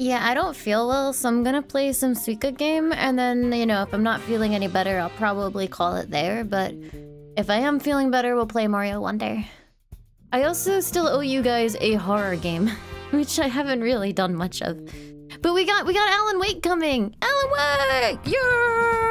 Yeah, I don't feel well, so I'm gonna play some Suika game, and then, you know, if I'm not feeling any better, I'll probably call it there, but if I am feeling better, we'll play Mario Wonder. I also still owe you guys a horror game, which I haven't really done much of. But we got we got Alan Wake coming! Alan Wake! Yeah!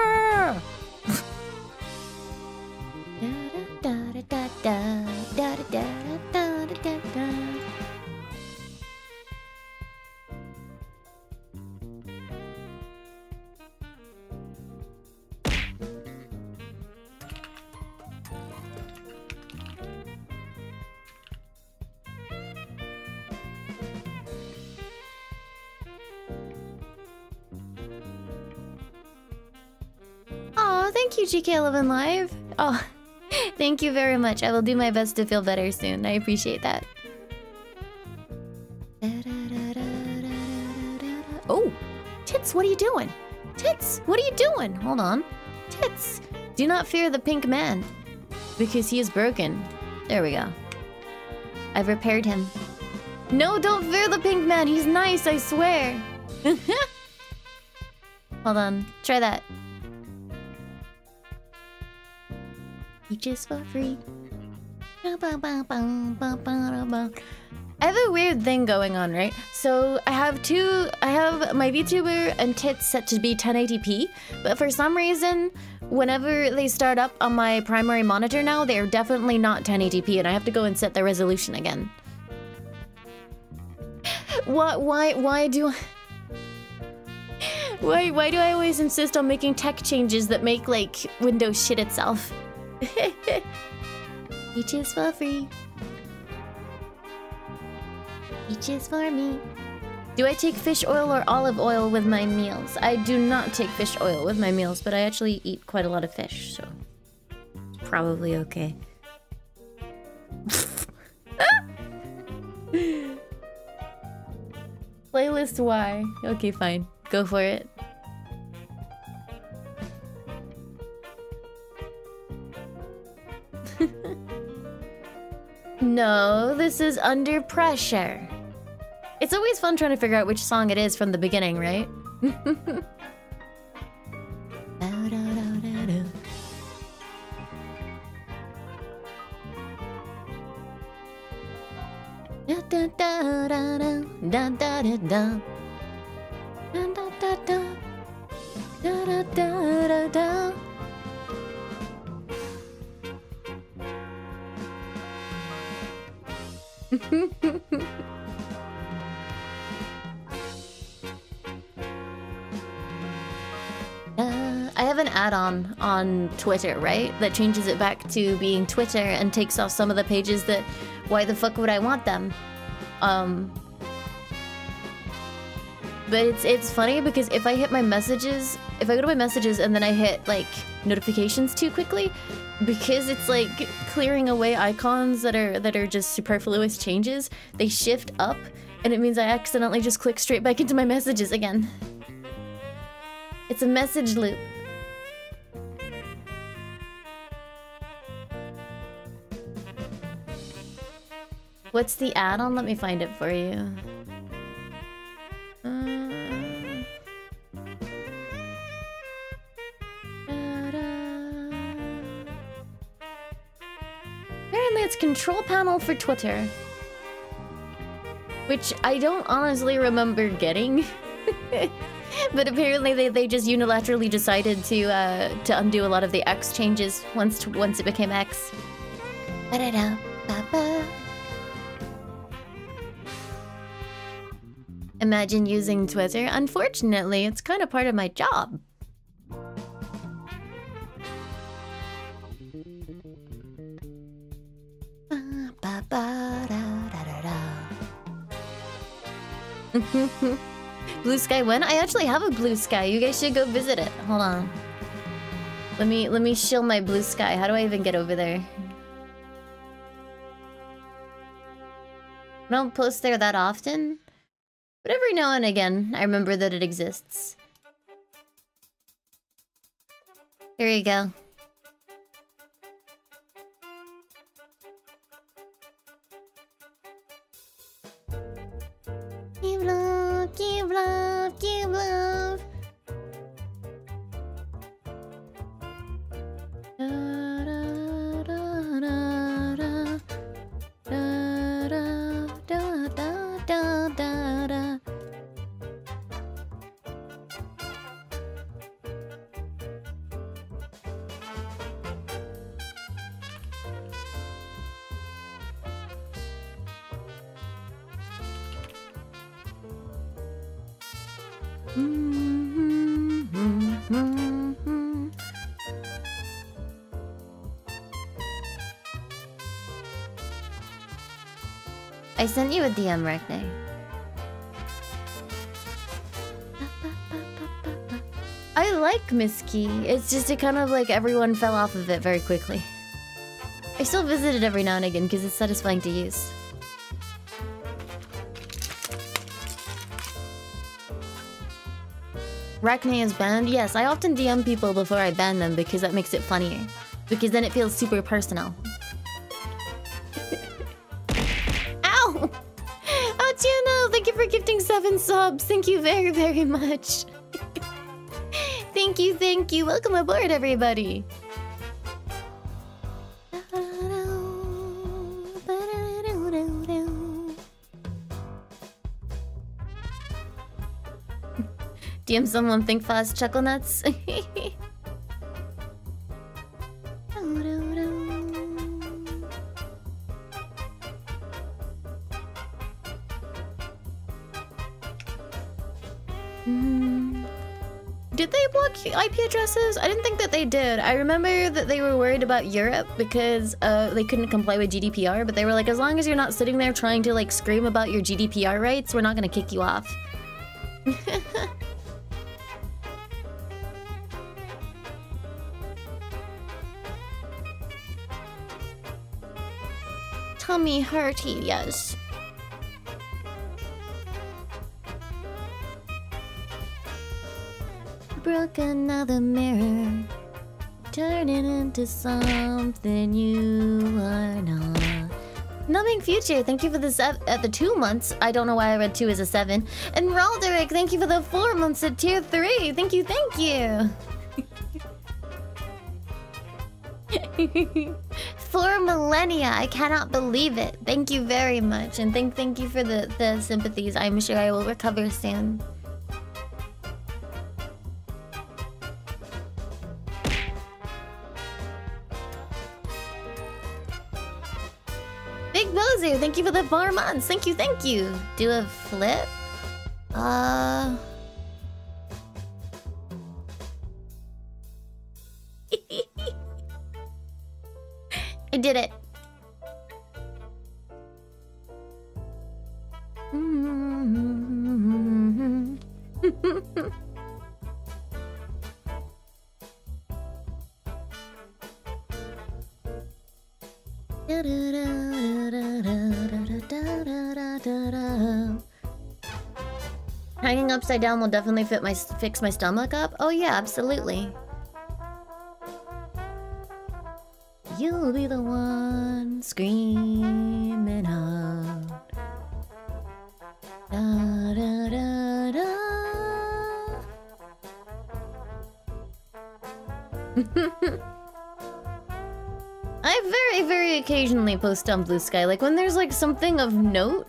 Thank you, GK11 Live. Oh, thank you very much. I will do my best to feel better soon. I appreciate that. Oh, Tits, what are you doing? Tits, what are you doing? Hold on. Tits, do not fear the pink man. Because he is broken. There we go. I've repaired him. No, don't fear the pink man. He's nice, I swear. Hold on. Try that. Peaches for free. I have a weird thing going on, right? So I have two, I have my VTuber and tits set to be 1080p, but for some reason, whenever they start up on my primary monitor now, they are definitely not 1080p, and I have to go and set the resolution again. What? Why? Why do? Why? Why do I always insist on making tech changes that make like Windows shit itself? Peaches for free. Peaches for me. Do I take fish oil or olive oil with my meals? I do not take fish oil with my meals, but I actually eat quite a lot of fish, so probably okay. Playlist Y. Okay, fine. Go for it. No, this is under pressure. It's always fun trying to figure out which song it is from the beginning, right? Uh, I have an add-on on Twitter, right? That changes it back to being Twitter and takes off some of the pages that... Why the fuck would I want them? Um... But it's it's funny because if I hit my messages... If I go to my messages and then I hit, like, notifications too quickly... Because it's, like, clearing away icons that are that are just superfluous changes, they shift up, and it means I accidentally just click straight back into my messages again. It's a message loop. What's the add-on? Let me find it for you. Apparently it's control panel for Twitter. Which I don't honestly remember getting. but apparently they, they just unilaterally decided to uh, to undo a lot of the X changes once once it became X. Imagine using Twitter. Unfortunately, it's kind of part of my job. blue sky when? I actually have a blue sky. You guys should go visit it. Hold on. Let me let me shill my blue sky. How do I even get over there? I don't post there that often. But every now and again, I remember that it exists. Here you go. Give love, give love, give love. Uh... sent you a DM, Rekne. I like Misskey. It's just it kind of like everyone fell off of it very quickly. I still visit it every now and again because it's satisfying to use. Rakne is banned? Yes, I often DM people before I ban them because that makes it funnier. Because then it feels super personal. For gifting seven subs. Thank you very, very much. thank you, thank you. Welcome aboard, everybody. DM someone think fast chuckle nuts. Hmm. Did they block IP addresses? I didn't think that they did. I remember that they were worried about Europe because uh, they couldn't comply with GDPR, but they were like, as long as you're not sitting there trying to like scream about your GDPR rights, we're not gonna kick you off. tummy hurty, yes. Another mirror, turn it into something you are not. Numbing Future, thank you for the sev at the two months. I don't know why I read two as a seven. And Ralderick, thank you for the four months at tier three. Thank you, thank you. Four millennia. I cannot believe it. Thank you very much. And thank thank you for the, the sympathies. I'm sure I will recover soon. Thank you for the four months. Thank you, thank you. Do a flip? Uh... I did it. Hanging upside down will definitely fit my fix my stomach up. Oh yeah, absolutely. You'll be the one screaming out. Da, da, da, da. I very, very occasionally post on Blue Sky. Like when there's like something of note,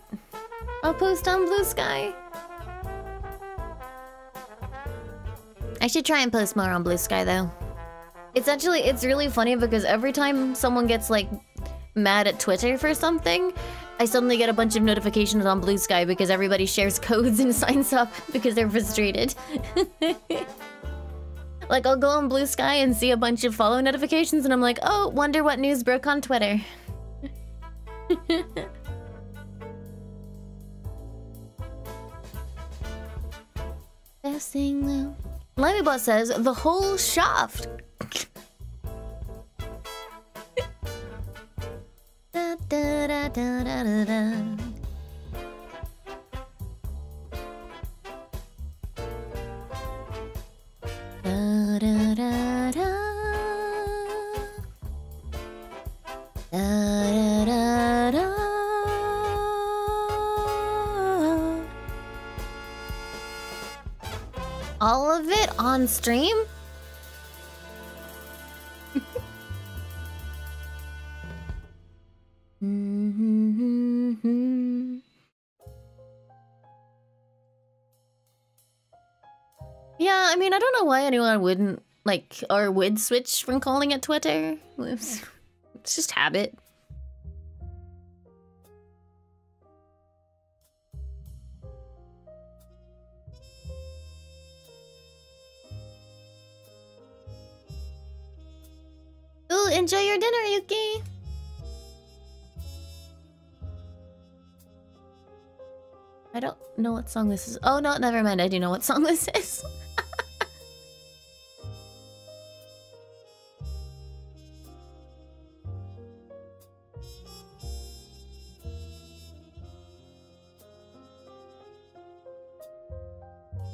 I'll post on Blue Sky. I should try and post more on Blue Sky though. It's actually, it's really funny because every time someone gets like mad at Twitter for something, I suddenly get a bunch of notifications on Blue Sky because everybody shares codes and signs up because they're frustrated. like I'll go on Blue Sky and see a bunch of follow notifications and I'm like, oh, wonder what news broke on Twitter. Best thing though. Says the whole shaft da, da, da, All of it on stream? Yeah, I mean, I don't know why anyone wouldn't, like, or would switch from calling it Twitter. It's, it's just habit. Ooh, enjoy your dinner, Yuki! I don't know what song this is. Oh, no, never mind. I do know what song this is.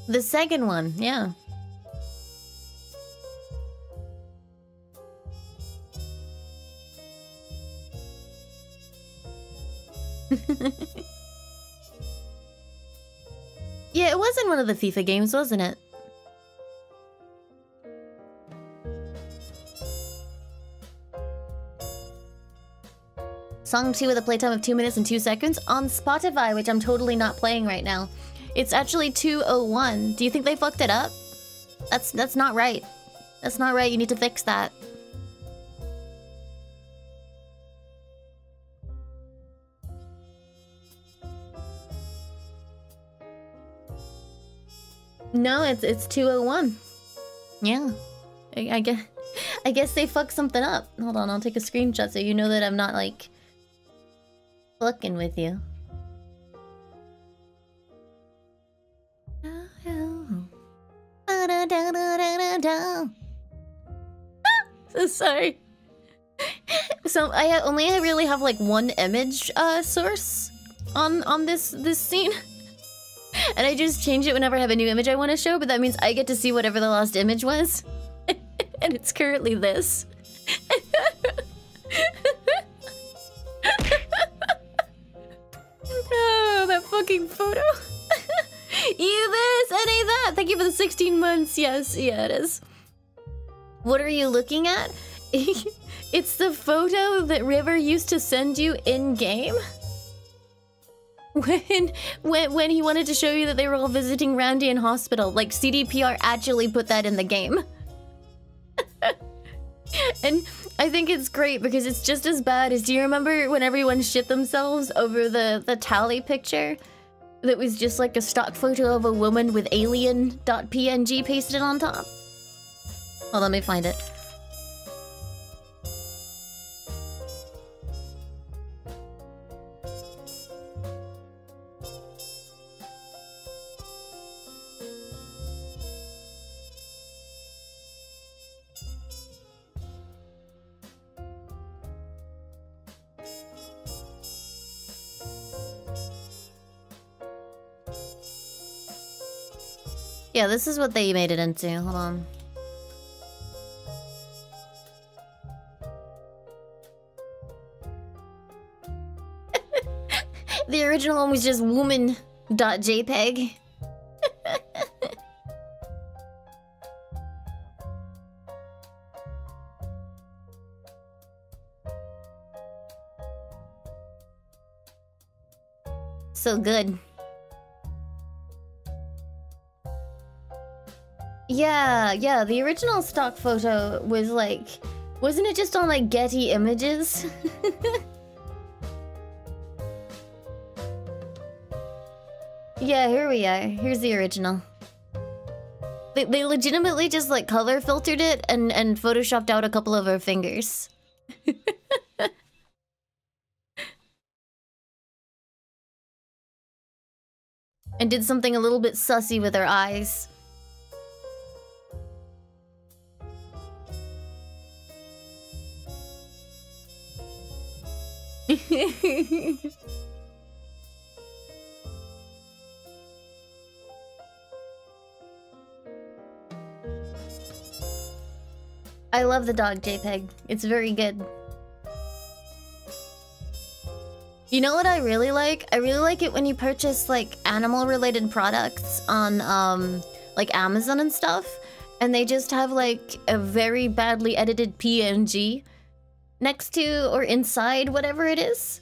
the second one, yeah. yeah, it was in one of the FIFA games, wasn't it? Song 2 with a playtime of 2 minutes and 2 seconds on Spotify, which I'm totally not playing right now. It's actually 201. Do you think they fucked it up? That's that's not right. That's not right. You need to fix that. No, it's it's 201. Yeah. I, I guess I guess they fucked something up. Hold on, I'll take a screenshot so you know that I'm not like fucking with you. so sorry. So I only really have like one image uh, source on on this this scene. And I just change it whenever I have a new image I want to show, but that means I get to see whatever the last image was. and it's currently this. oh, that fucking photo. You this, any that. Thank you for the 16 months. Yes, yeah, it is. What are you looking at? it's the photo that River used to send you in-game? When, when, when he wanted to show you that they were all visiting Randy in hospital. Like, CDPR actually put that in the game. and I think it's great because it's just as bad as... Do you remember when everyone shit themselves over the, the tally picture? That was just like a stock photo of a woman with alien.png pasted on top. Well, let me find it. Yeah, this is what they made it into. Hold on. the original one was just woman.jpg. so good. Yeah, yeah, the original stock photo was like... Wasn't it just on like Getty Images? yeah, here we are. Here's the original. They, they legitimately just like color filtered it and, and photoshopped out a couple of her fingers. and did something a little bit sussy with her eyes. I love the dog JPEG. It's very good. You know what I really like? I really like it when you purchase like animal related products on um like Amazon and stuff and they just have like a very badly edited PNG next to or inside whatever it is.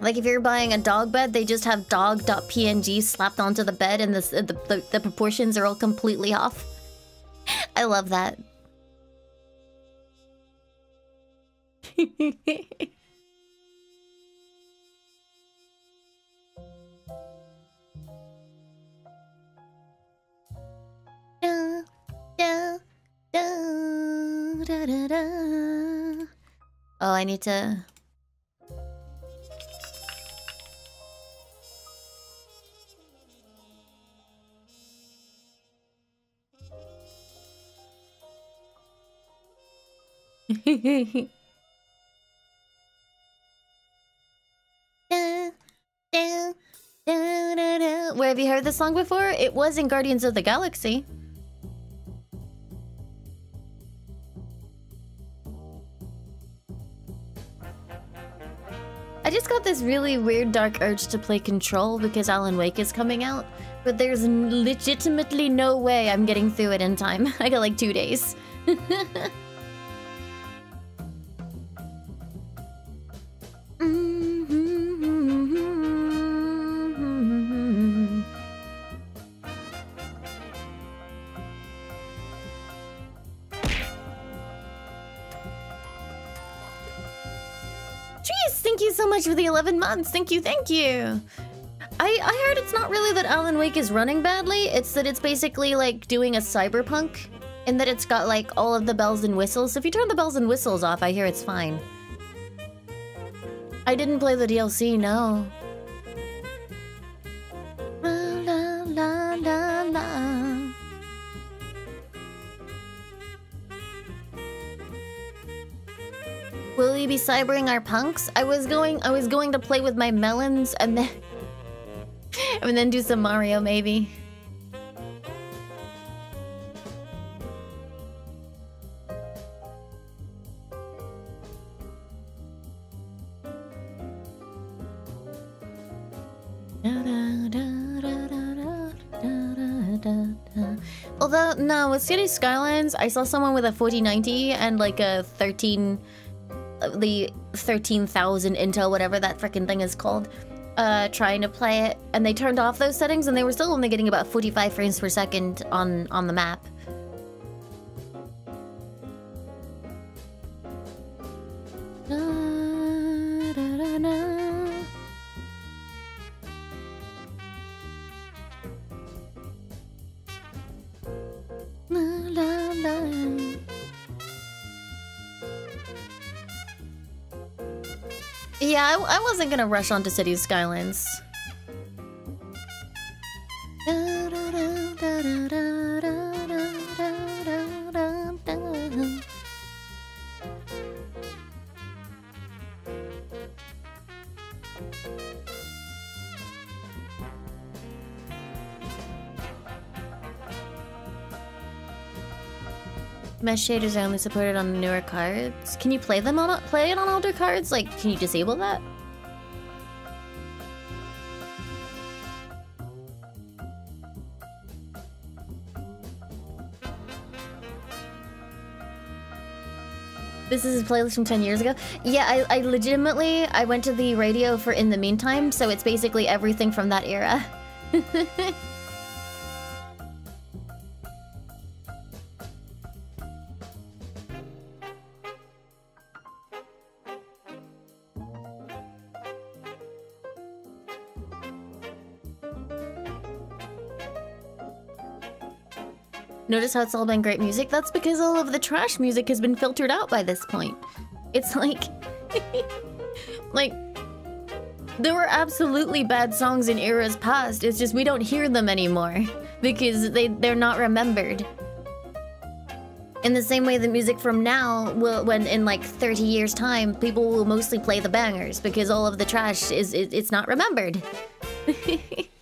Like if you're buying a dog bed, they just have dog.png slapped onto the bed and the, the, the, proportions are all completely off. I love that. da, da, da. Oh, I need to... Where have you heard this song before? It was in Guardians of the Galaxy. I just got this really weird dark urge to play Control because Alan Wake is coming out, but there's legitimately no way I'm getting through it in time. I got like two days. much for the 11 months. Thank you, thank you. I, I heard it's not really that Alan Wake is running badly. It's that it's basically like doing a cyberpunk. and that it's got like all of the bells and whistles. If you turn the bells and whistles off, I hear it's fine. I didn't play the DLC, no. Be cybering our punks? I was going I was going to play with my melons and then and then do some Mario maybe. Although, no, with Cities Skylines, I saw someone with a 4090 and like a 13 the 13,000 Intel, whatever that freaking thing is called, uh, trying to play it, and they turned off those settings, and they were still only getting about 45 frames per second on on the map. Yeah, I, I wasn't gonna rush onto Cities Skylines. Mesh shaders are only supported on newer cards. Can you play them on play it on older cards? Like, can you disable that? This is a playlist from 10 years ago? Yeah, I, I legitimately, I went to the radio for In the Meantime, so it's basically everything from that era. Notice how it's all been great music? That's because all of the trash music has been filtered out by this point. It's like... like... There were absolutely bad songs in eras past, it's just we don't hear them anymore. Because they, they're not remembered. In the same way the music from now will when in like 30 years time people will mostly play the bangers because all of the trash is it, it's not remembered.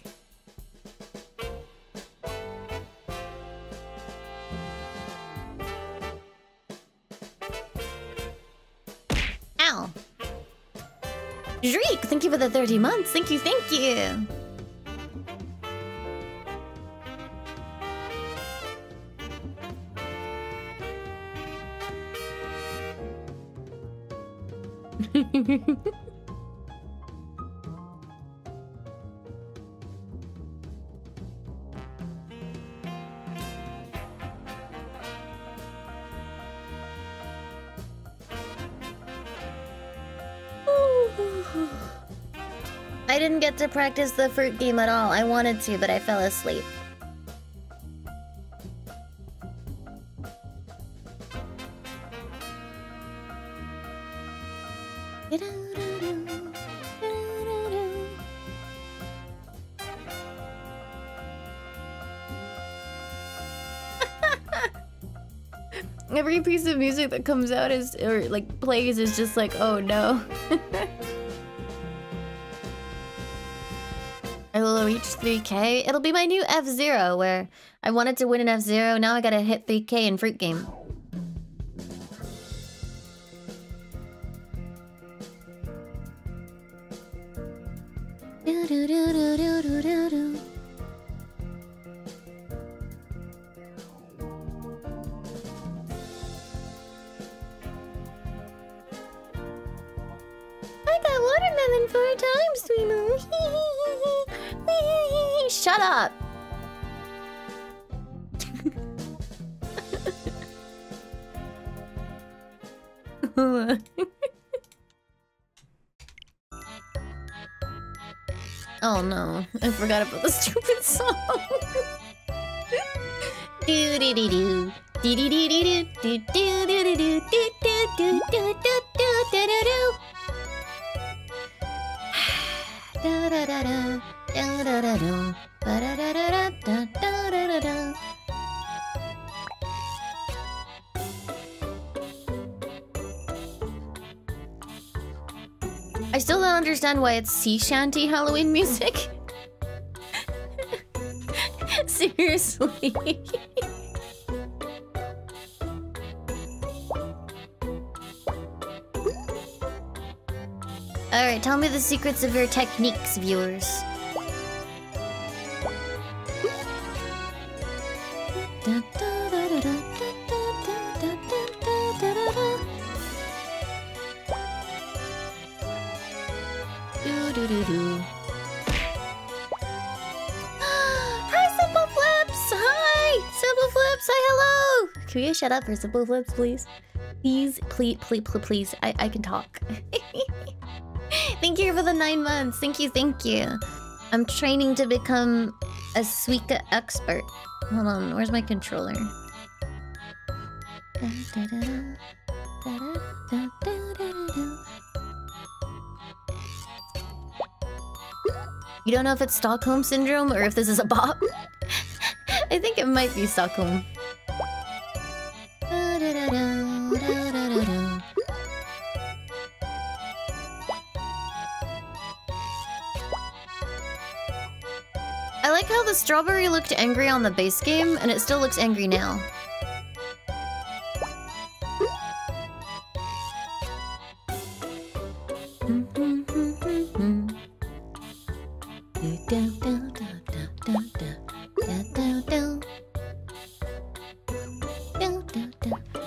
Drake, thank you for the 30 months. Thank you, thank you. to practice the fruit game at all. I wanted to, but I fell asleep. Every piece of music that comes out is, or like plays is just like, oh no. 3k. It'll be my new F-Zero where I wanted to win an F-Zero, now I gotta hit 3k in Fruit Game. Sea shanty Halloween music. Seriously. Alright, tell me the secrets of your techniques, viewers. shut up for simple flips, please? Please, please, please, please, please. I, I can talk. thank you for the nine months. Thank you, thank you. I'm training to become a Suika expert. Hold on, where's my controller? You don't know if it's Stockholm Syndrome or if this is a bop? I think it might be Stockholm. Strawberry looked angry on the base game, and it still looks angry now.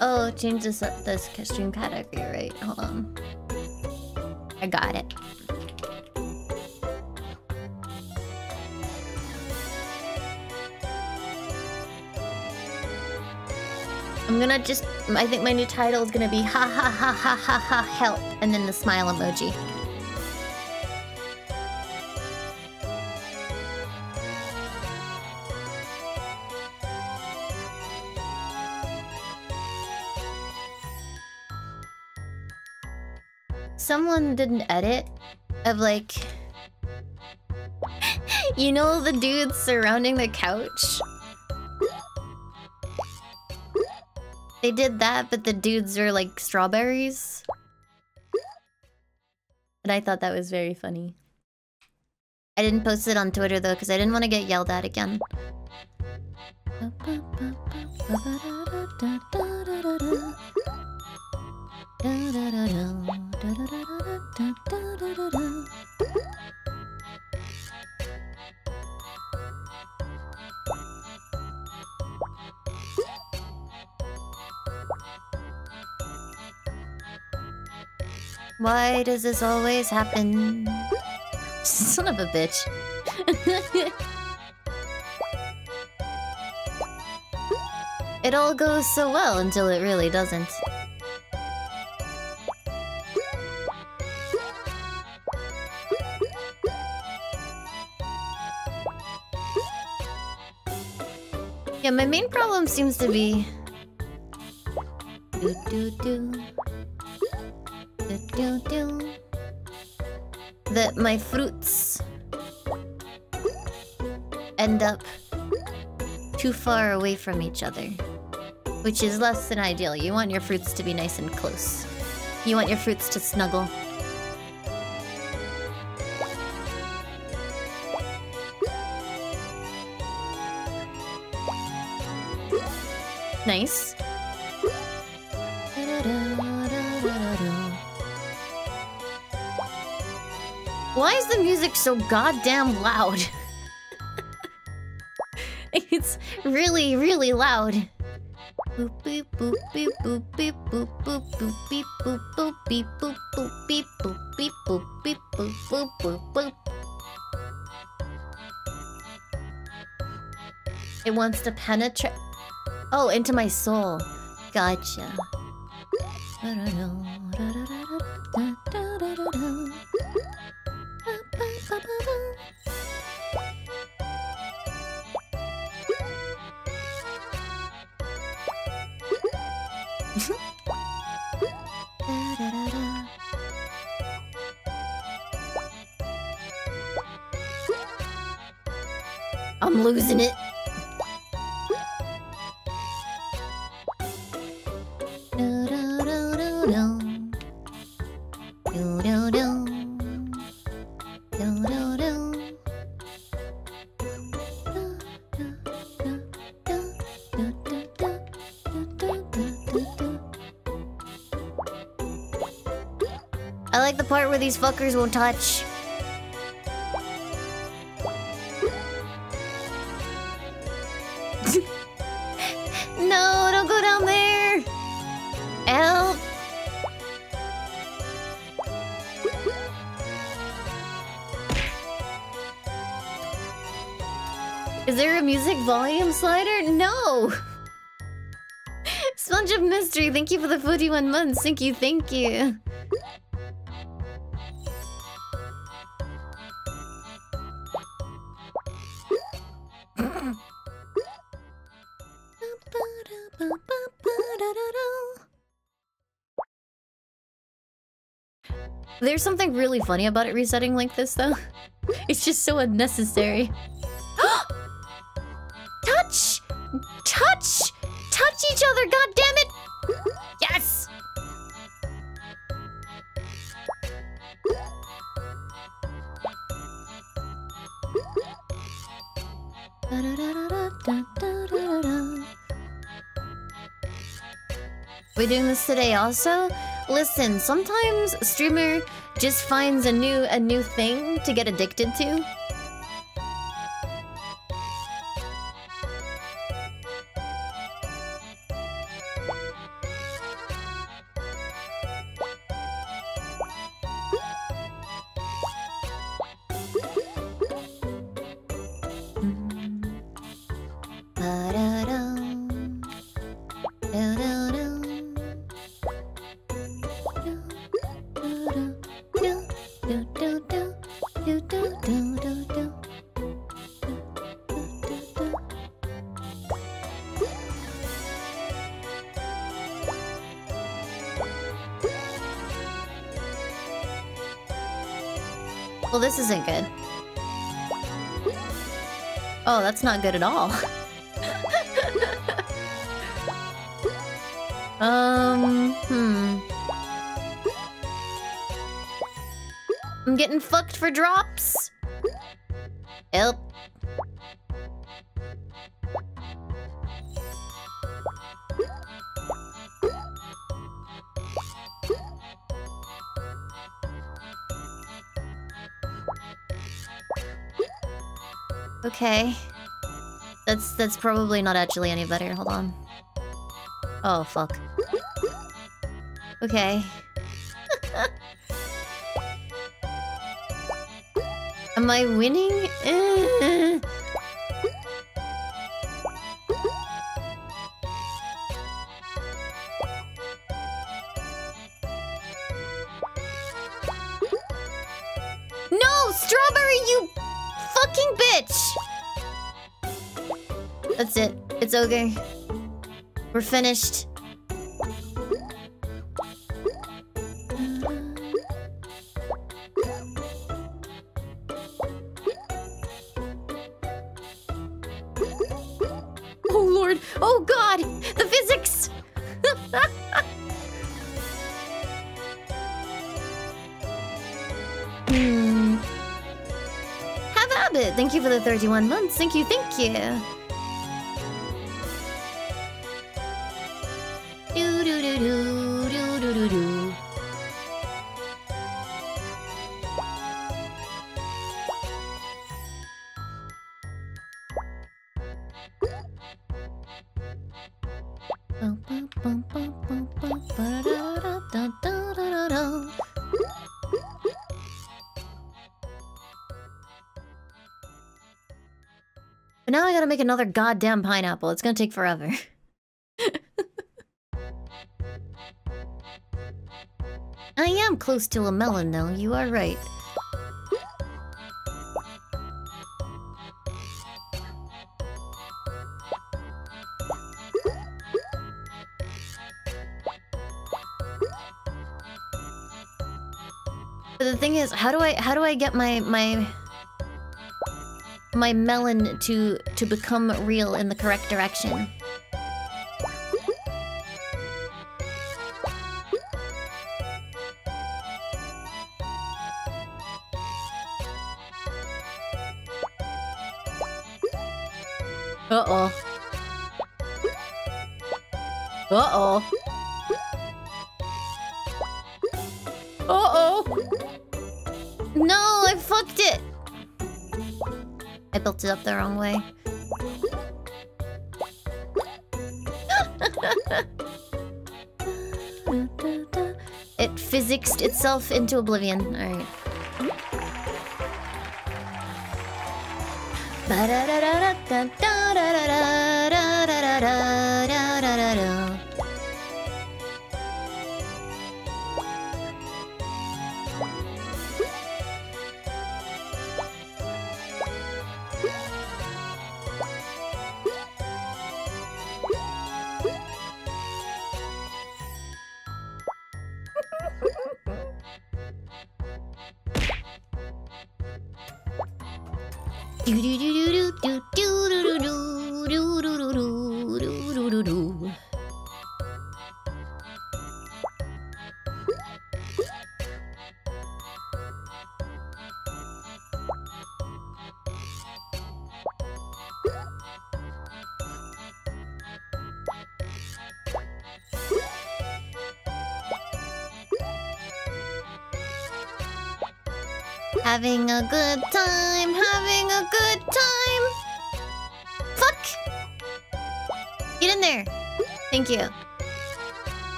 Oh, change this this stream category, right? Hold on. I got it. I'm gonna just. I think my new title is gonna be ha ha ha ha ha ha help, and then the smile emoji. Someone did an edit of like. you know the dudes surrounding the couch? They did that, but the dudes are like strawberries. And I thought that was very funny. I didn't post it on Twitter though, because I didn't want to get yelled at again. Why does this always happen? Son of a bitch. it all goes so well until it really doesn't. Yeah, my main problem seems to be... Do, do, do. Do, do, my fruits end up too far away from each other. Which is less than ideal. You want your fruits to be nice and close. You want your fruits to snuggle. Nice. Why is the music so goddamn loud? it's really, really loud. Boop boop boop beep boop boop boop beep boop boop beep boop boop beep boop beep boop beep boop boop boop boop. It wants to penetrate. Oh, into my soul. Gotcha. I'm losing it. I like the part where these fuckers won't touch. Slider? No. Sponge of Mystery, thank you for the 41 months. Thank you, thank you. There's something really funny about it resetting like this, though. It's just so unnecessary. We doing this today also? Listen, sometimes streamer just finds a new a new thing to get addicted to. This isn't good. Oh, that's not good at all. um, hmm. I'm getting fucked for drops. Okay. That's that's probably not actually any better. Hold on. Oh fuck. Okay. Am I winning? Eh. Ogre. We're finished. Oh lord! Oh god! The physics! hmm. Have a habit! Thank you for the 31 months. Thank you, thank you. Make another goddamn pineapple. It's gonna take forever. I am close to a melon though, you are right. But the thing is, how do I how do I get my my my melon to to become real in the correct direction? Itself into oblivion. Alright. Do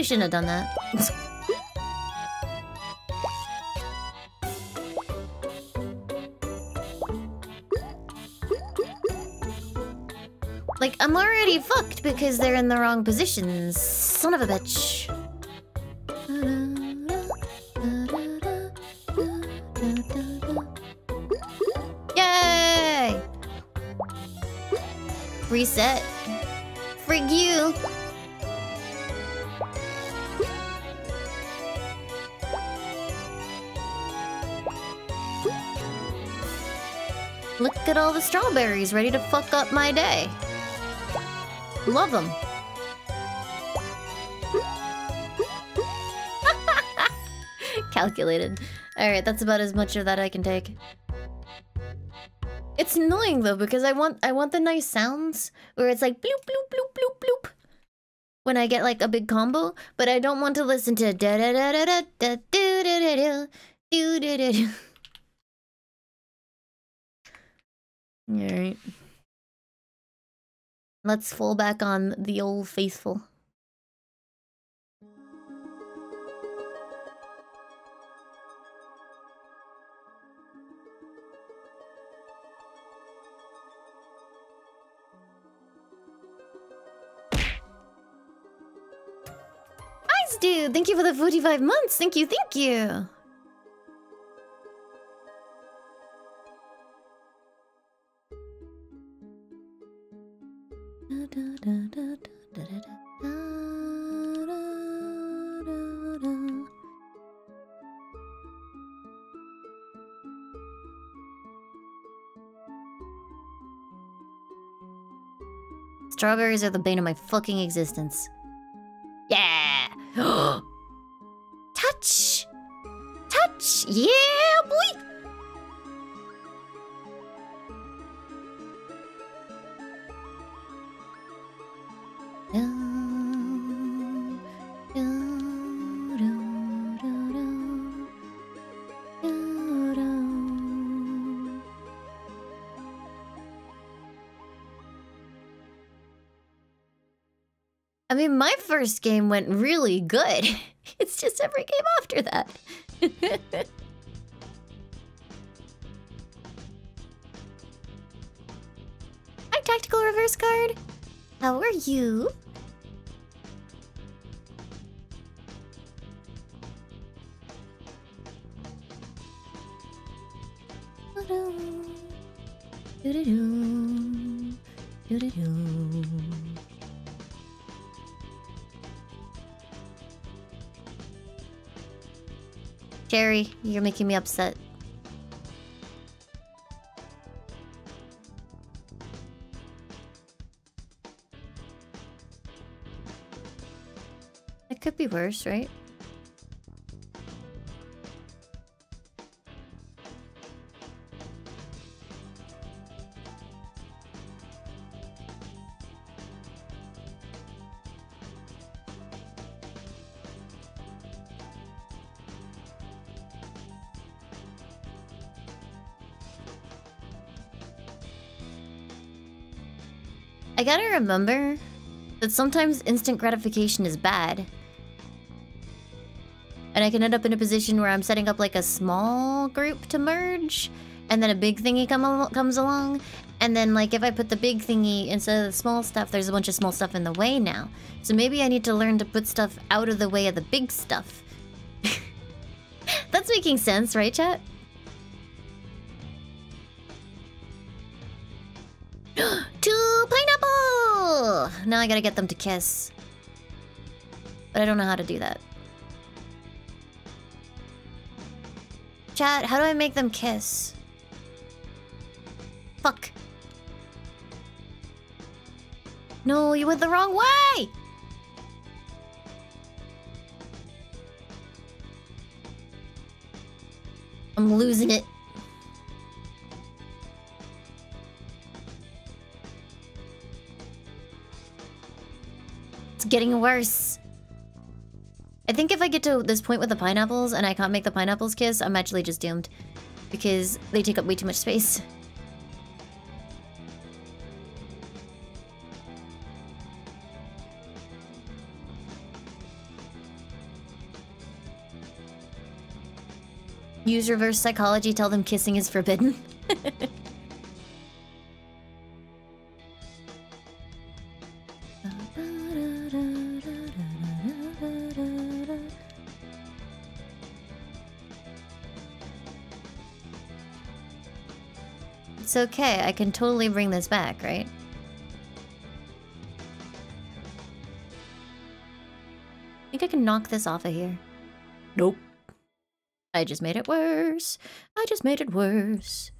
2 should have done that. like, I'm already fucked because they're in the wrong positions. Son of a bitch. All the strawberries ready to fuck up my day. Love them. Calculated. Alright, that's about as much of that I can take. It's annoying though because I want I want the nice sounds where it's like bloop bloop bloop bloop bloop when I get like a big combo, but I don't want to listen to da da da da da da do da da do do da da do. Alright. Let's fall back on the old faithful. Dude. Thank you for the 45 months. Thank you, thank you. Strawberries are the bane of my fucking existence. First game went really good. It's just every game after that. Hi, Tactical Reverse Card. How are you? Jerry, you're making me upset. It could be worse, right? Remember that sometimes instant gratification is bad. And I can end up in a position where I'm setting up like a small group to merge, and then a big thingy come al comes along, and then like if I put the big thingy instead of the small stuff, there's a bunch of small stuff in the way now. So maybe I need to learn to put stuff out of the way of the big stuff. That's making sense, right, chat? Now I gotta get them to kiss. But I don't know how to do that. Chat, how do I make them kiss? Fuck. No, you went the wrong way! I'm losing it. Getting worse. I think if I get to this point with the pineapples and I can't make the pineapples kiss, I'm actually just doomed. Because they take up way too much space. Use reverse psychology, tell them kissing is forbidden. okay, I can totally bring this back, right? I think I can knock this off of here. Nope. I just made it worse. I just made it worse.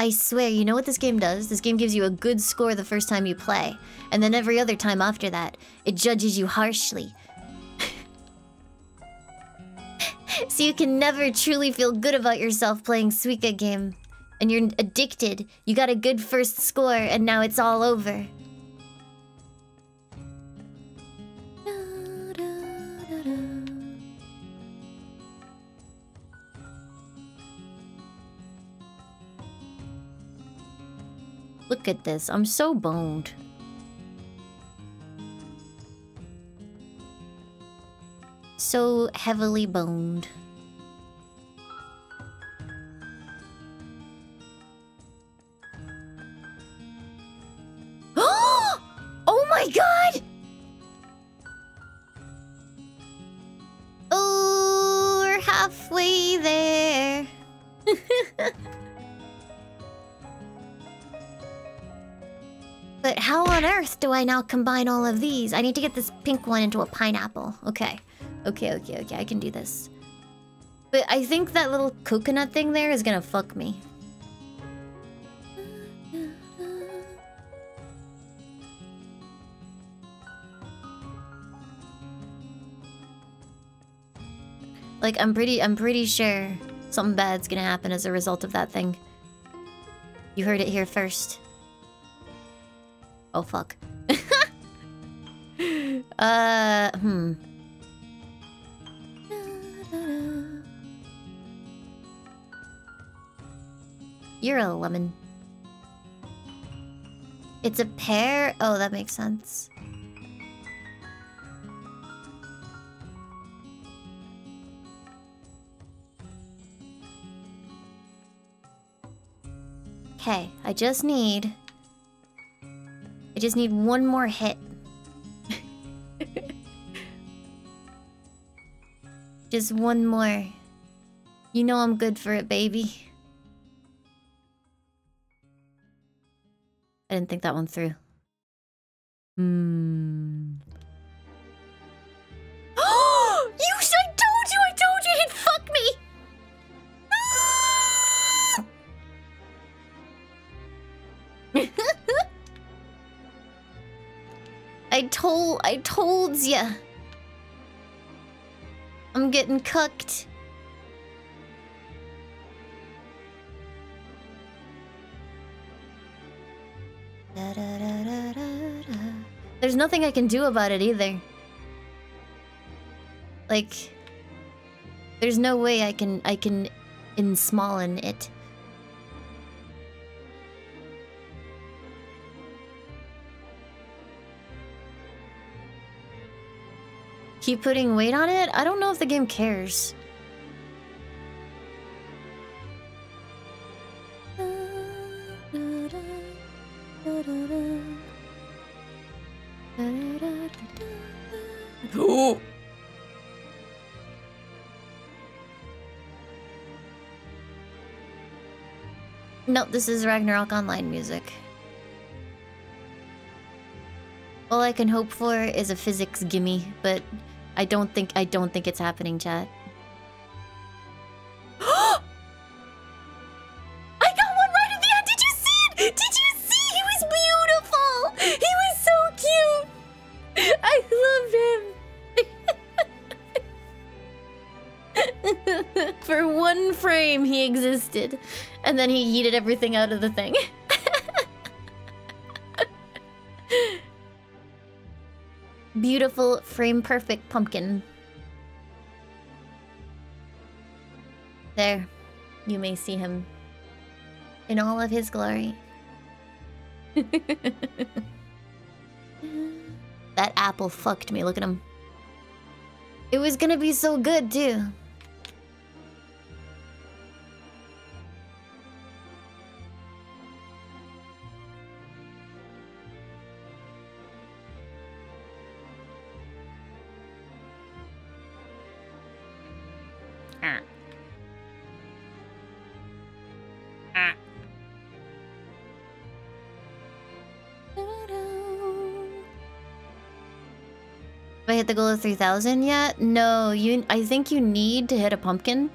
I swear, you know what this game does? This game gives you a good score the first time you play. And then every other time after that, it judges you harshly. so you can never truly feel good about yourself playing Suika game. And you're addicted. You got a good first score, and now it's all over. Look at this. I'm so boned. So heavily boned. I now combine all of these? I need to get this pink one into a pineapple. Okay. Okay, okay, okay. I can do this. But I think that little coconut thing there is gonna fuck me. Like, I'm pretty, I'm pretty sure something bad's gonna happen as a result of that thing. You heard it here first. Oh, fuck. Uh, hmm. You're a lemon. It's a pear? Oh, that makes sense. Okay, I just need... I just need one more hit. just one more. You know I'm good for it, baby. I didn't think that one through. Hmm. I told... I told ya. I'm getting cooked. There's nothing I can do about it either. Like, there's no way I can I can ensmallen it. Keep putting weight on it? I don't know if the game cares. Ooh. No, this is Ragnarok Online music. All I can hope for is a physics gimme, but I don't think I don't think it's happening, chat. I got one right at the end. Did you see it? Did you see? He was beautiful. He was so cute. I loved him. For one frame, he existed, and then he yeeted everything out of the thing. Frame perfect pumpkin. There, you may see him in all of his glory. that apple fucked me, look at him. It was gonna be so good, too. The goal of 3,000 yet? No, you. I think you need to hit a pumpkin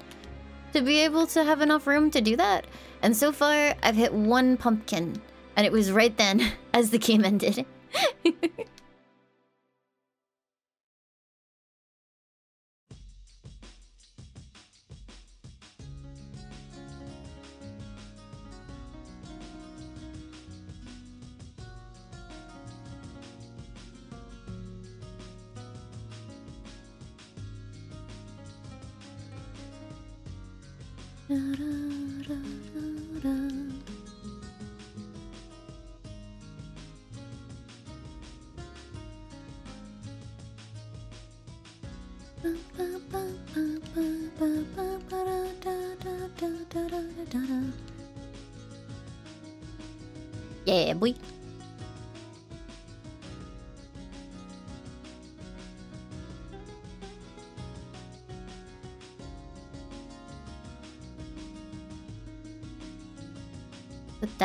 to be able to have enough room to do that. And so far, I've hit one pumpkin. And it was right then, as the game ended.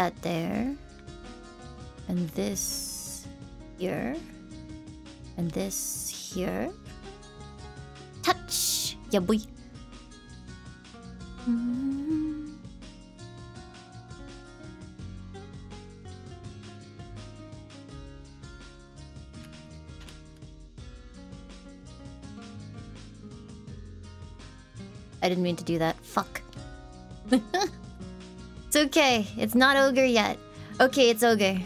that there. And this here. And this here. Touch! Yeah, boy. I didn't mean to do that. Fuck. okay. It's not ogre yet. Okay, it's ogre.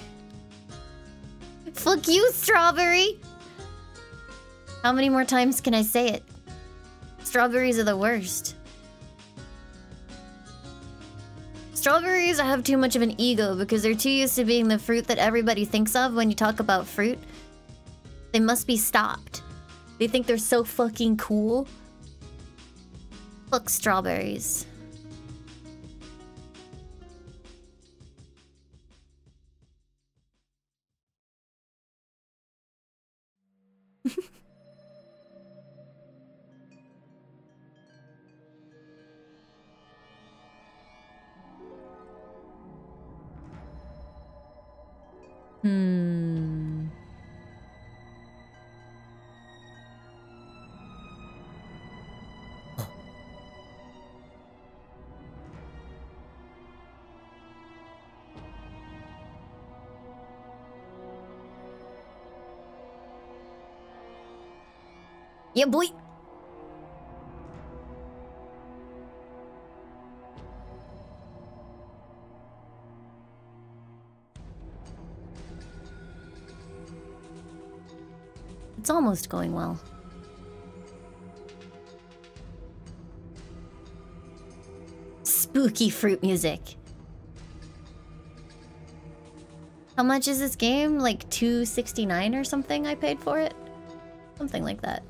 Fuck you, strawberry! How many more times can I say it? Strawberries are the worst. strawberries have too much of an ego because they're too used to being the fruit that everybody thinks of when you talk about fruit. They must be stopped. They think they're so fucking cool. Fuck strawberries. Hmm. Yeah, boy. Almost going well. Spooky fruit music. How much is this game? Like 269 or something I paid for it? Something like that.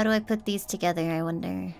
How do I put these together, I wonder?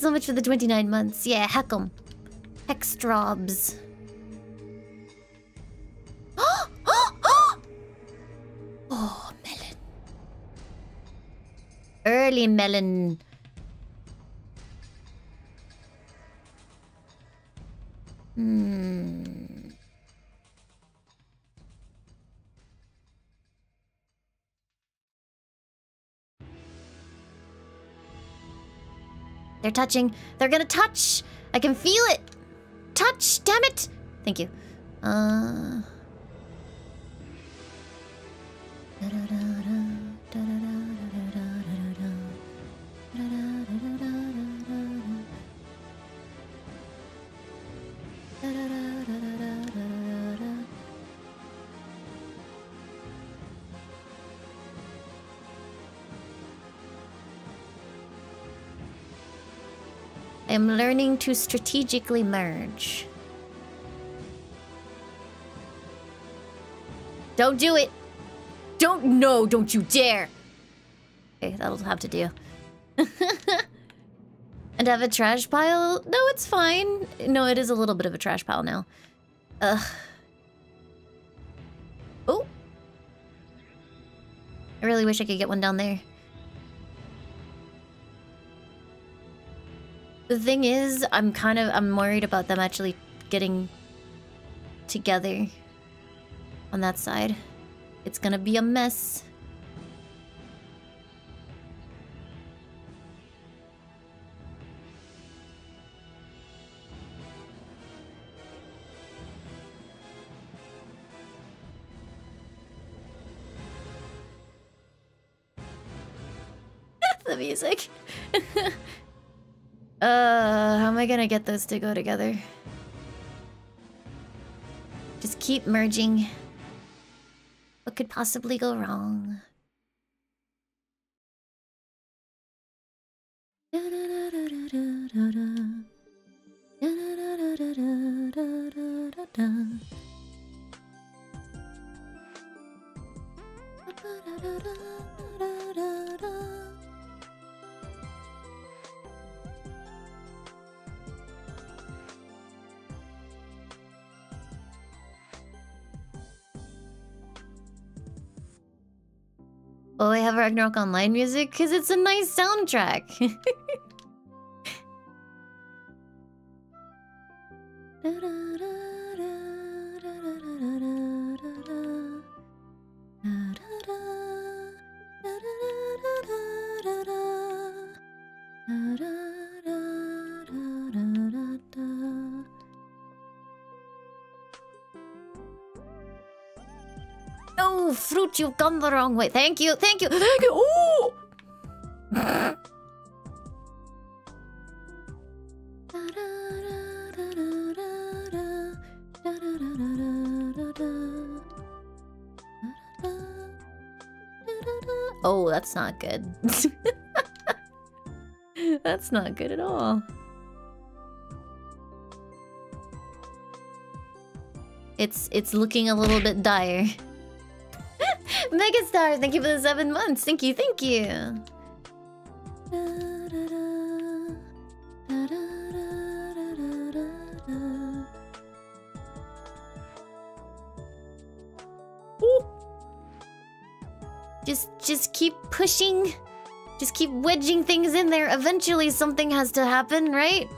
So much for the 29 months. Yeah, heck 'em. Hextrobs. oh, melon. Early melon. They're touching. They're gonna touch. I can feel it. Touch, damn it. Thank you. Uh. I am learning to strategically merge. Don't do it! Don't- no, don't you dare! Okay, that'll have to do. and have a trash pile? No, it's fine. No, it is a little bit of a trash pile now. Ugh. Oh! I really wish I could get one down there. The thing is, I'm kind of I'm worried about them actually getting together on that side. It's gonna be a mess. Am I gonna get those to go together? Just keep merging. What could possibly go wrong? Ragnarok Online music because it's a nice soundtrack. gone the wrong way. Thank you, thank you, thank you. Ooh! Oh, that's not good. that's not good at all. It's it's looking a little bit dire. Megastar, thank you for the seven months. Thank you, thank you. Just just keep pushing. Just keep wedging things in there. Eventually something has to happen, right?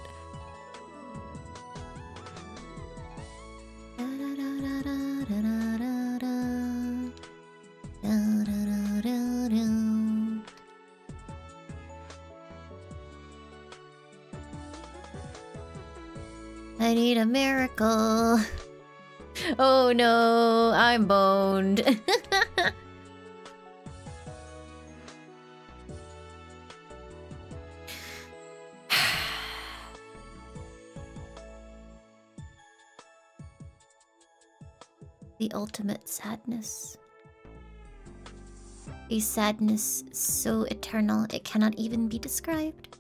I need a miracle. Oh no, I'm boned. the ultimate sadness. A sadness so eternal it cannot even be described.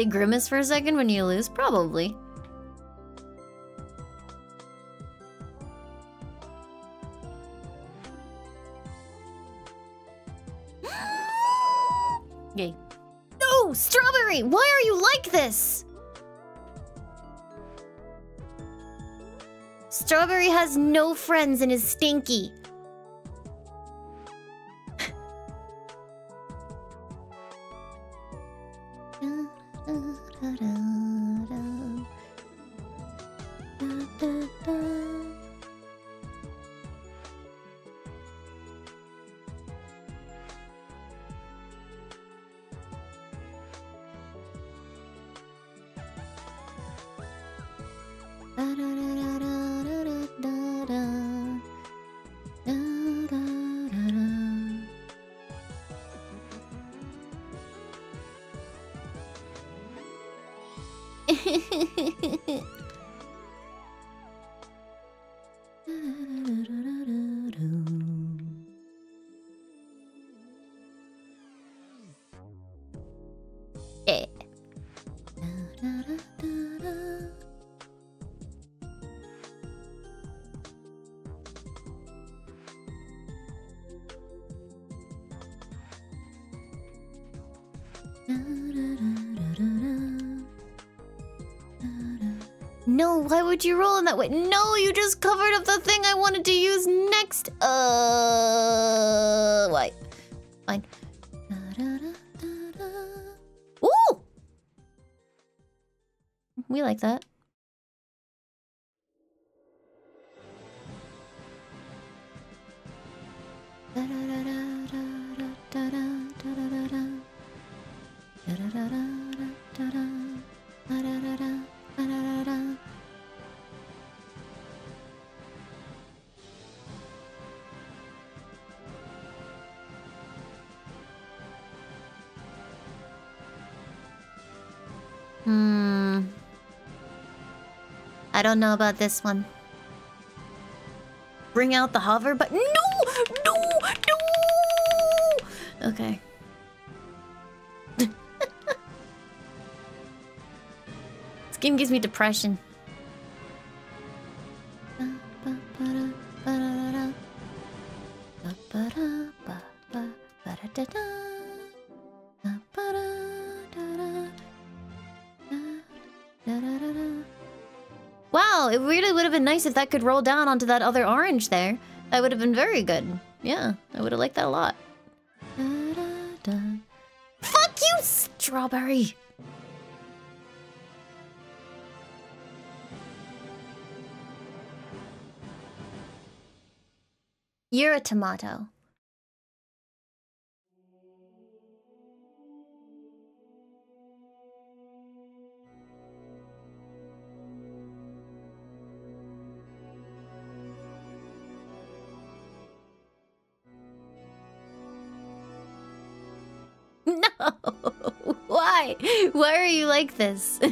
They grimace for a second when you lose? Probably. Yay. No! Strawberry! Why are you like this? Strawberry has no friends and is stinky. You roll in that way? No, you just covered up the thing I wanted to use next. Uh, I don't know about this one. Bring out the hover, but no, no, no. Okay. this game gives me depression. Been nice if that could roll down onto that other orange there. That would have been very good. Yeah, I would have liked that a lot. Fuck you, strawberry! You're a tomato. Why? Are you like this?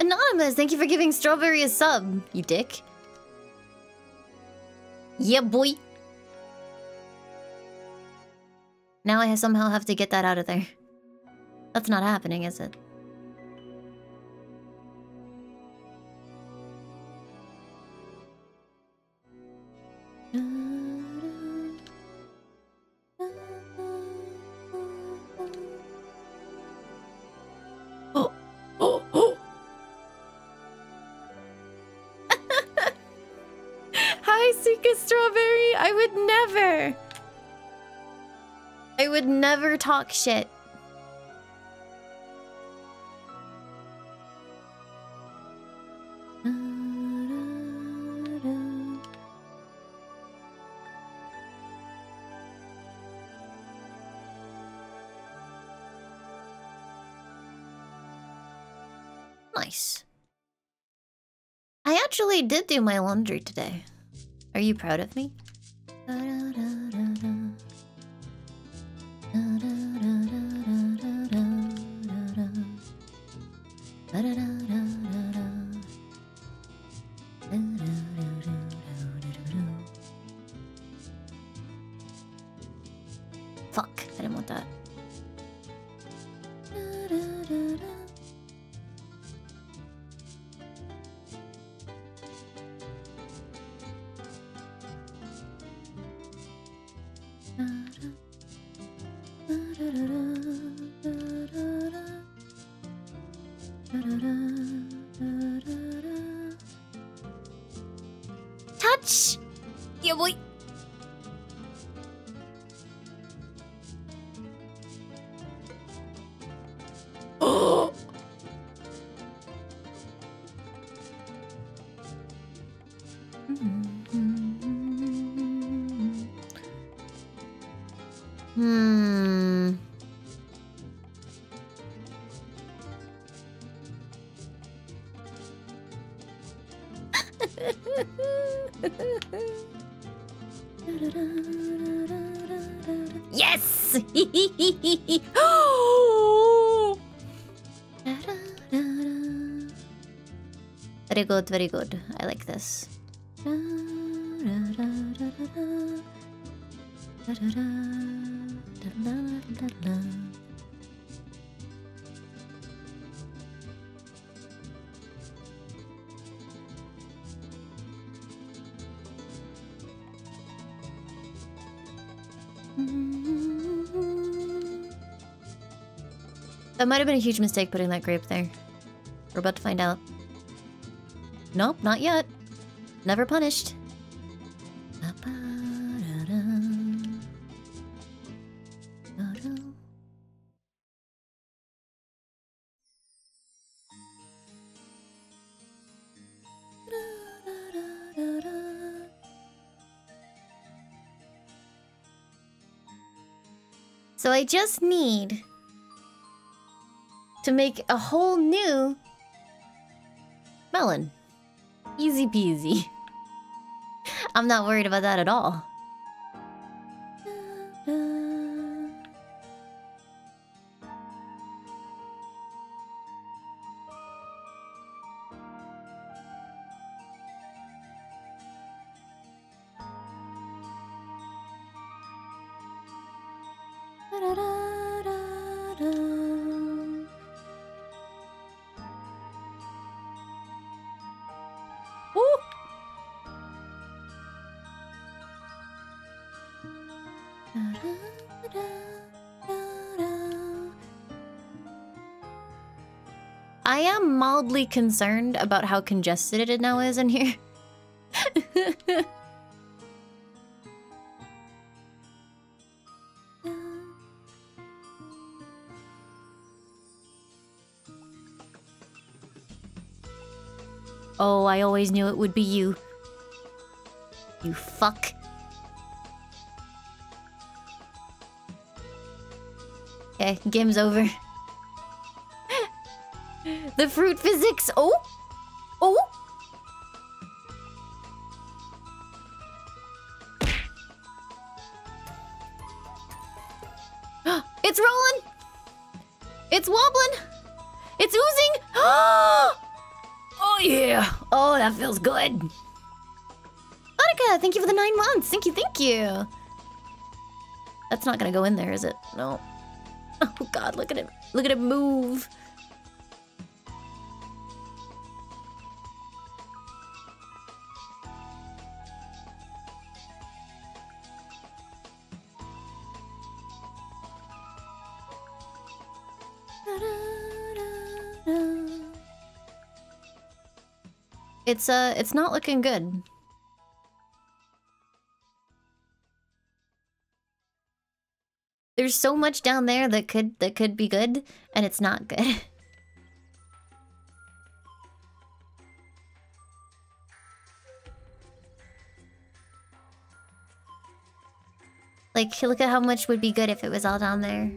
Anonymous, thank you for giving Strawberry a sub, you dick. Yeah, boy. Now I somehow have to get that out of there. That's not happening, is it? Talk shit. Nice. I actually did do my laundry today. Are you proud of me? Hmm. yes! very good, very good. I like this. That might have been a huge mistake putting that grape there. We're about to find out. Nope, not yet. Never punished. I just need to make a whole new melon. Easy peasy. I'm not worried about that at all. Mildly concerned about how congested it now is in here. oh, I always knew it would be you. You fuck. Okay, game's over. The fruit physics. Oh! Oh! it's rolling! It's wobbling! It's oozing! oh yeah! Oh, that feels good. Monica, thank you for the nine months. Thank you, thank you. That's not gonna go in there, is it? No. Oh god, look at it. Look at it move. It's uh it's not looking good. There's so much down there that could that could be good, and it's not good. like, look at how much would be good if it was all down there.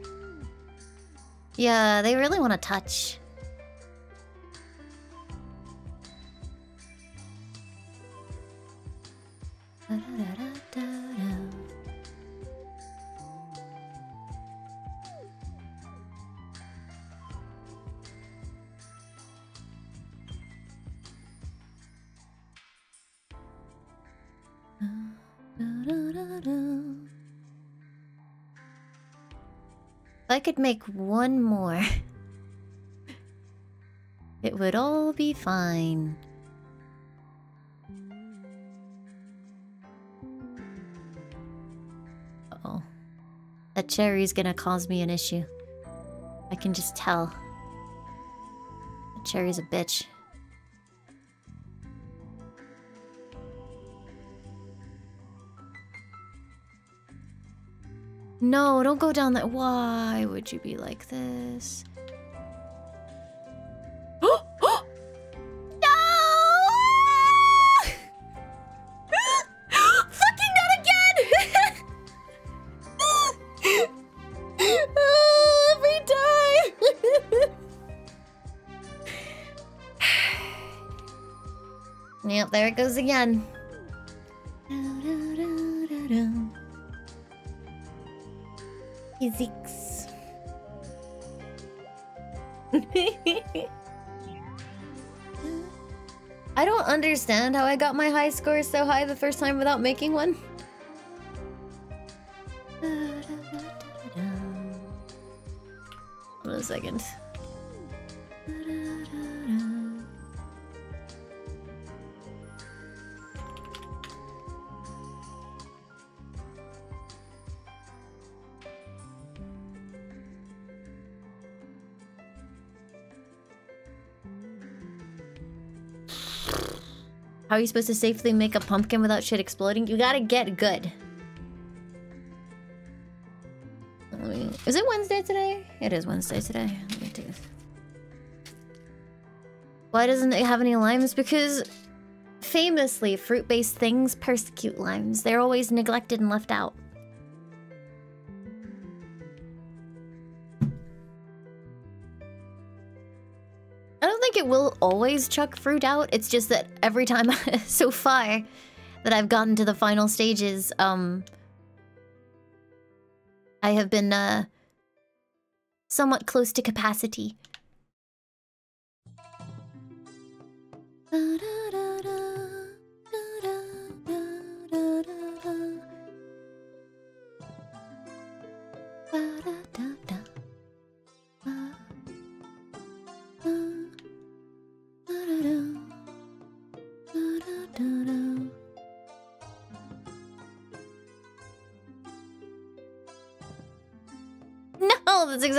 Yeah, they really want to touch. Make one more, it would all be fine. Uh oh. That cherry's gonna cause me an issue. I can just tell. That cherry's a bitch. No, don't go down that. Why would you be like this? no! Fucking not again! Every time! yep, there it goes again. Understand how I got my high score so high the first time without making one. How are you supposed to safely make a pumpkin without shit exploding? You gotta get good. Is it Wednesday today? It is Wednesday today. Why doesn't it have any limes? Because famously, fruit-based things persecute limes. They're always neglected and left out. Always chuck fruit out. It's just that every time so far that I've gotten to the final stages, um, I have been uh, somewhat close to capacity. No, that's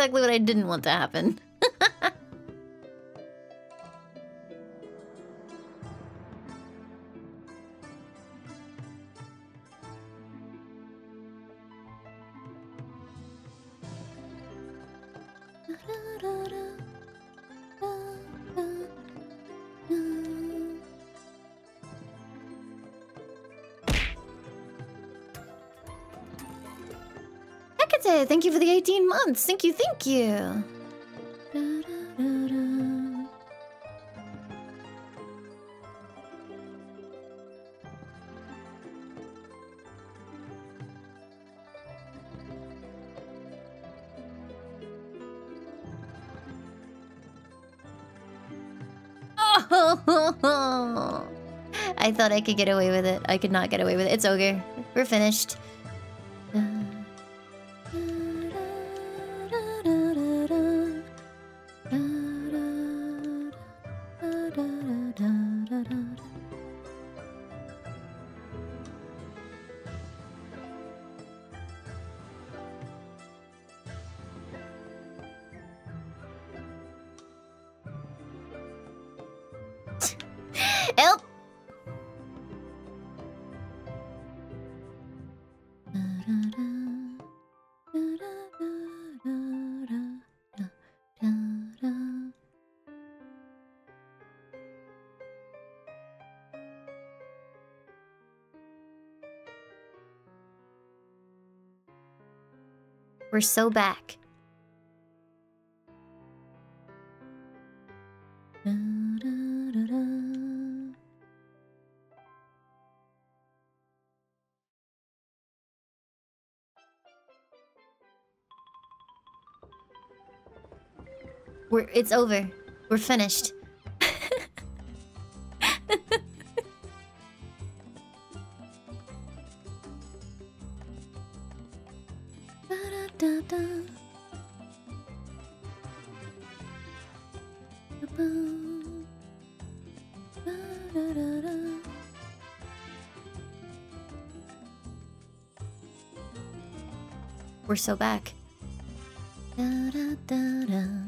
exactly what I didn't want to happen. Thank you for the 18 months. Thank you, thank you. Oh, I thought I could get away with it. I could not get away with it. It's ogre. We're finished. We're so back. We're it's over. We're finished. We're so back. Why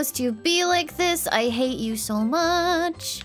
must you be like this? I hate you so much.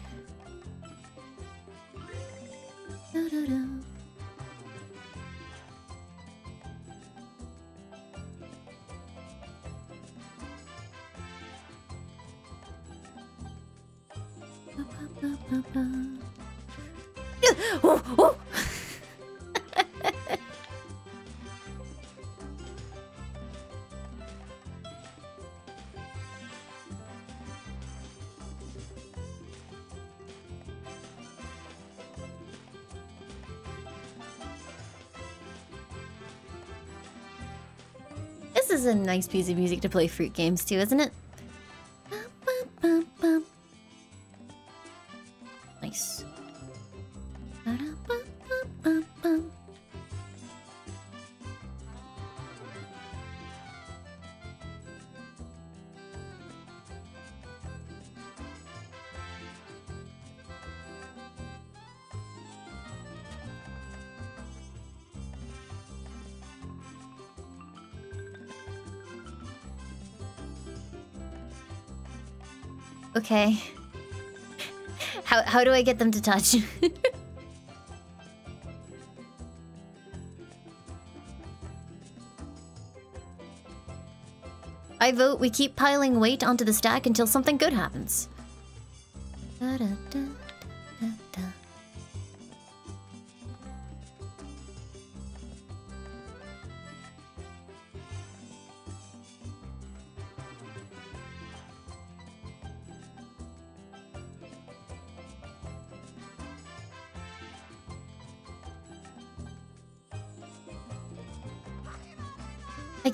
Is a nice piece of music to play fruit games too, isn't it? Okay. How, how do I get them to touch? I vote we keep piling weight onto the stack until something good happens.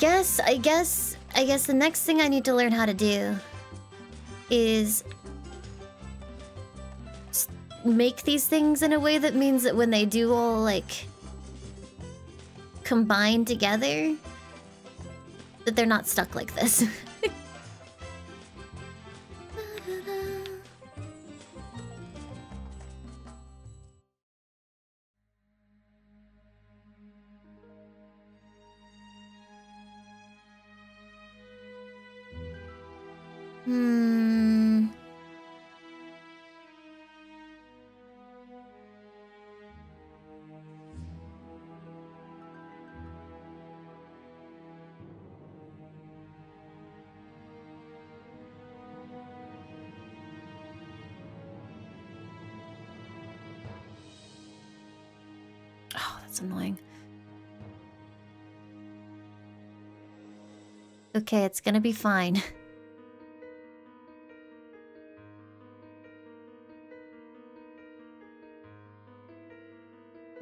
Guess, I guess, I guess the next thing I need to learn how to do is make these things in a way that means that when they do all like combine together, that they're not stuck like this. Okay, it's gonna be fine.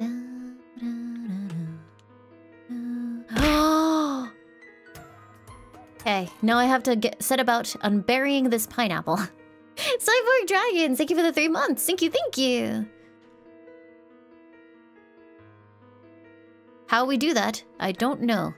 okay, now I have to get set about unburying this pineapple. Cyborg Dragons, thank you for the three months. Thank you, thank you. How we do that, I don't know.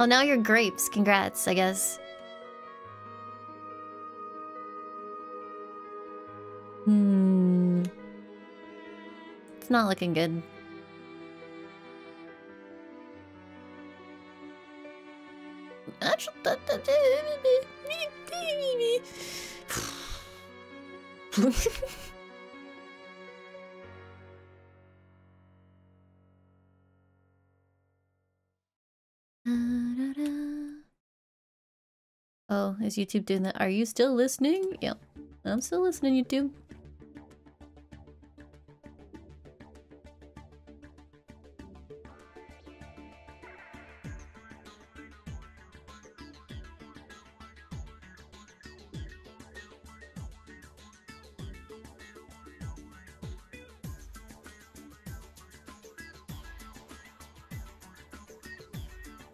Well, now you're grapes. Congrats, I guess. Hmm. It's not looking good. Actually, is YouTube doing that? Are you still listening? Yep. I'm still listening, YouTube.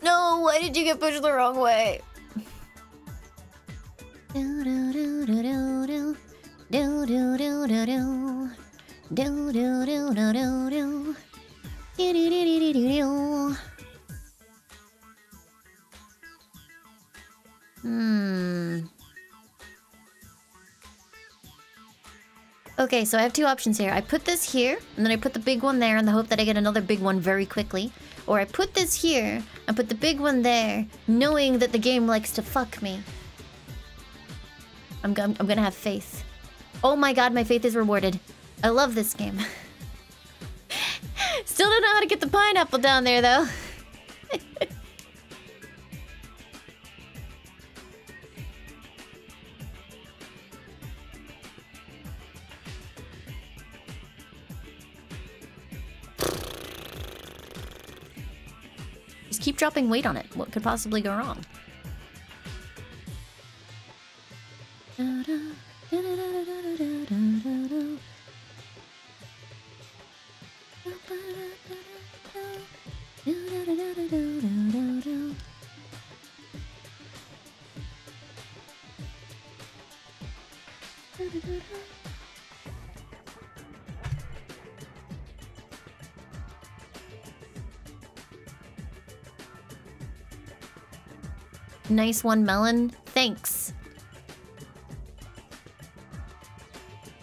No, why did you get pushed the wrong way? Okay, so I have two options here. I put this here, and then I put the big one there in the hope that I get another big one very quickly. Or I put this here, and put the big one there, knowing that the game likes to fuck me. I'm, go- I'm gonna have faith. Oh my god, my faith is rewarded. I love this game. Still don't know how to get the pineapple down there, though. dropping weight on it. What could possibly go wrong? Nice one, Melon. Thanks.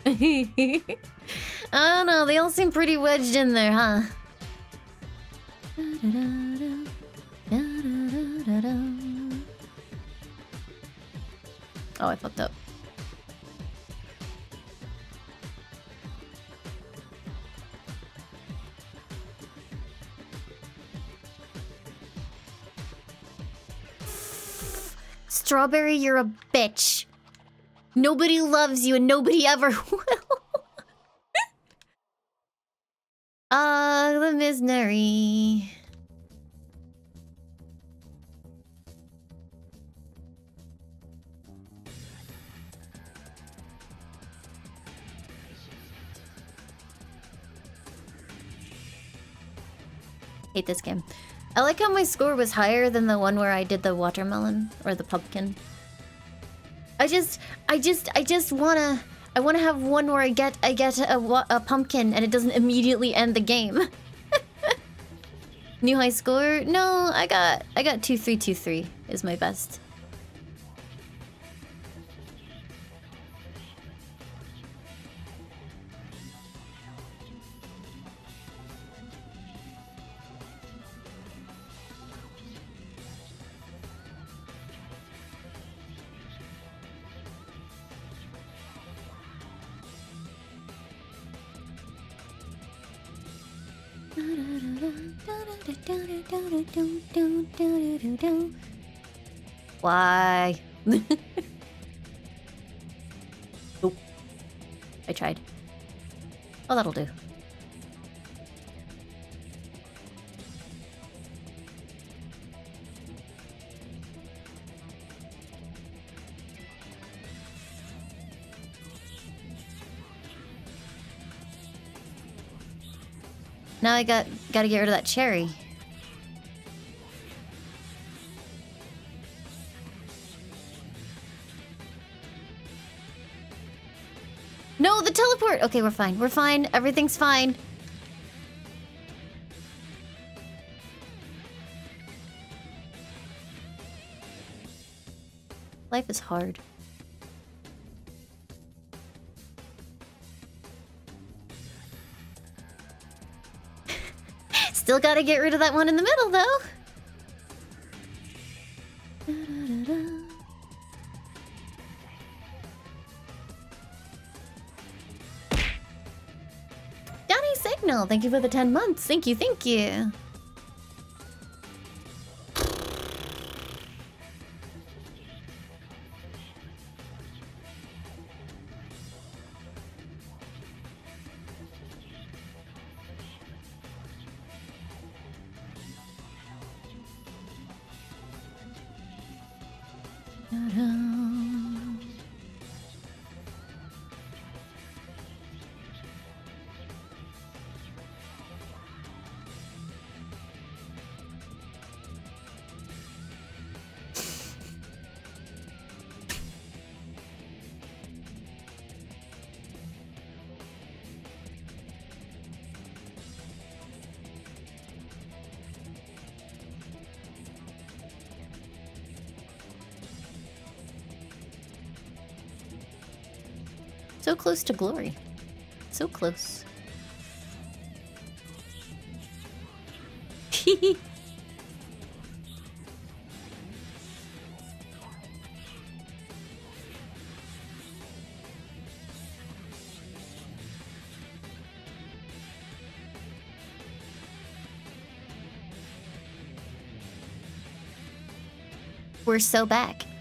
I don't know, they all seem pretty wedged in there, huh? Oh, I fucked up. Strawberry, you're a bitch. Nobody loves you and nobody ever will. Uh, the misery. Hate this game. I like how my score was higher than the one where I did the watermelon or the pumpkin. I just, I just, I just wanna, I wanna have one where I get, I get a, a pumpkin and it doesn't immediately end the game. New high score? No, I got, I got two three two three is my best. I got gotta get rid of that cherry. No, the teleport! Okay, we're fine. We're fine. Everything's fine. Life is hard. Gotta get rid of that one in the middle, though. Johnny Signal, thank you for the 10 months. Thank you, thank you. da, da. So close to glory. So close. We're so back.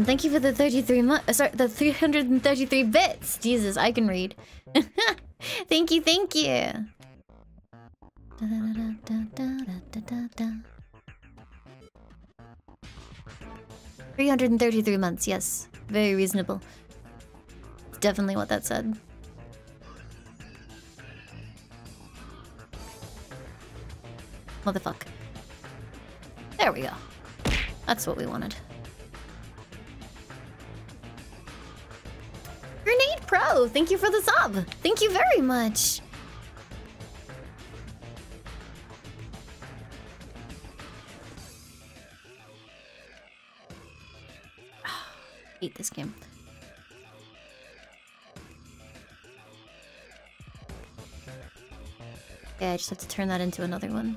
Thank you for the 33 mo- uh, sorry, the 333 bits. Jesus, I can read. thank you, thank you. 333 months, yes. Very reasonable. Definitely what that said. Motherfuck. There we go. That's what we wanted. Thank you for the sub. Thank you very much. Hate this game. Yeah, I just have to turn that into another one.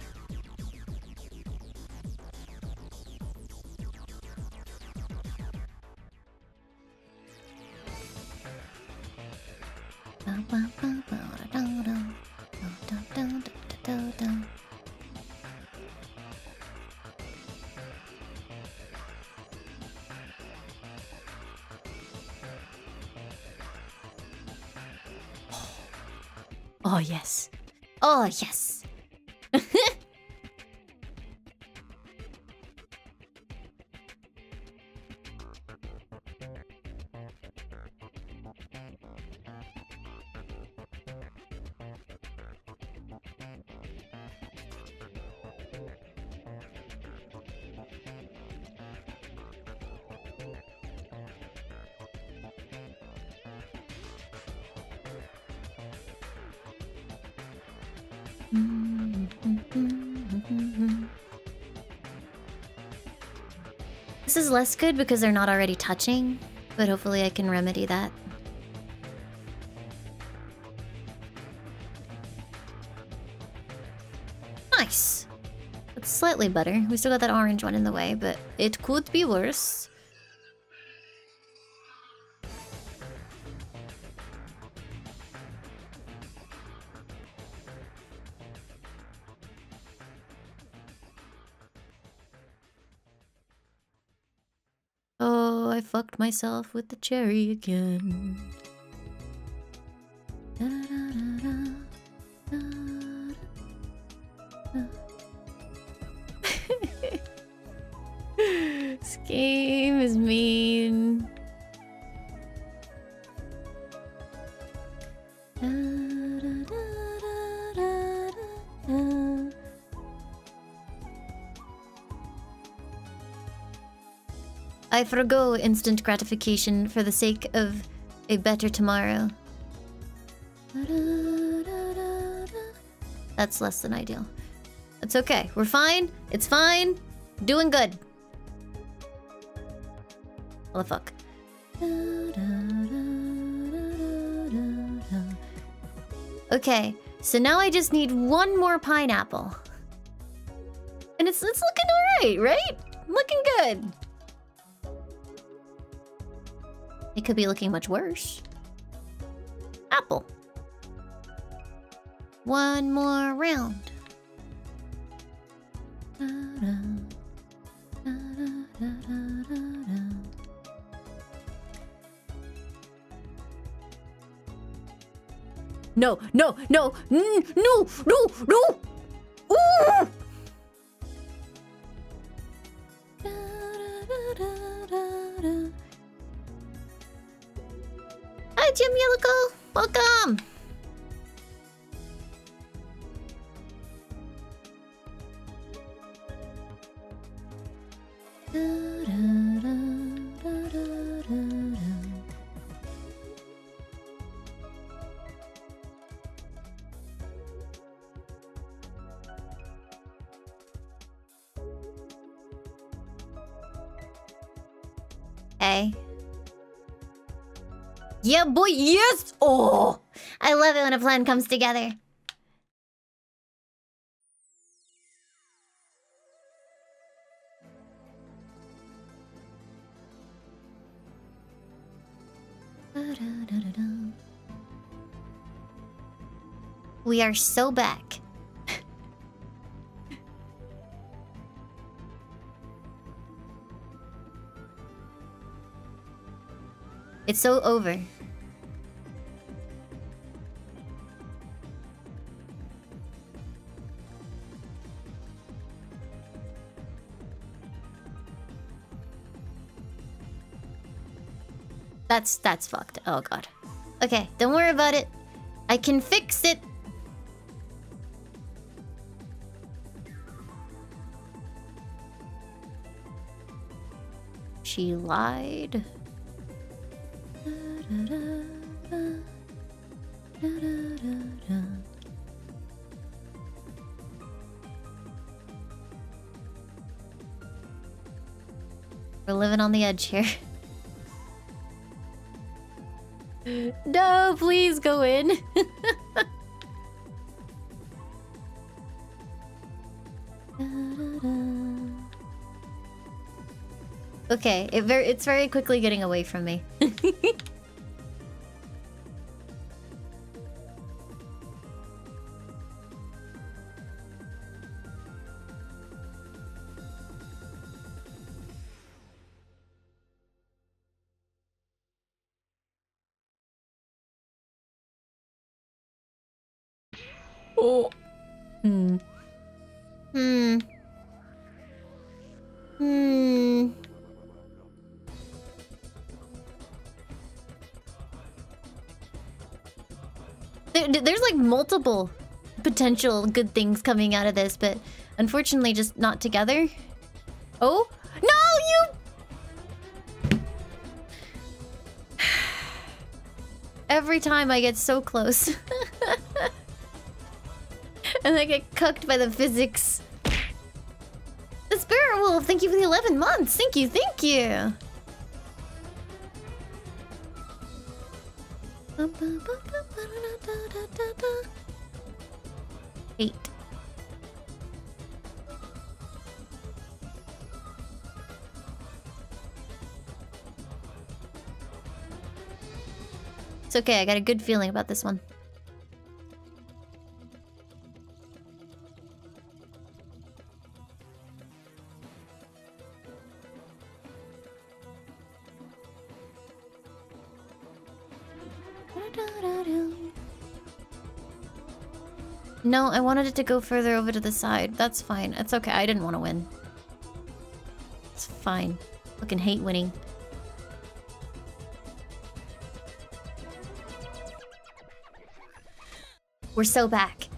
Oh, yes. Is less good because they're not already touching, but hopefully I can remedy that. Nice! It's slightly better. We still got that orange one in the way, but it could be worse. Myself with the cherry again. I forgo instant gratification for the sake of a better tomorrow. That's less than ideal. It's okay. We're fine. It's fine. Doing good. What the fuck? Okay, so now I just need one more pineapple. And it's it's looking alright, right? Looking good. It could be looking much worse. Apple. One more round. No, no, no, n- no, no, no! Yeah, boy, yes! Oh! I love it when a plan comes together. We are so back. It's so over. That's that's fucked. Oh god. Okay, don't worry about it. I can fix it. She lied. We're living on the edge here. no, please go in. okay, it very it's very quickly getting away from me. multiple potential good things coming out of this, but unfortunately just not together. Oh? No, you... Every time I get so close. and I get cucked by the physics. The Spirit Wolf, thank you for the 11 months. Thank you, thank you. It's okay, I got a good feeling about this one. No, I wanted it to go further over to the side. That's fine. It's okay. I didn't want to win. It's fine. Fucking hate winning. We're so back.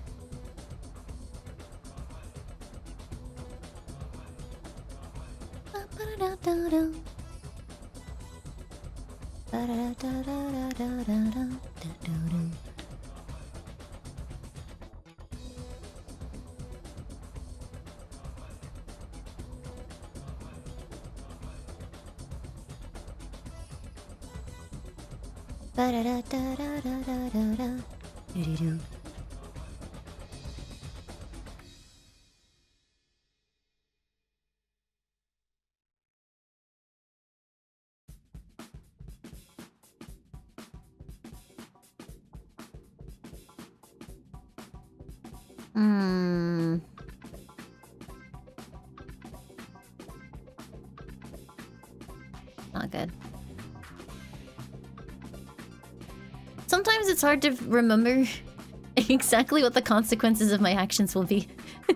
Hard to remember exactly what the consequences of my actions will be.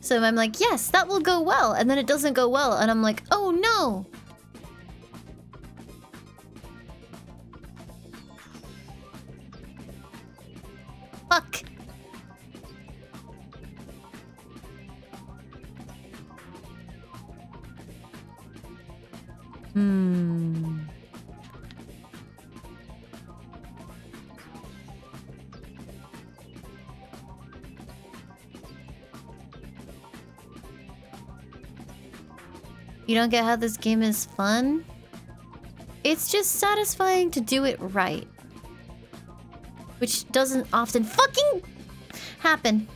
so I'm like, yes, that will go well. And then it doesn't go well. And I'm like, oh no. You don't get how this game is fun? It's just satisfying to do it right. Which doesn't often fucking happen.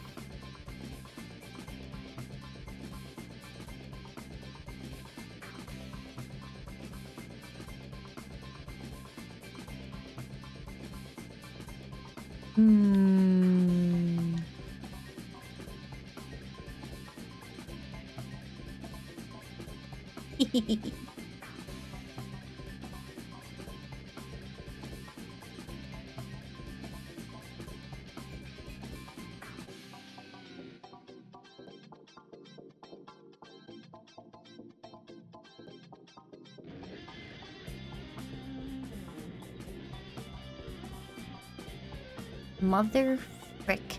Mother frick.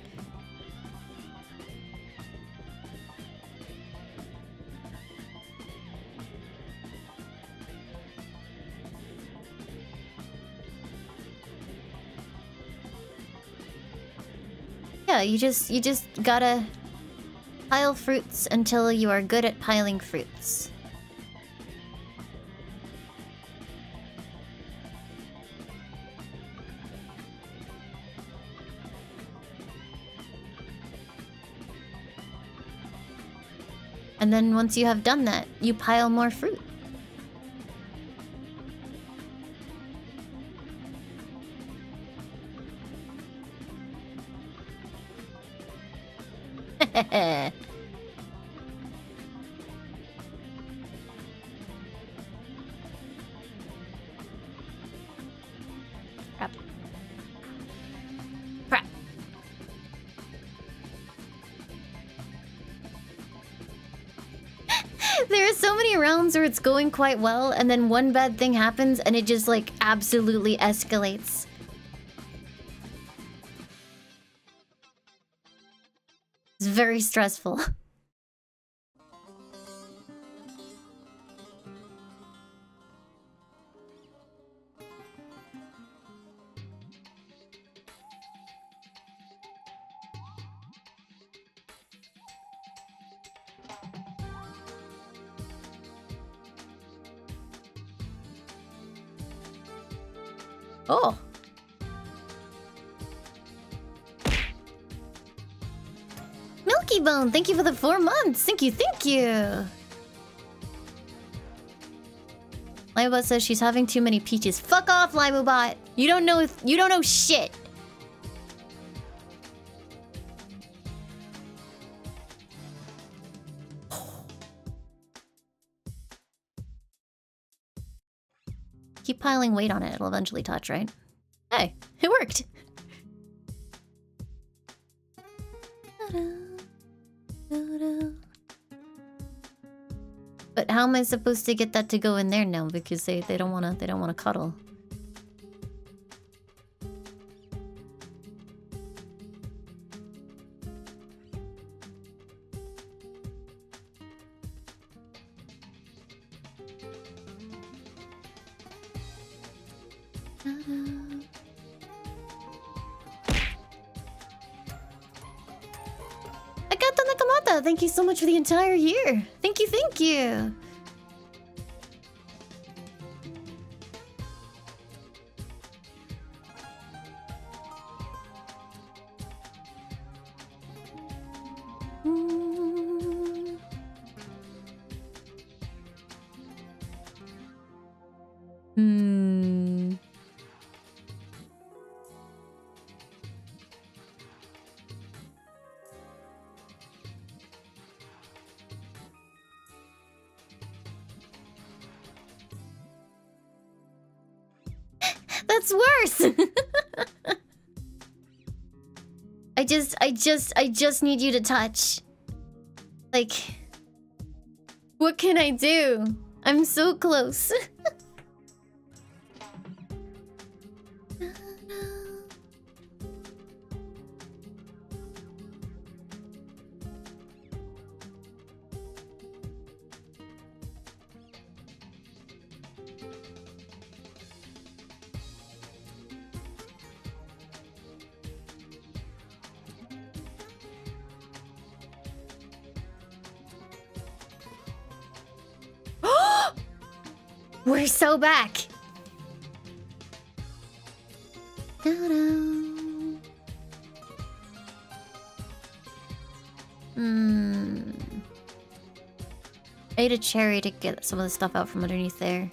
Yeah, you just you just gotta pile fruits until you are good at piling fruits. And then once you have done that, you pile more fruit. it's going quite well, and then one bad thing happens, and it just like absolutely escalates. It's very stressful. thank you for the four months. Thank you, thank you. Limebot says she's having too many peaches. Fuck off, Limebot. You don't know if you don't know shit. Keep piling weight on it, it'll eventually touch, right? Am I supposed to get that to go in there now? Because they, they don't wanna they don't wanna cuddle. Thank you so much for the entire year. Thank you, thank you. Just, I just, need you to touch. Like, what can I do? I'm so close. I ate a cherry to get some of the stuff out from underneath there.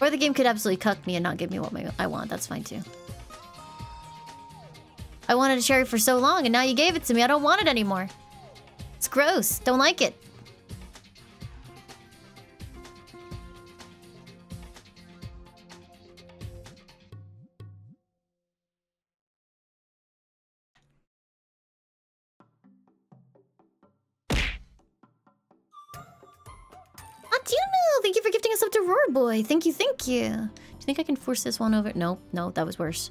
Or the game could absolutely cuck me and not give me what I want. That's fine too. I wanted a cherry for so long and now you gave it to me. I don't want it anymore. It's gross. Don't like it. You. Do you think I can force this one over? No, no, that was worse.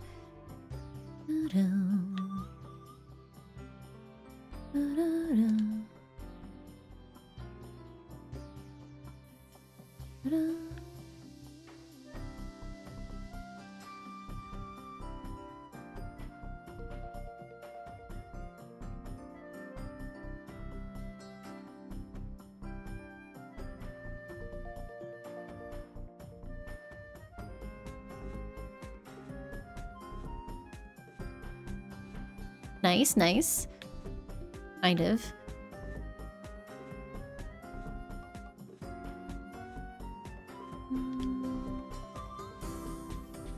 Nice, nice. Kind of.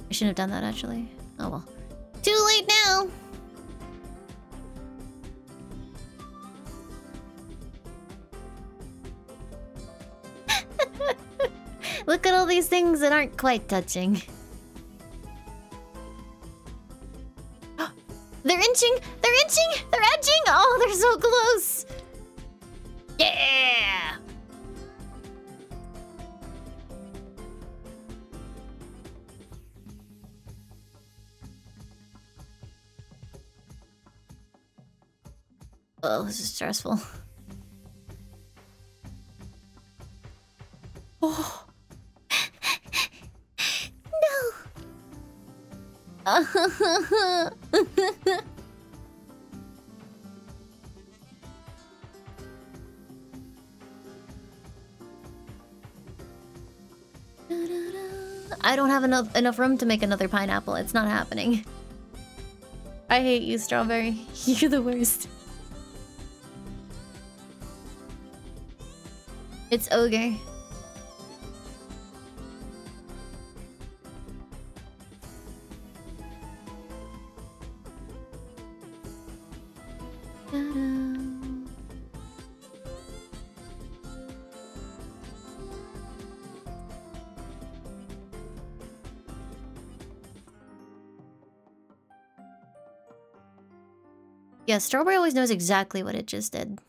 I shouldn't have done that, actually. Oh well. Too late now! Look at all these things that aren't quite touching. This is stressful. Oh. no! I don't have enough enough room to make another pineapple. It's not happening. I hate you, Strawberry. You're the worst. It's Ogre. Yeah, Strawberry always knows exactly what it just did.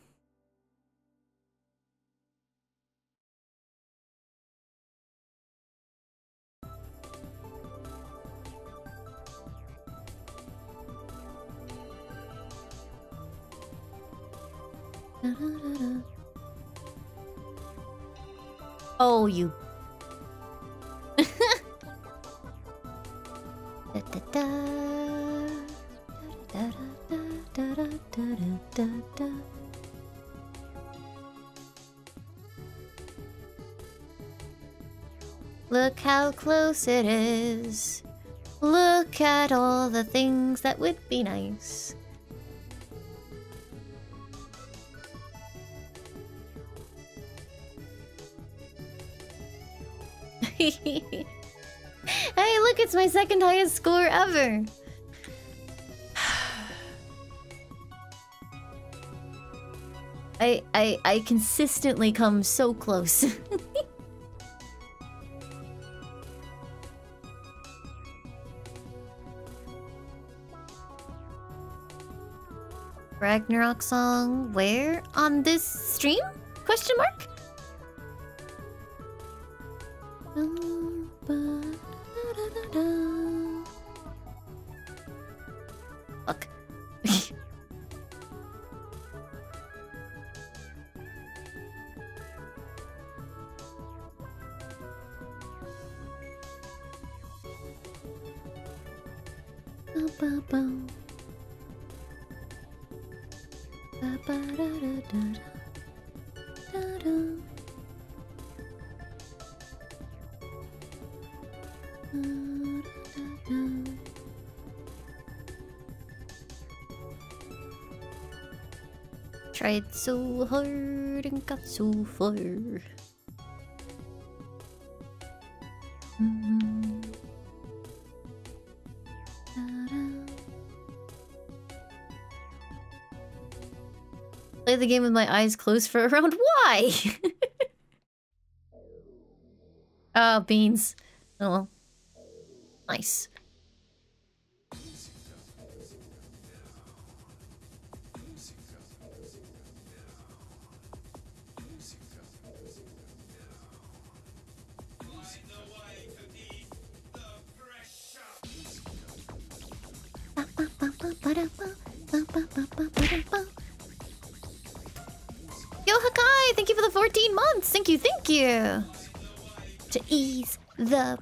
Close it is. Look at all the things that would be nice. hey, look, it's my second highest score ever. I, I, I consistently come so close. Ragnarok song where on this stream? Question mark? So hard and got so far. Mm-hmm. Play the game with my eyes closed for a round. Why? oh, beans. Oh. Nice.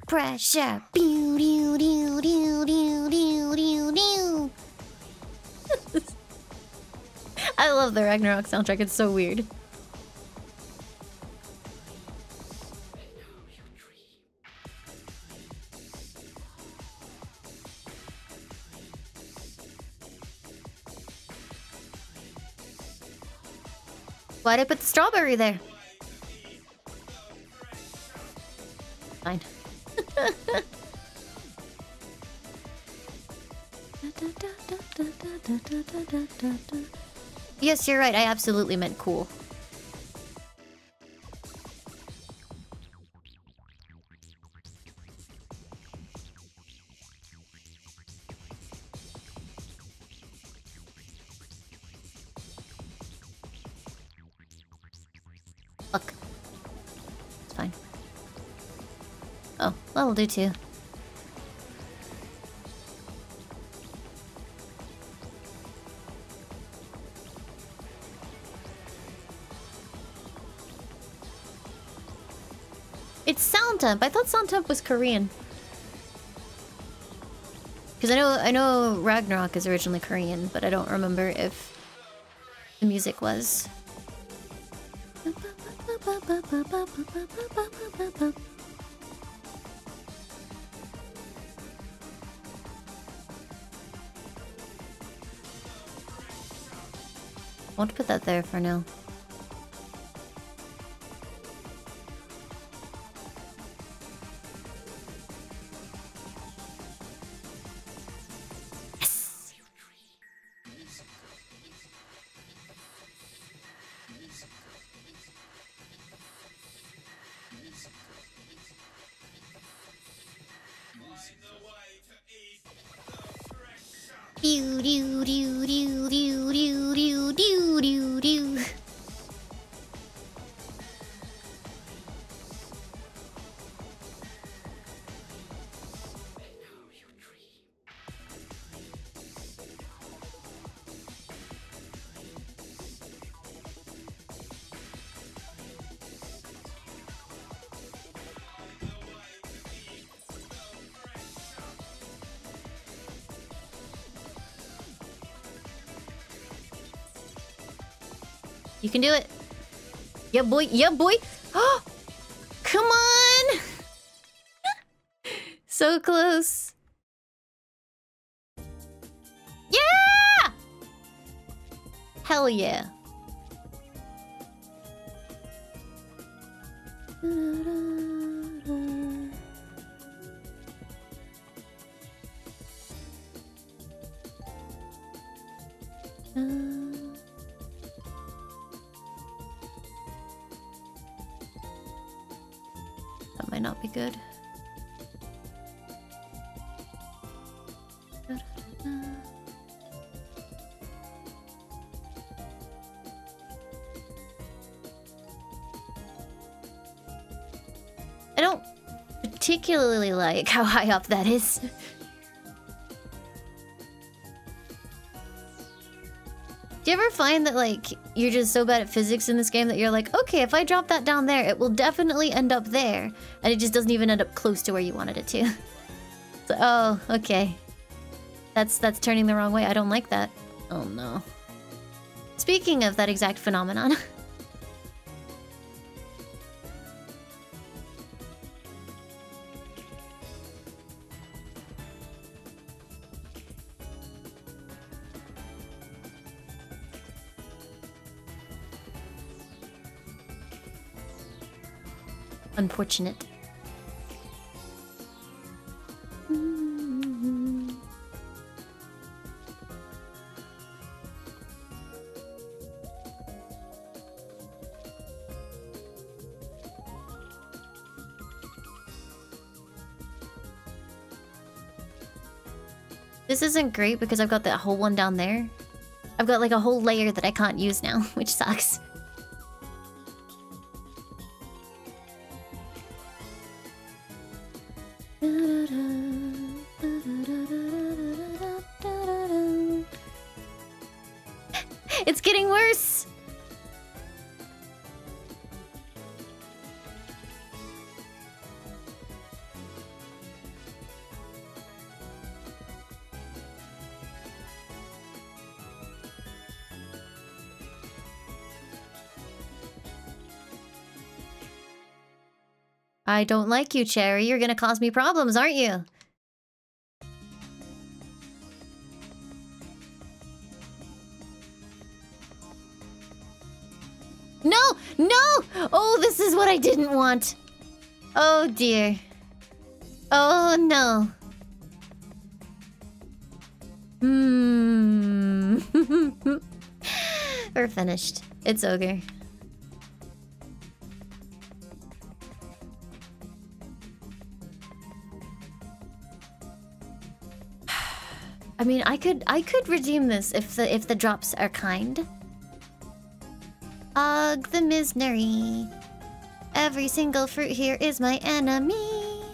Pressure. I love the Ragnarok soundtrack, it's so weird. Why'd I put the strawberry there? Yes, you're right. I absolutely meant cool. Look. It's fine. Oh, that'll do too. Sound I thought Sound was Korean. Because I know I know Ragnarok is originally Korean, but I don't remember if the music was. Won't put that there for now. You can do it. Yeah, boy. Yeah, boy. Oh, come on. so close. Yeah! Hell yeah. Particularly like how high up that is. Do you ever find that like you're just so bad at physics in this game that you're like, okay, if I drop that down there, it will definitely end up there, and it just doesn't even end up close to where you wanted it to. so, oh, okay. That's that's turning the wrong way. I don't like that. Oh no. Speaking of that exact phenomenon. Unfortunate. This isn't great because I've got that whole one down there. I've got like a whole layer that I can't use now, which sucks. I don't like you, Cherry. You're gonna cause me problems, aren't you? No! No! Oh, this is what I didn't want. Oh, dear. Oh, no. Hmm. We're finished. It's ogre. Mean, I could I could redeem this if the if the drops are kind. Ugh, the misery. Every single fruit here is my enemy.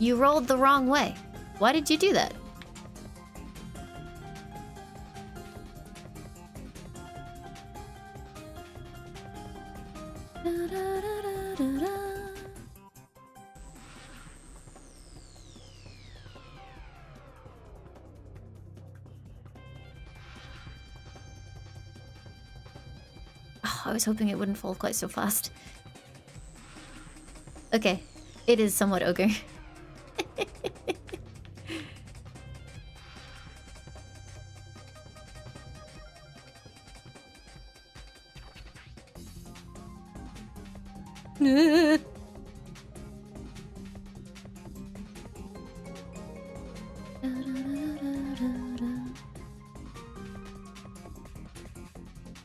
You rolled the wrong way. Why did you do that? Was hoping it wouldn't fall quite so fast. Okay, it is somewhat ogre.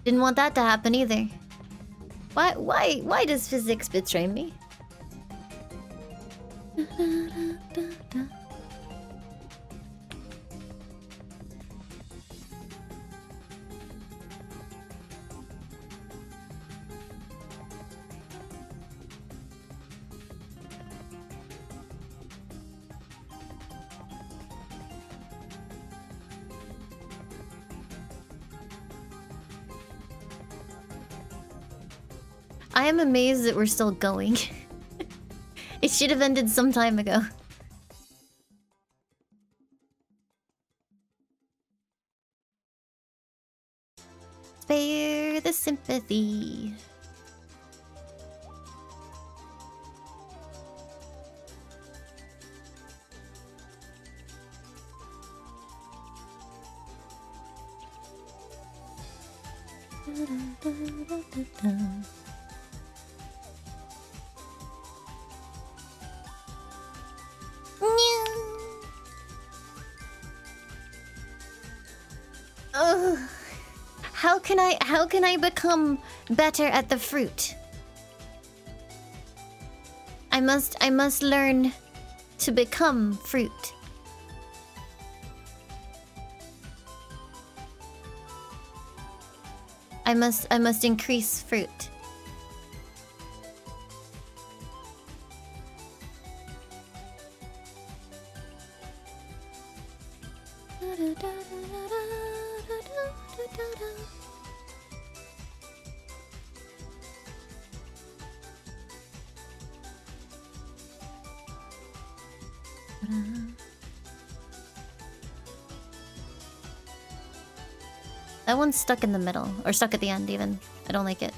Didn't want that to happen either. Why, why, why does physics betray me? I am amazed that we're still going. it should have ended some time ago. I how can I become better at the fruit? I must I must learn to become fruit. I must I must increase fruit. That one's stuck in the middle, or stuck at the end even. I don't like it.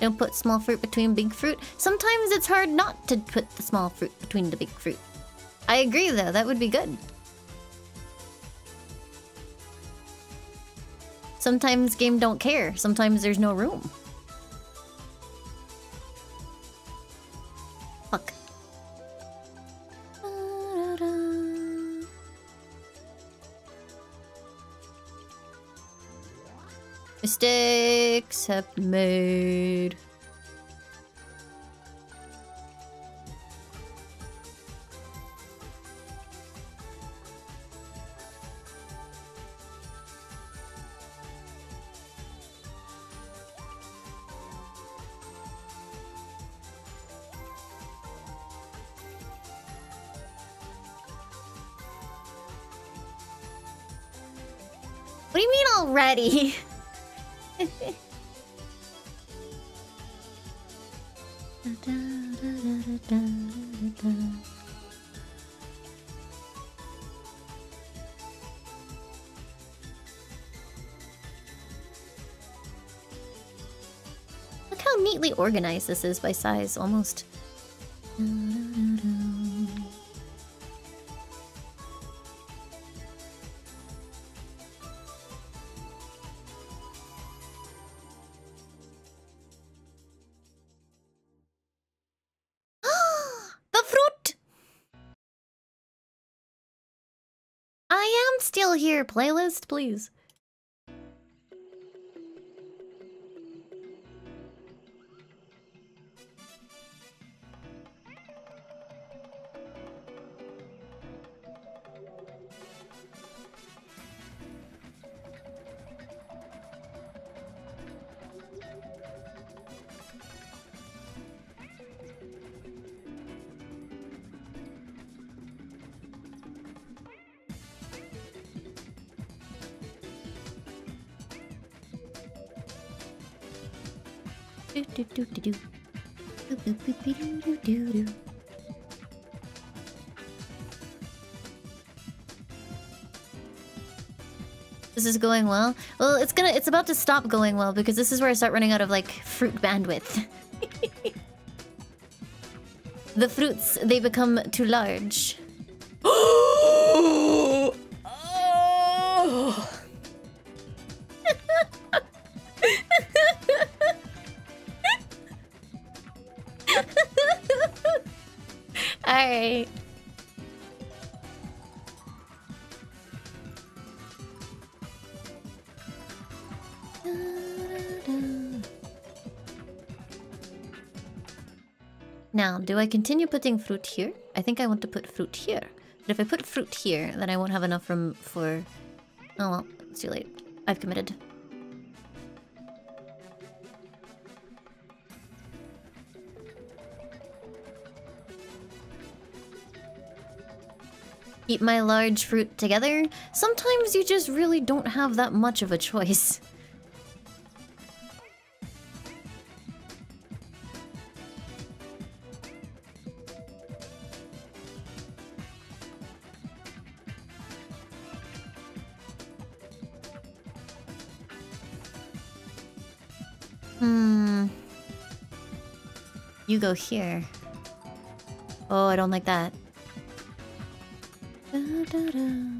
Don't put small fruit between big fruit. Sometimes it's hard not to put the small fruit between the big fruit. I agree though, that would be good. Sometimes game don't care. Sometimes there's no room. Have made. What do you mean already? Look how neatly organized this is by size, almost. Please. Is going well. Well, it's gonna it's about to stop going well because this is where I start running out of like fruit bandwidth. the fruits they become too large. Do I continue putting fruit here? I think I want to put fruit here. But if I put fruit here, then I won't have enough room for... Oh well, it's too late. I've committed. Keep my large fruit together? Sometimes you just really don't have that much of a choice. You go here. Oh, I don't like that. Da-da-da. Good.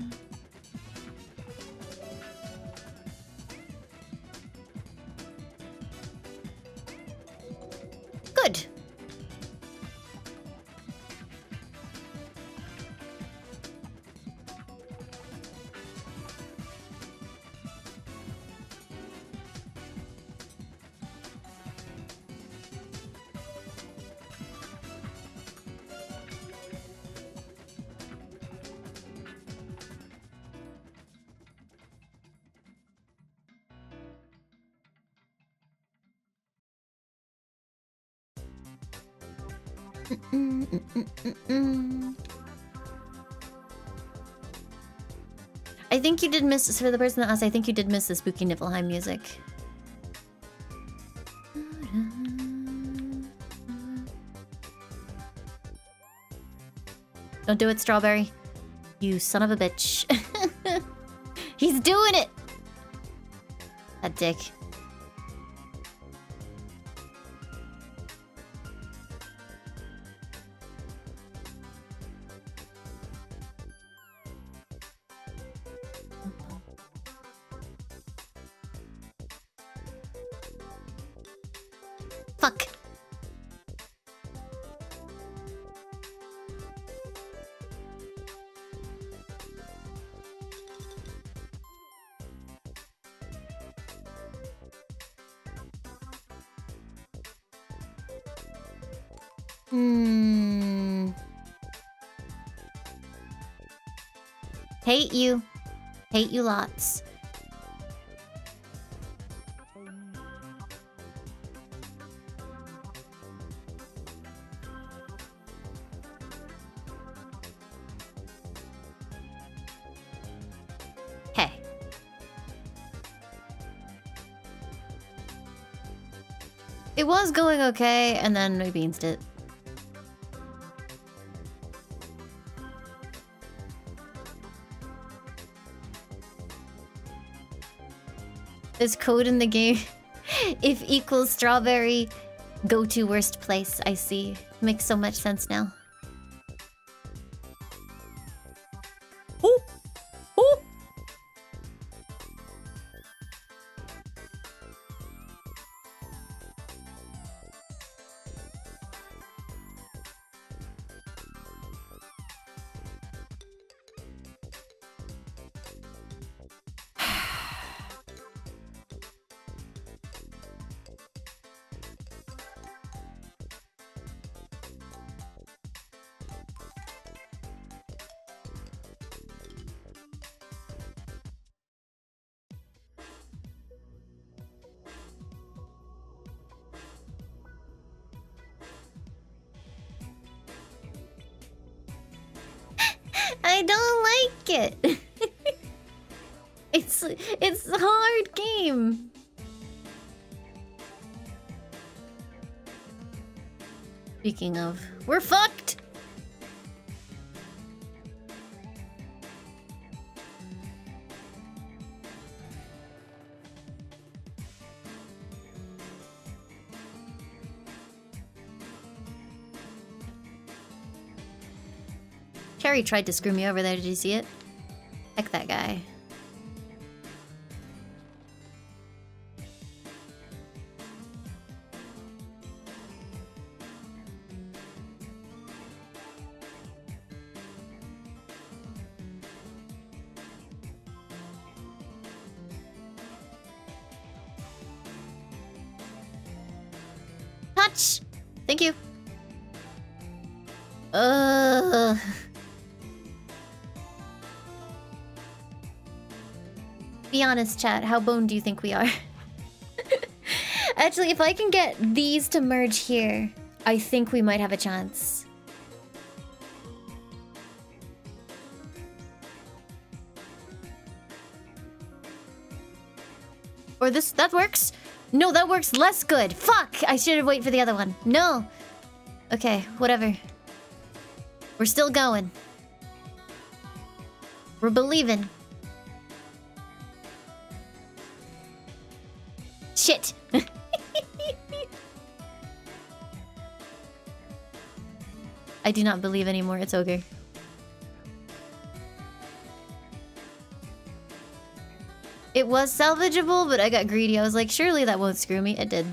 think you did miss, for the person that asked, I think you did miss the spooky Niflheim music. Don't do it, Strawberry. You son of a bitch. He's doing it! That dick. Hate you. Hate you lots. Hey. It was going okay, and then we beansed it. There's code in the game. if equals strawberry, go to worst place. I see. Makes so much sense now. Speaking of, we're fucked. Carrie tried to screw me over there. Did you see it? Heck that guy. Be honest, chat. How boned do you think we are? Actually, if I can get these to merge here, I think we might have a chance. Or this, that works. No, that works less good. Fuck! I should have waited for the other one. No. Okay, whatever. We're still going. We're believing. I do not believe anymore. It's ogre. It was salvageable, but I got greedy. I was like, surely that won't screw me. It did.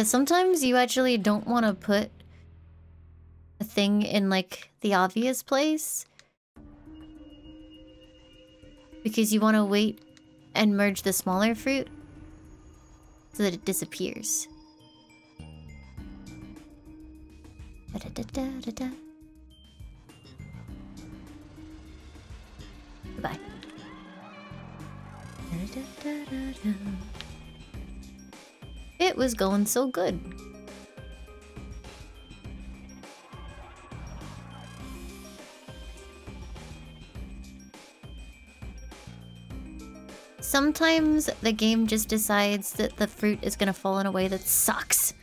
Yeah, sometimes you actually don't want to put a thing in like the obvious place. Because you want to wait and merge the smaller fruit so that it disappears. Da-da-da-da-da-da. Goodbye. It was going so good. Sometimes the game just decides that the fruit is gonna fall in a way that sucks.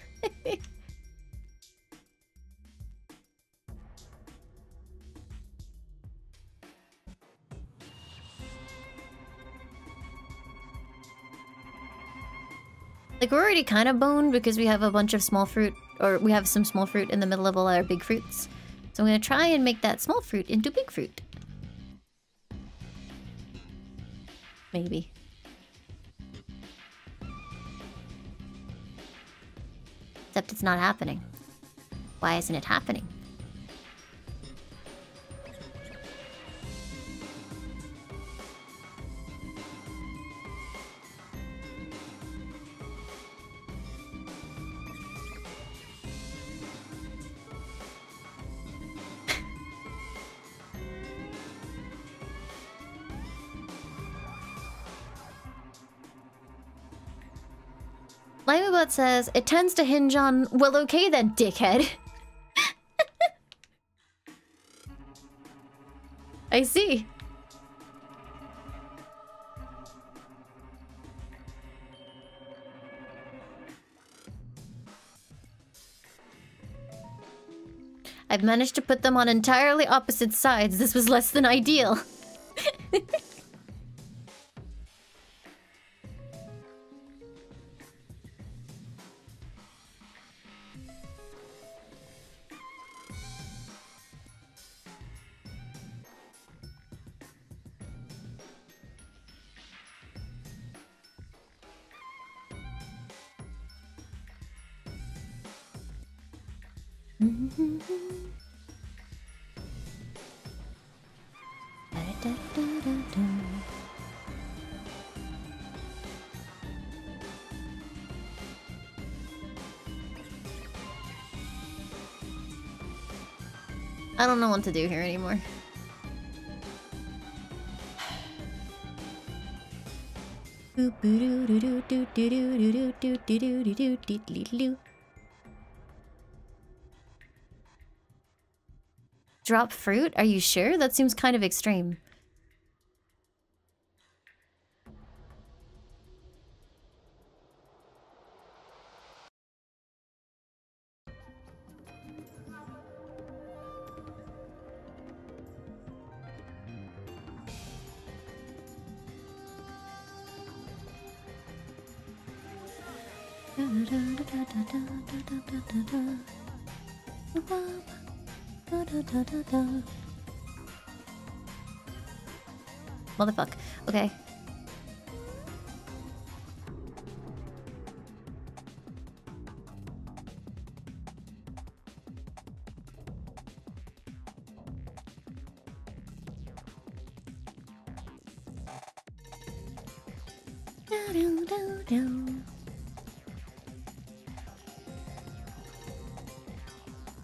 Like, we're already kind of boned because we have a bunch of small fruit, or we have some small fruit in the middle of all our big fruits. So I'm gonna try and make that small fruit into big fruit. Maybe. Except it's not happening. Why isn't it happening? Says, it tends to hinge on, well, okay then, dickhead. I see. I've managed to put them on entirely opposite sides. This was less than ideal. I don't know what to do here anymore. Drop fruit? Are you sure? That seems kind of extreme. Motherfuck. Okay.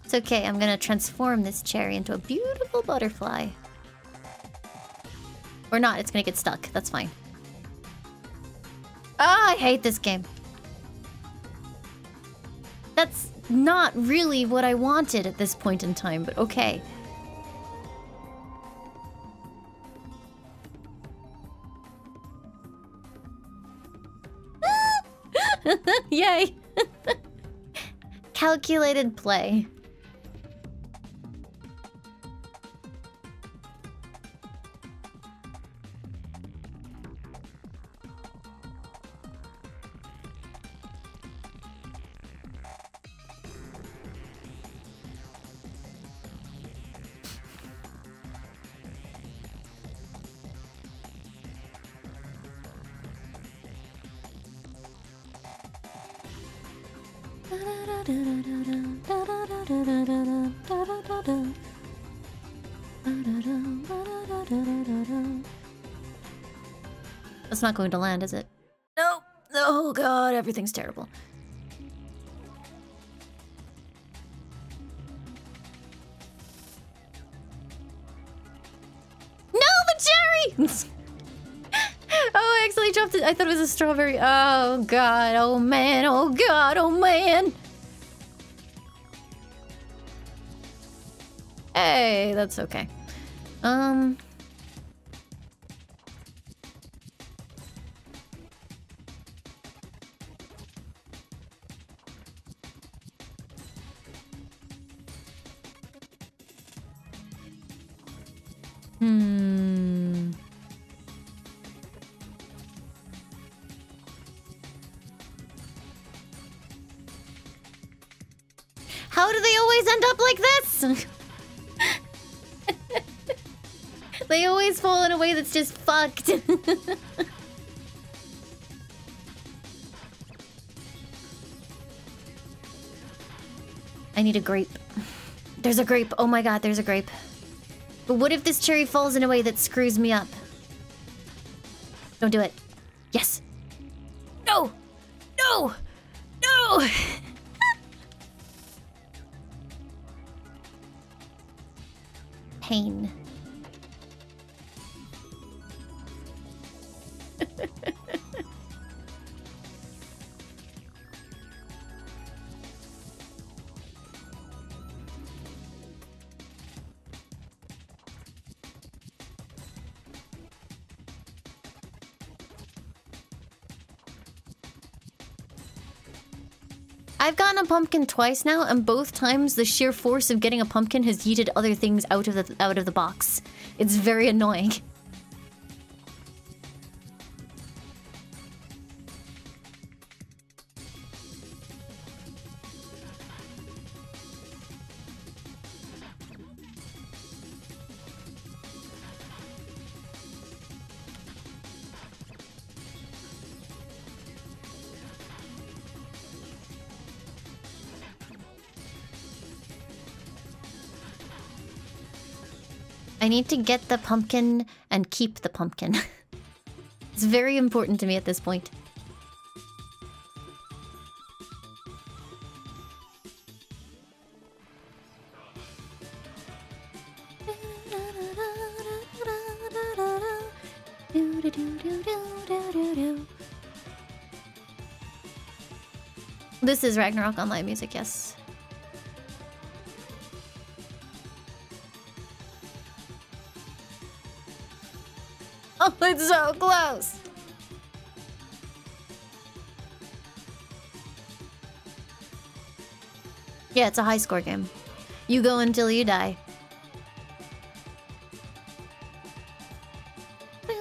It's okay, I'm gonna transform this cherry into a beautiful butterfly. Or not, it's gonna get stuck. That's fine. Ah, I hate this game. That's not really what I wanted at this point in time, but okay. Yay! Calculated play. That's not going to land, is it? Nope. Oh god, everything's terrible. I thought it was a strawberry. Oh god, oh man, oh god, oh man. Hey, that's okay. Um... need a grape. There's a grape. Oh my god, there's a grape. But what if this cherry falls in a way that screws me up? Don't do it. A pumpkin twice now, and both times the sheer force of getting a pumpkin has yeeted other things out of the out of the box. It's very annoying. Need to get the pumpkin and keep the pumpkin. it's very important to me at this point. This is Ragnarok Online music, yes. It's so close. Yeah, it's a high score game. You go until you die.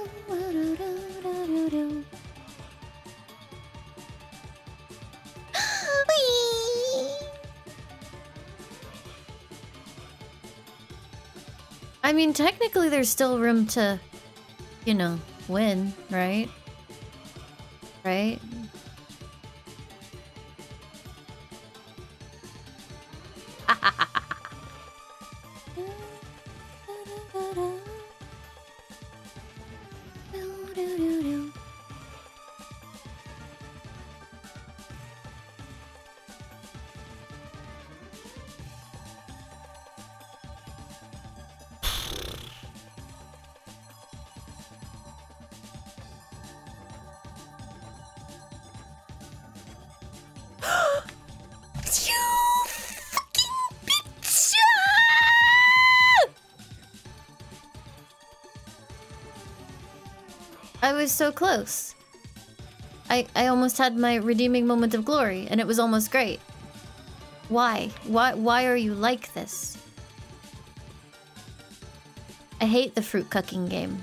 I mean, technically there's still room to, you know, win, right? Right? Was so close. I I almost had my redeeming moment of glory, and it was almost great. Why? Why why are you like this? I hate the fruit cooking game.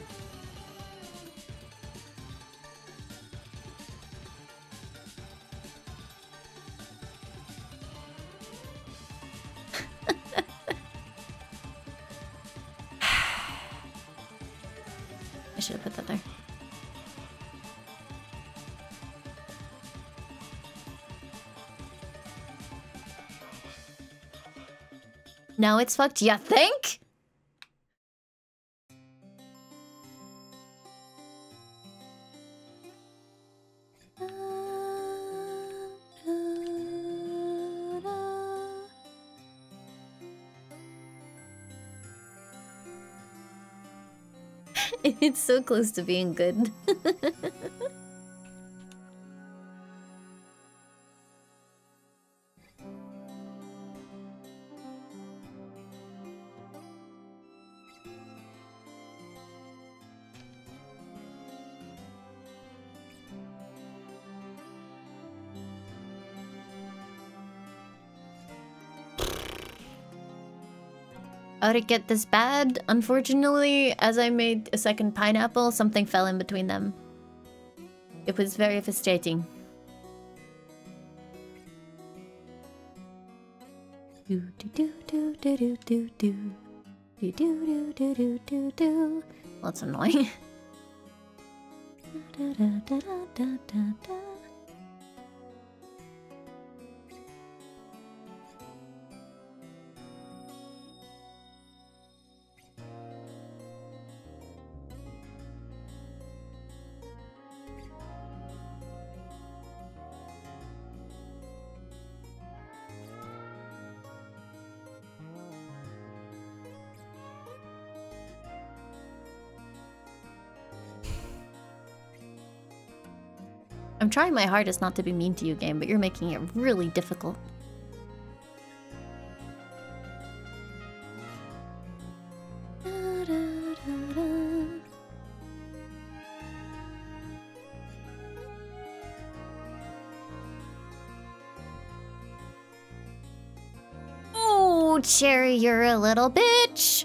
Now it's fucked, you think? it's so close to being good. How'd it get this bad? Unfortunately, as I made a second pineapple, something fell in between them. It was very frustrating. Do. That's annoying. da, da, da, da, da, da. I'm trying my hardest not to be mean to you, game, but you're making it really difficult. Oh, Cherry, you're a little bitch!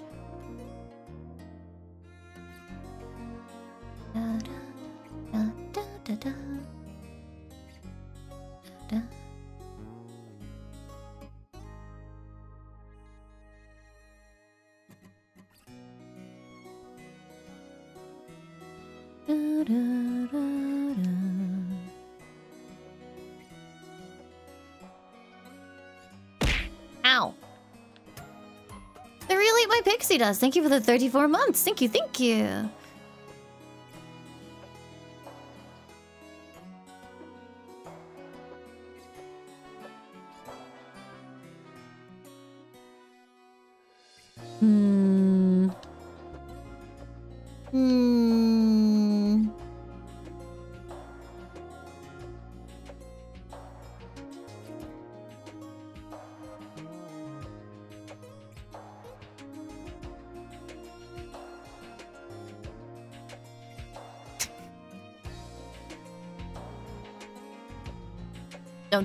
My. Thank you for the 34 months. Thank you, thank you.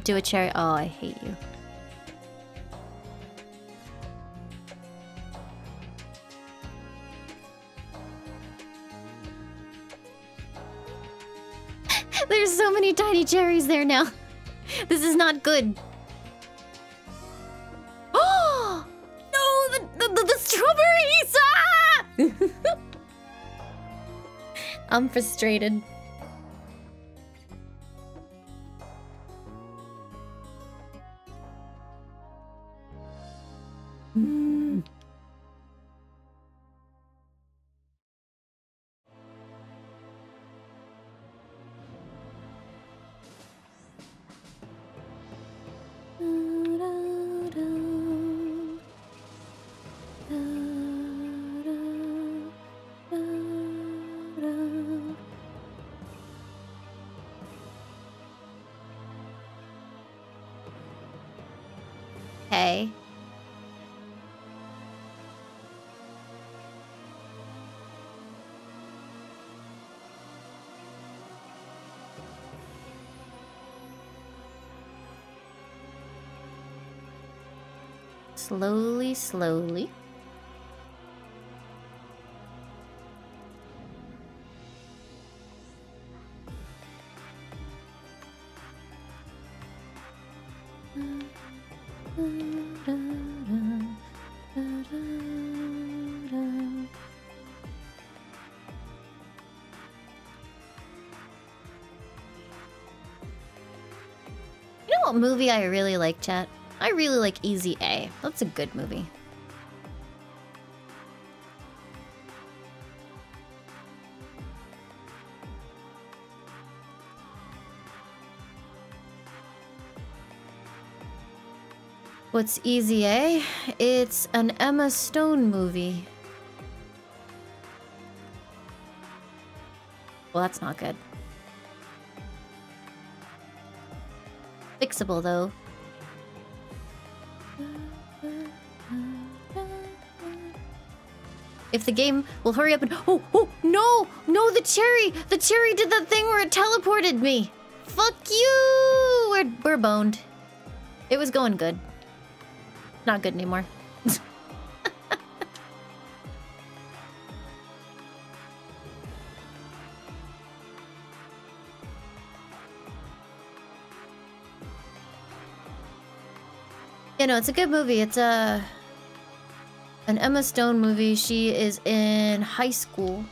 Don't do a cherry. Oh, I hate you. There's so many tiny cherries there now. This is not good. Oh no! The the, the, the strawberries! Ah! I'm frustrated. Slowly, slowly. You know what movie I really like, chat? I really like Easy A. That's a good movie. What's Easy A? It's an Emma Stone movie. Well, that's not good. Fixable, though. If the game will hurry up and... Oh, oh, no! No, the cherry! The cherry did that thing where it teleported me! Fuck you! We're, we're boned. It was going good. Not good anymore. you know, it's a good movie. It's a an Emma Stone movie. She is in high school.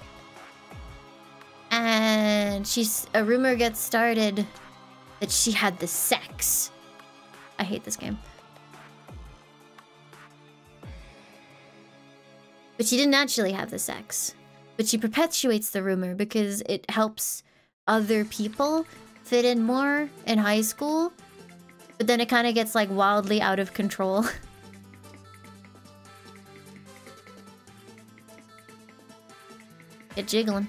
And she's a rumor gets started that she had the sex. I hate this game. But she didn't actually have the sex. But she perpetuates the rumor because it helps other people fit in more in high school. But then it kind of gets like wildly out of control. jiggling.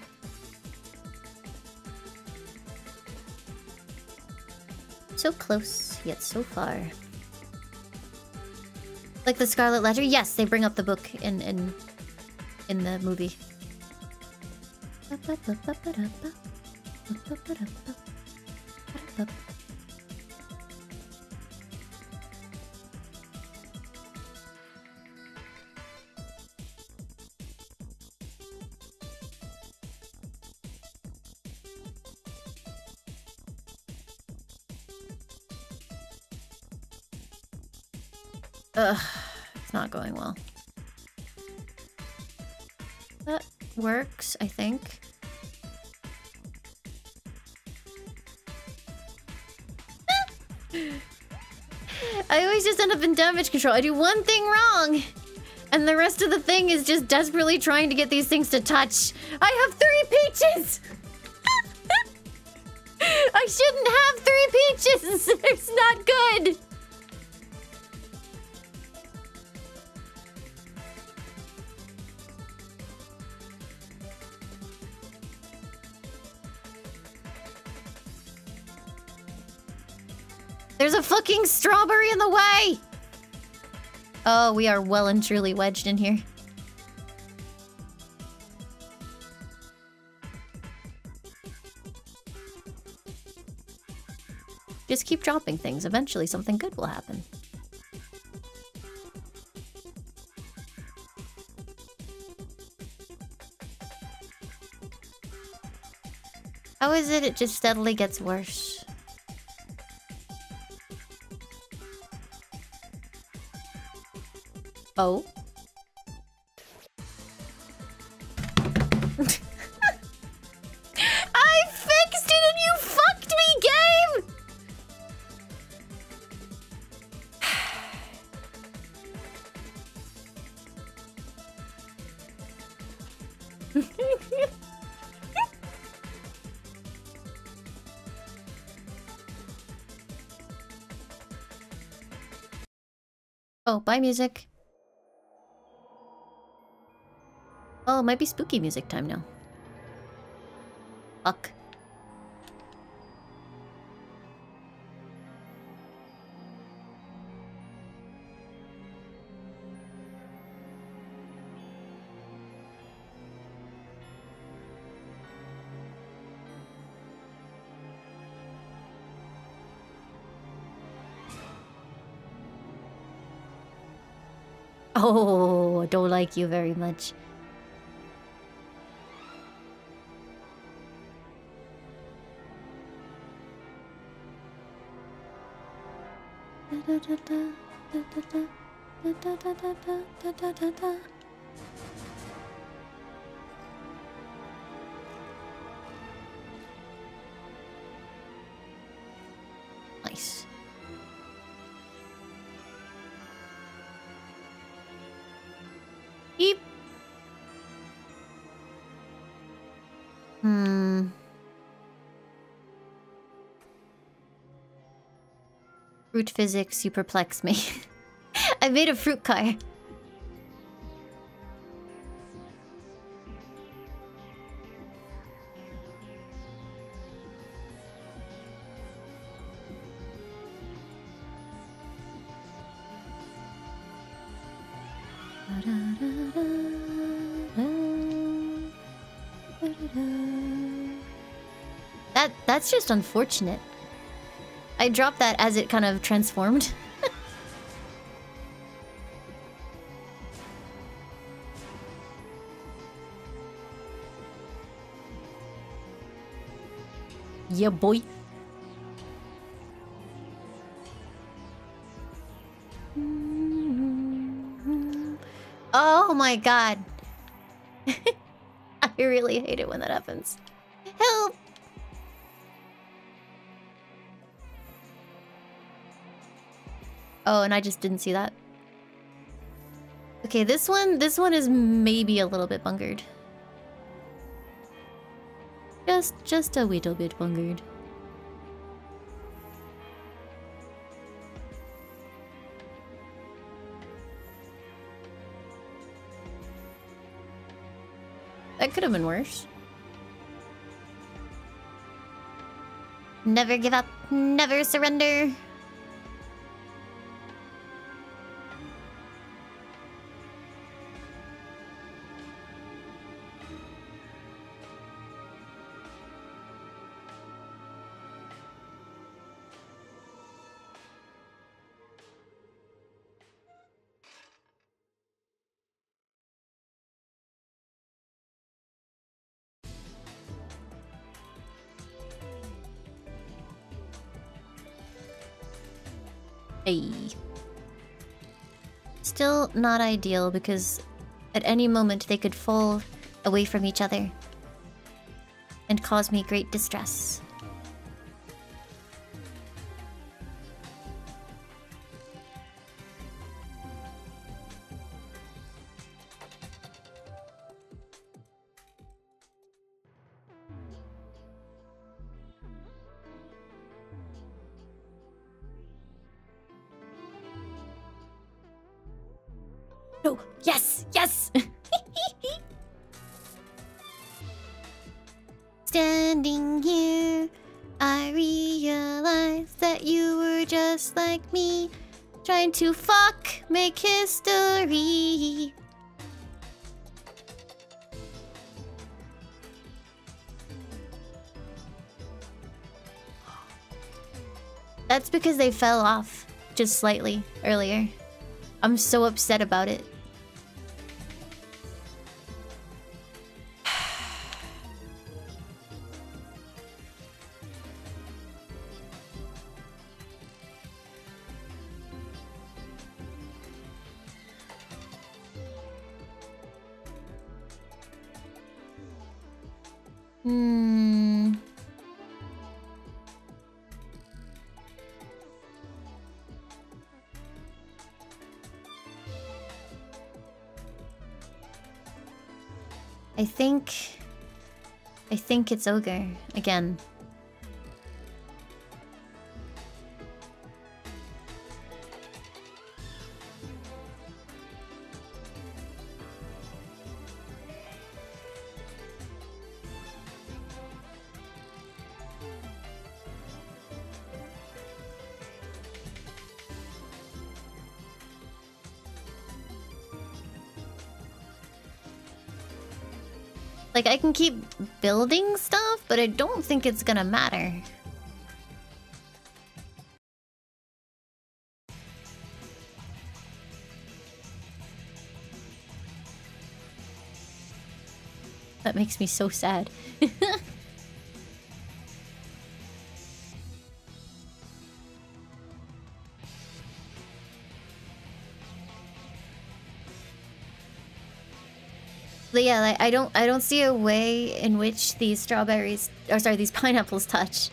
So close, yet so far. Like the Scarlet Letter? Yes, they bring up the book in in in the movie. Not going well. That works, I think. I always just end up in damage control. I do one thing wrong, and the rest of the thing is just desperately trying to get these things to touch. I have three peaches! I shouldn't have three peaches! It's not good! Fucking strawberry in the way! Oh, we are well and truly wedged in here. Just keep dropping things. Eventually something good will happen. How is it it just steadily gets worse? Oh. I fixed it and you fucked me, game! oh, bye music. Oh, it might be spooky music time now. Fuck. Oh, I don't like you very much. 哒哒哒哒哒哒哒哒哒タタタ Fruit physics, you perplex me. I made a fruit car. That that's just unfortunate. I dropped that as it kind of transformed. yeah, boy. Oh my god. I really hate it when that happens. Oh, and I just didn't see that. Okay, this one, this one is maybe a little bit bungered. Just, just a little bit bungered. That could have been worse. Never give up, never surrender. Still not ideal because at any moment they could fall away from each other and cause me great distress. Trying to fuck, make history. That's because they fell off just slightly earlier. I'm so upset about it. Think... I think it's Ogre, again. Like, I can keep building stuff, but I don't think it's gonna matter. That makes me so sad. But yeah, like, I don't I don't see a way in which these strawberries or sorry, these pineapples touch.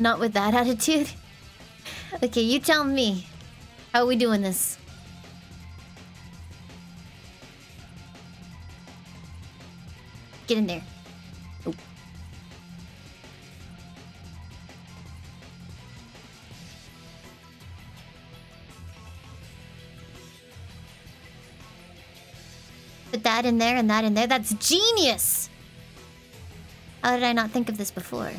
Not with that attitude. okay, you tell me. How are we doing this? get in there. Oh. Put that in there and that in there. That's genius! How did I not think of this before?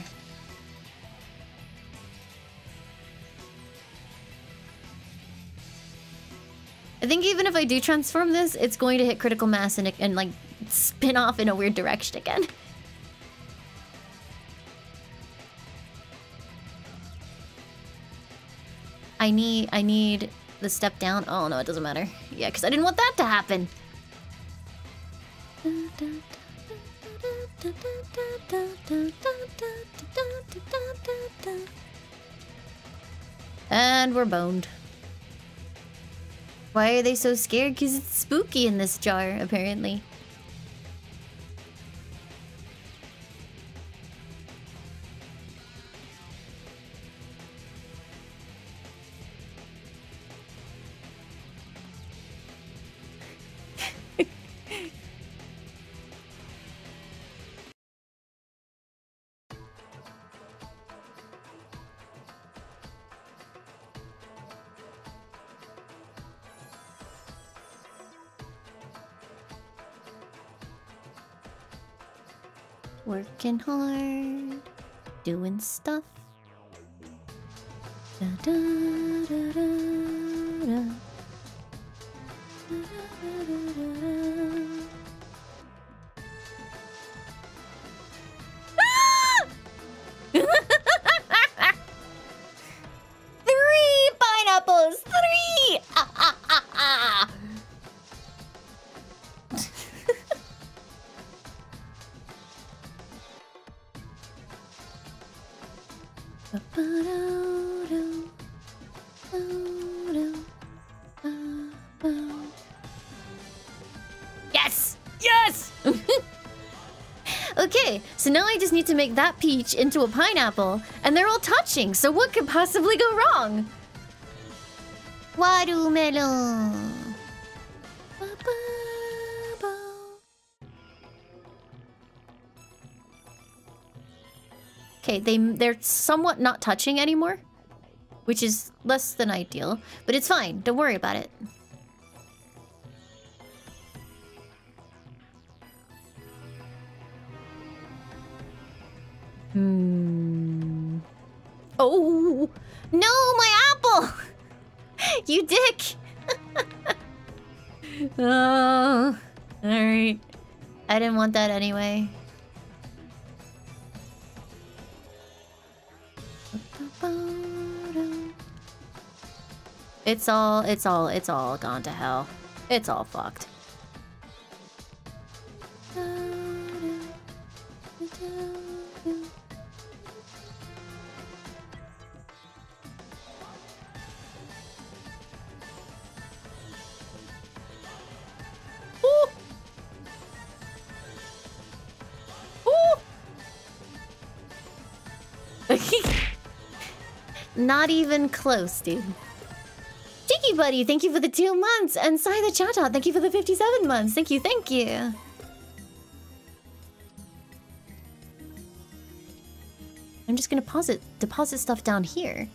I think even if I do transform this, it's going to hit critical mass and, and like spin off in a weird direction again. I need I need the step down. Oh no, it doesn't matter. Yeah, because I didn't want that to happen. And we're boned. Why are they so scared? Because it's spooky in this jar, apparently. Working hard, doing stuff. Da, da, da, need to make that peach into a pineapple, and they're all touching, so what could possibly go wrong? Watermelon. Okay, they they're somewhat not touching anymore, which is less than ideal, but it's fine. Don't worry about it. You dick! oh, all right. I didn't want that anyway. It's all, it's all, it's all gone to hell. It's all fucked. Not even close, dude. Cheeky Buddy, thank you for the two months. And Sai the Chata, thank you for the 57 months. Thank you, thank you. I'm just gonna deposit, deposit stuff down here.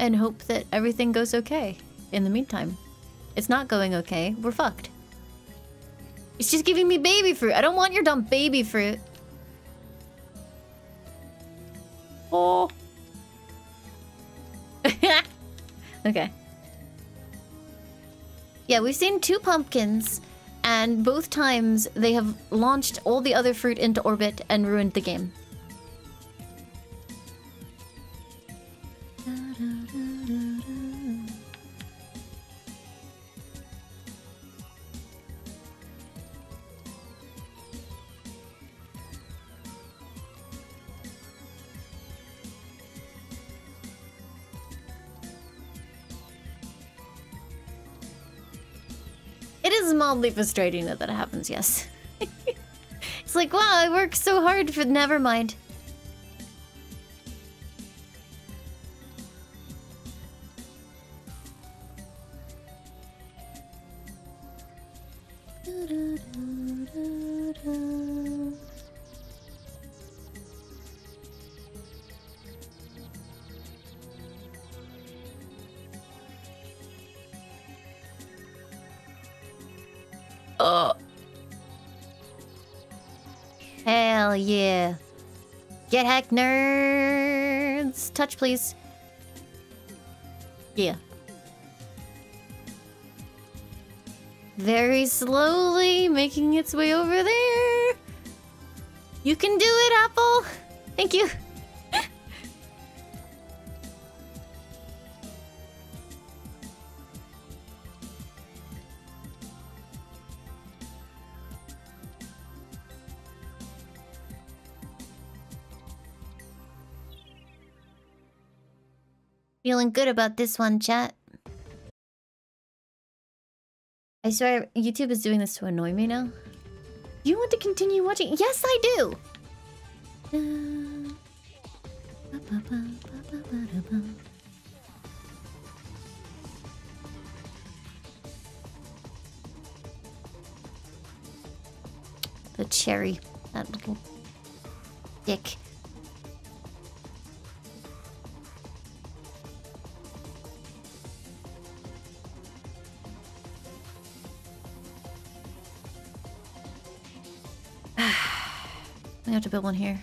And hope that everything goes okay in the meantime. It's not going okay. We're fucked. It's just giving me baby fruit. I don't want your dumb baby fruit. Oh. Okay. Yeah, we've seen two pumpkins, and both times they have launched all the other fruit into orbit and ruined the game. Frustrating that that happens, yes. it's like, wow, I worked so hard for... Never mind. Nerds. Touch, please. Yeah. Very slowly making its way over there. You can do it, Apple. Thank you. Feeling good about this one, chat. I swear, YouTube is doing this to annoy me now. You want to continue watching? Yes, I do! The cherry. That little dick. Have to build one here.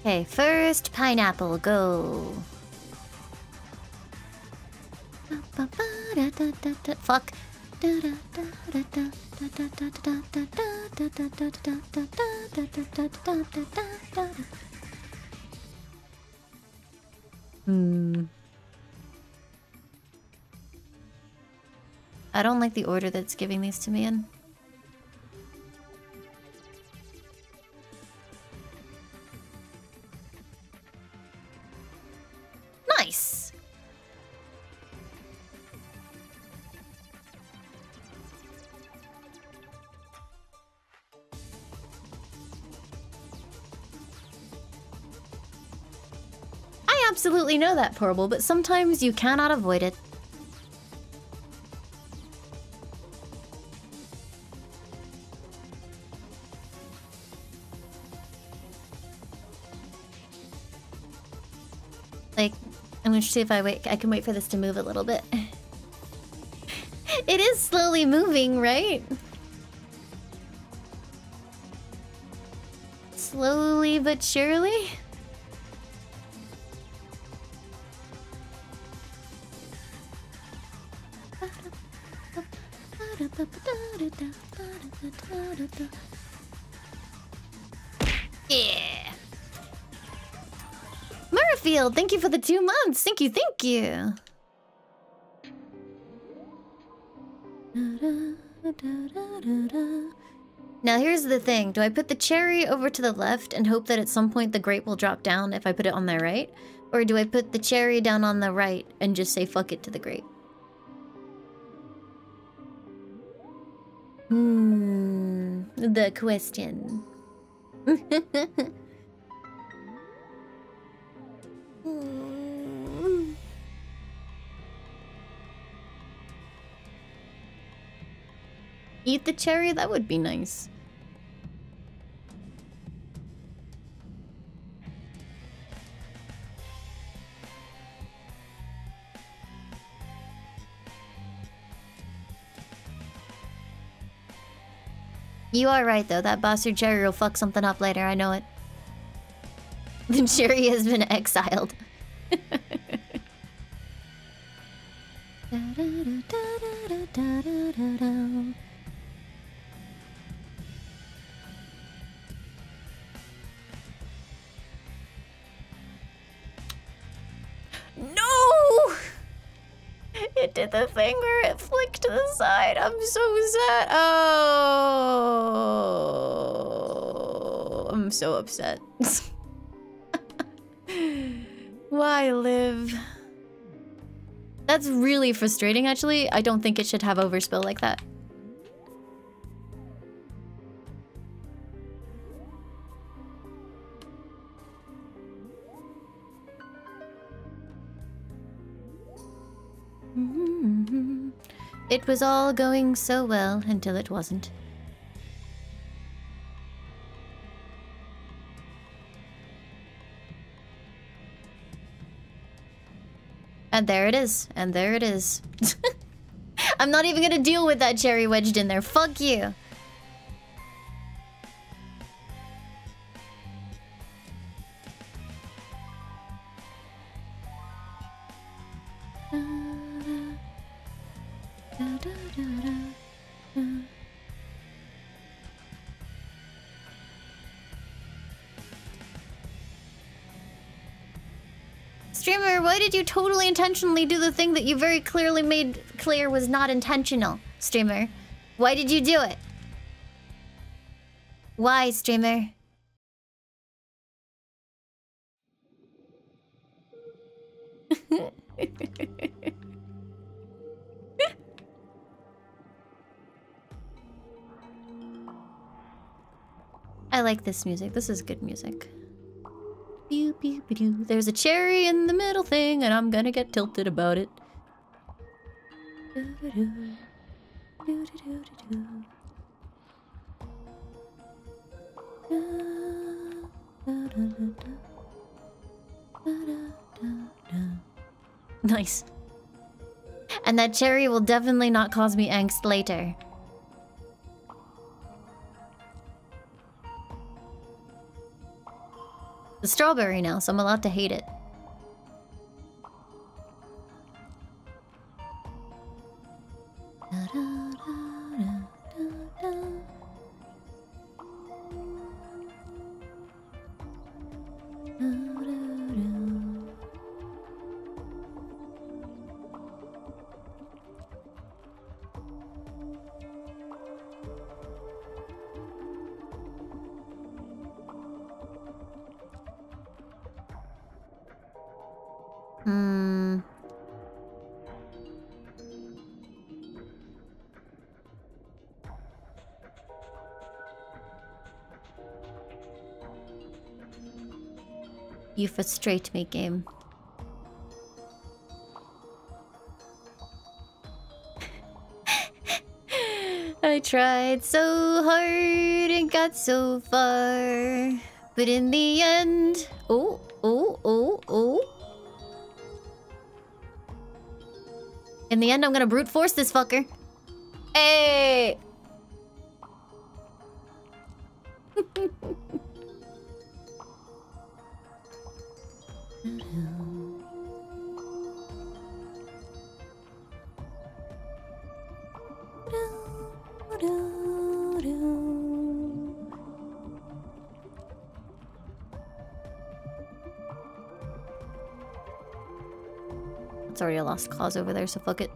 Okay, first pineapple, go. Fuck. Hmm. I don't like the order that's giving these to me in. Absolutely know that, Portable, but sometimes you cannot avoid it. Like, I'm gonna see if I wait. I can wait for this to move a little bit. It is slowly moving, right? Slowly but surely. Thank you for the two months. Thank you, thank you. Now here's the thing. Do I put the cherry over to the left and hope that at some point the grape will drop down if I put it on the right? Or do I put the cherry down on the right and just say fuck it to the grape? Hmm. The question. Hmm. Eat the cherry? That would be nice. You are right though, that bastard cherry will fuck something up later, I know it. The cherry has been exiled. No! It did the thing where it flicked to the side. I'm so sad. Oh, I'm so upset. Why live? That's really frustrating, actually. I don't think it should have overspill like that. Mm-hmm. It was all going so well until it wasn't. And there it is. And there it is. I'm not even gonna deal with that cherry wedged in there. Fuck you. Why did you totally intentionally do the thing that you very clearly made clear was not intentional? Streamer, why did you do it? Why, streamer? I like this music. This is good music. There's a cherry in the middle thing, and I'm gonna get tilted about it. Nice. And that cherry will definitely not cause me angst later. Strawberry now, so I'm allowed to hate it. Frustrate me, game. I tried so hard and got so far. But in the end... Oh, oh, oh, oh. In the end, I'm gonna brute force this fucker. Hey! It's already a lost cause over there, so fuck it.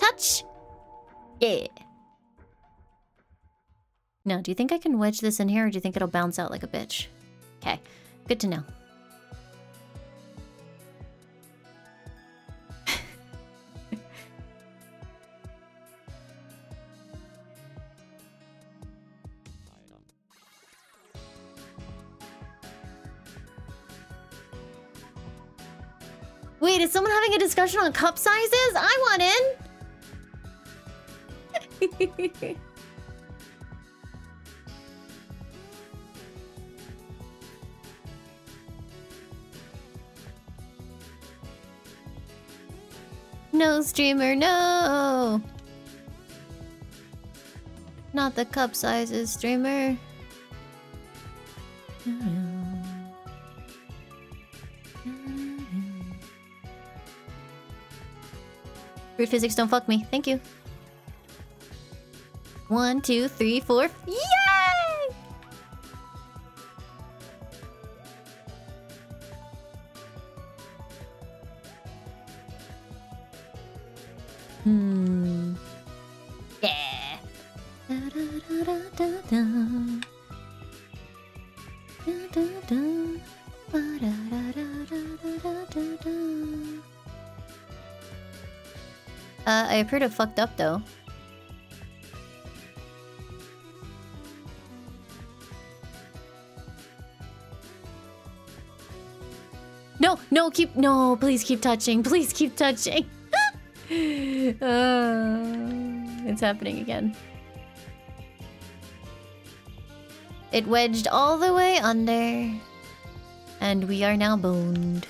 Touch! Yeah. Now, do you think I can wedge this in here, or do you think it'll bounce out like a bitch? Okay, good to know. Having a discussion on cup sizes? I want in! no, streamer, no! Not the cup sizes, streamer. Brute physics don't fuck me. Thank you. One, two, three, four. Yay! I appear to have fucked up though. No, no, keep, no, please keep touching. Please keep touching. uh, it's happening again. It wedged all the way under. And we are now boned.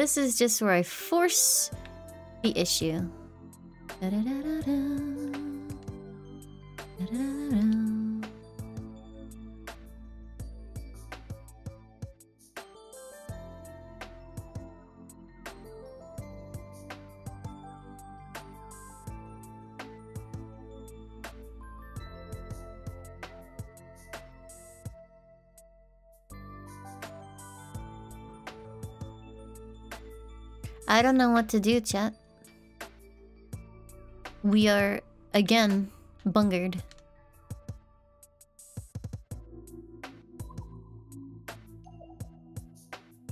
This is just where I force the issue. Da-da-da-da-da. Da-da-da-da. Don't know what to do, chat. We are, again, bungered.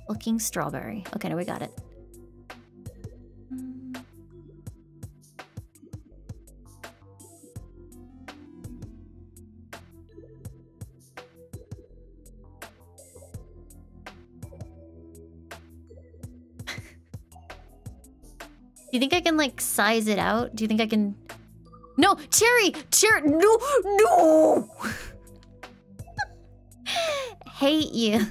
Looking strawberry. Okay, now we got it. Size it out? Do you think I can? No, cherry, cherry, no, no. Hate you.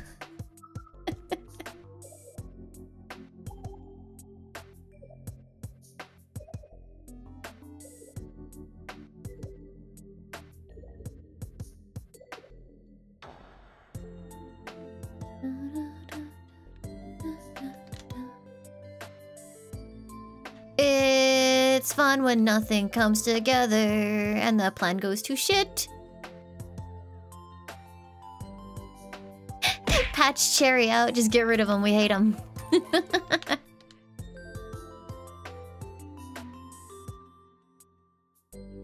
When nothing comes together and the plan goes to shit. Patch Cherry out, just get rid of him, we hate him.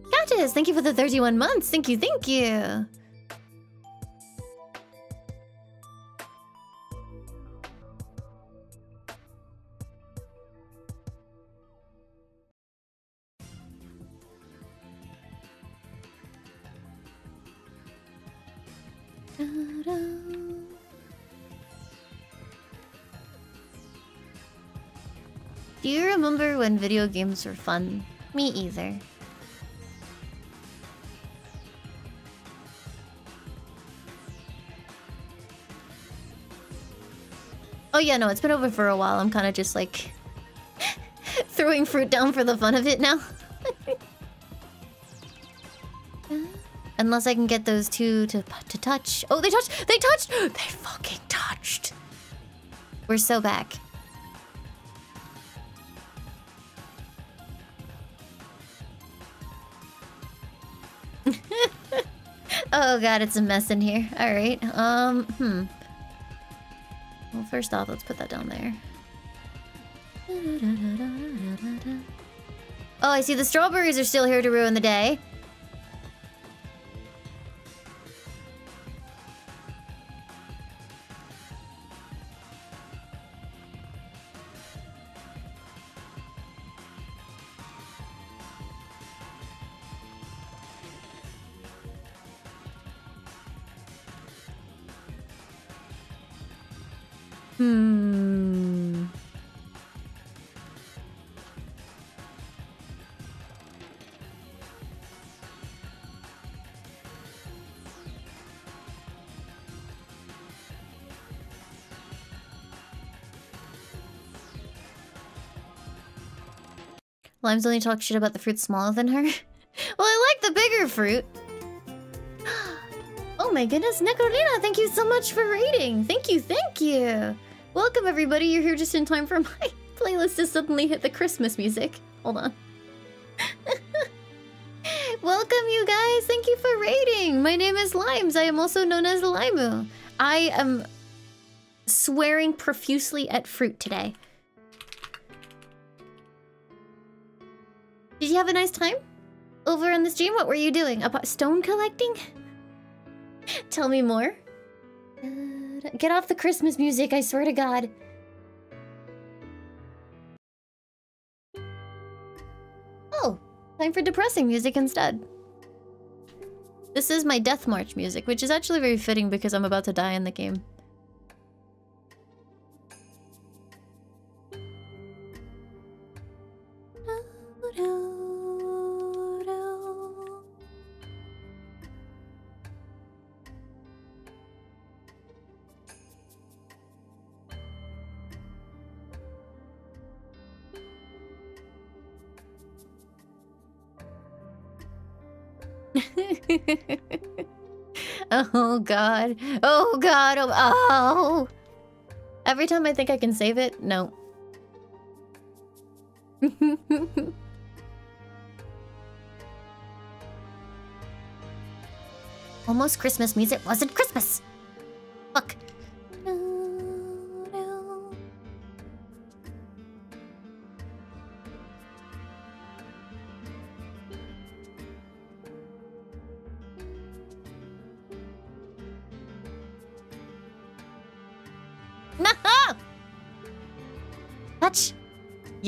Gatis, thank you for the 31 months. Thank you, thank you. Video games were fun? Me either. Oh yeah, no, it's been over for a while. I'm kind of just like throwing fruit down for the fun of it now. Unless I can get those two to to touch. Oh, they touched! They touched! They fucking touched! We're so back. Oh god, it's a mess in here. Alright, um, hmm. Well, first off, let's put that down there. Oh, I see the strawberries are still here to ruin the day. Hmm. Limes only talk shit about the fruit smaller than her. well, I like the bigger fruit. My goodness, Necrolina, thank you so much for raiding. Thank you, thank you. Welcome, everybody. You're here just in time for my playlist to suddenly hit the Christmas music. Hold on. Welcome, you guys. Thank you for raiding. My name is Limes. I am also known as Laimu. I am swearing profusely at fruit today. Did you have a nice time? Over in the stream, what were you doing? About stone collecting? Tell me more. Uh, get off the Christmas music, I swear to God. Oh, time for depressing music instead. This is my Death March music, which is actually very fitting because I'm about to die in the game. God. Oh god. Oh, oh. Every time I think I can save it, no. Almost Christmas means it wasn't Christmas.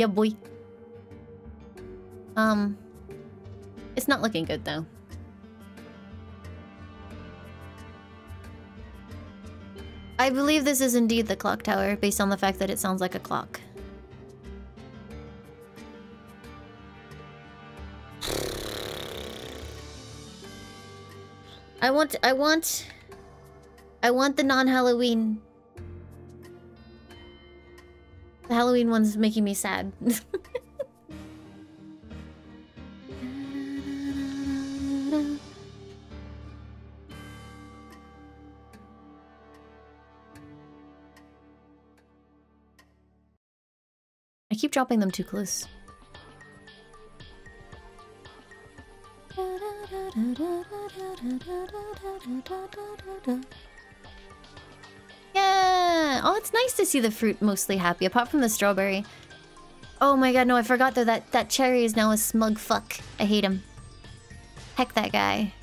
Yeah, boy. Um, it's not looking good though. I believe this is indeed the clock tower based on the fact that it sounds like a clock. I want I want I want the non-Halloween. The Halloween one's making me sad. I keep dropping them too close. It's nice to see the fruit mostly happy, apart from the strawberry. Oh my god, no, I forgot though that that cherry is now a smug fuck. I hate him. Heck that guy.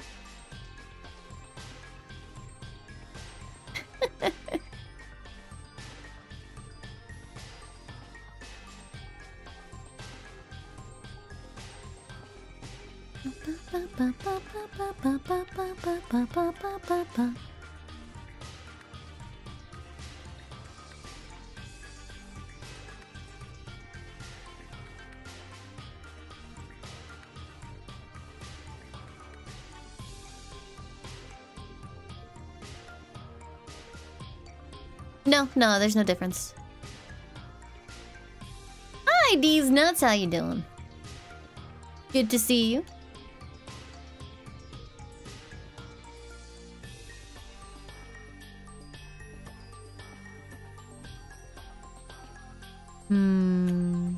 No, there's no difference. Hi, D's Nuts, how you doing? Good to see you. Hmm.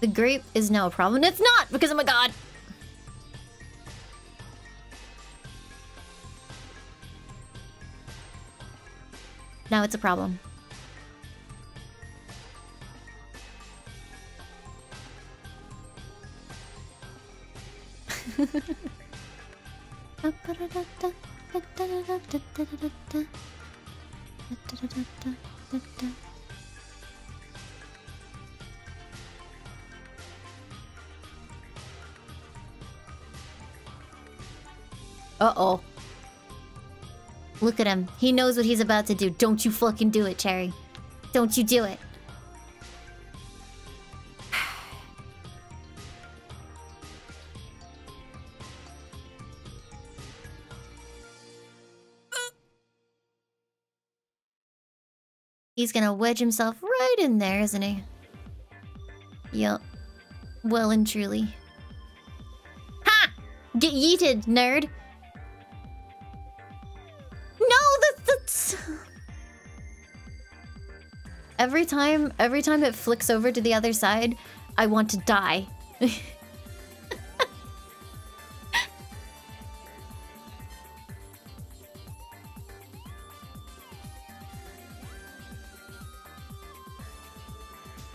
The grape is now a problem. It's not because I'm a god. Now it's a problem. Him. He knows what he's about to do. Don't you fucking do it, Cherry. Don't you do it. He's gonna wedge himself right in there, isn't he? Yup. Well and truly. Ha! Get yeeted, nerd! every time, every time it flicks over to the other side, I want to die.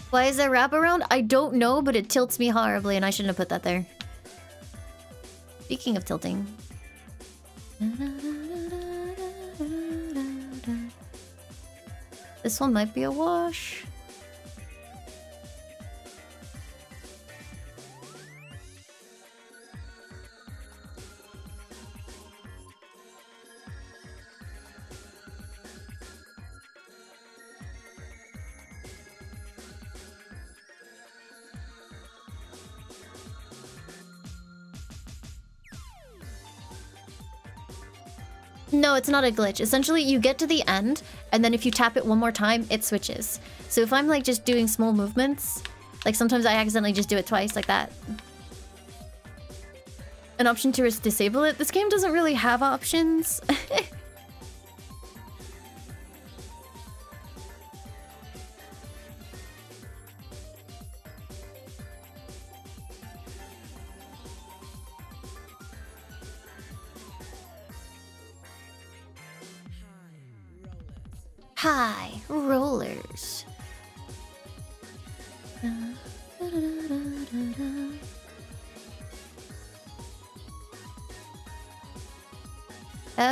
Why is there wraparound? I don't know, but it tilts me horribly and I shouldn't have put that there. Speaking of tilting... Na -na. This one might be a wash. No, it's not a glitch. Essentially, you get to the end, and then if you tap it one more time, it switches. So if I'm like just doing small movements, like sometimes I accidentally just do it twice like that. An option to disable it? This game doesn't really have options.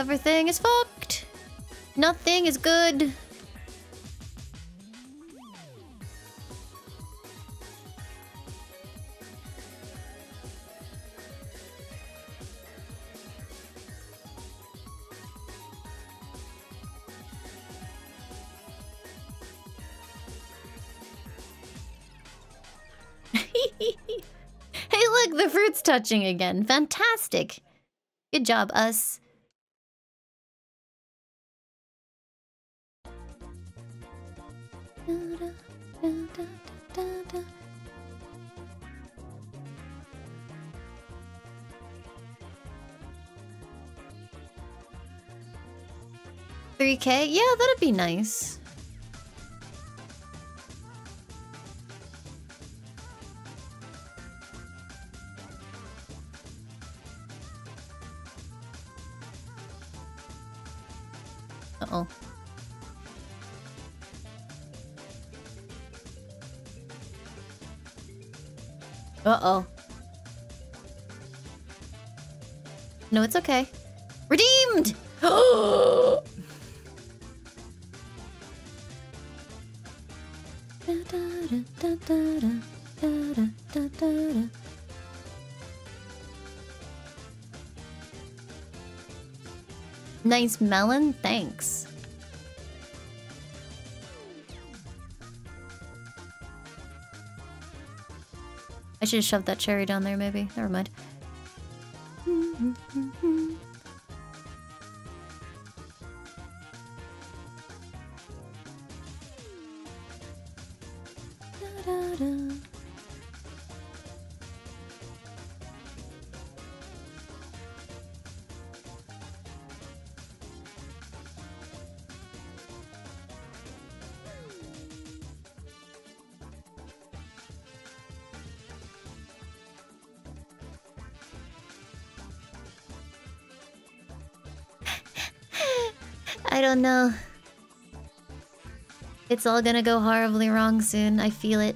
Everything is fucked. Nothing is good. hey, look, the fruit's touching again. Fantastic. Good job, us. Three K? Yeah, that'd be nice. Uh-oh. Uh-oh. No, it's okay. Nice melon, thanks. I should have shoved that cherry down there, maybe. Never mind. Don't know. It's all gonna go horribly wrong soon. I feel it.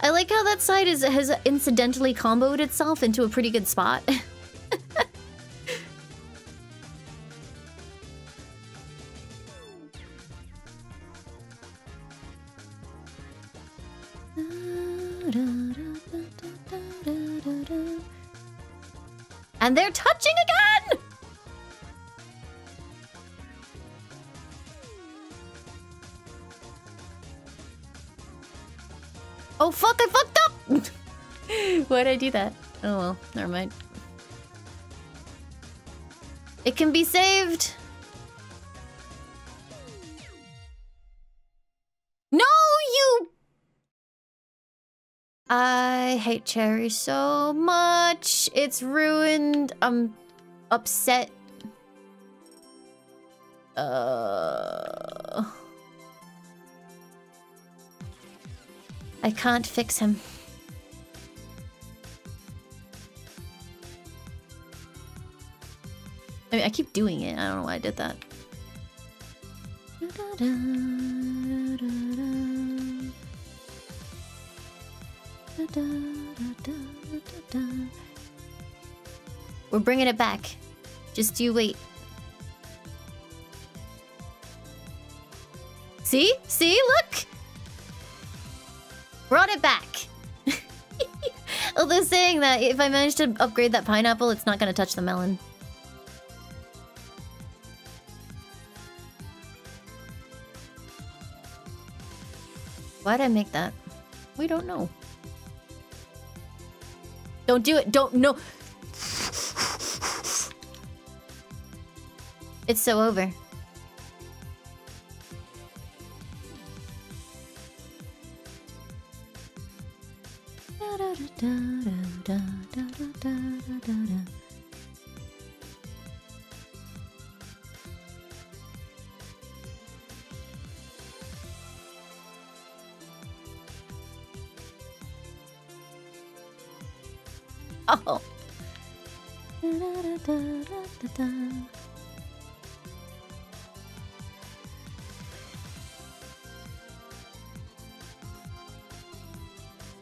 I like how that side is has incidentally comboed itself into a pretty good spot. do that. Oh well, never mind. It can be saved! No, you... I hate Cherry so much. It's ruined. I'm upset. Uh... I can't fix him. Doing it. I don't know why I did that. We're bringing it back. Just you wait. See? See? Look! Brought it back. Although saying that, if I manage to upgrade that pineapple, it's not going to touch the melon. Why'd I make that? We don't know. Don't do it. Don't. No. It's so over.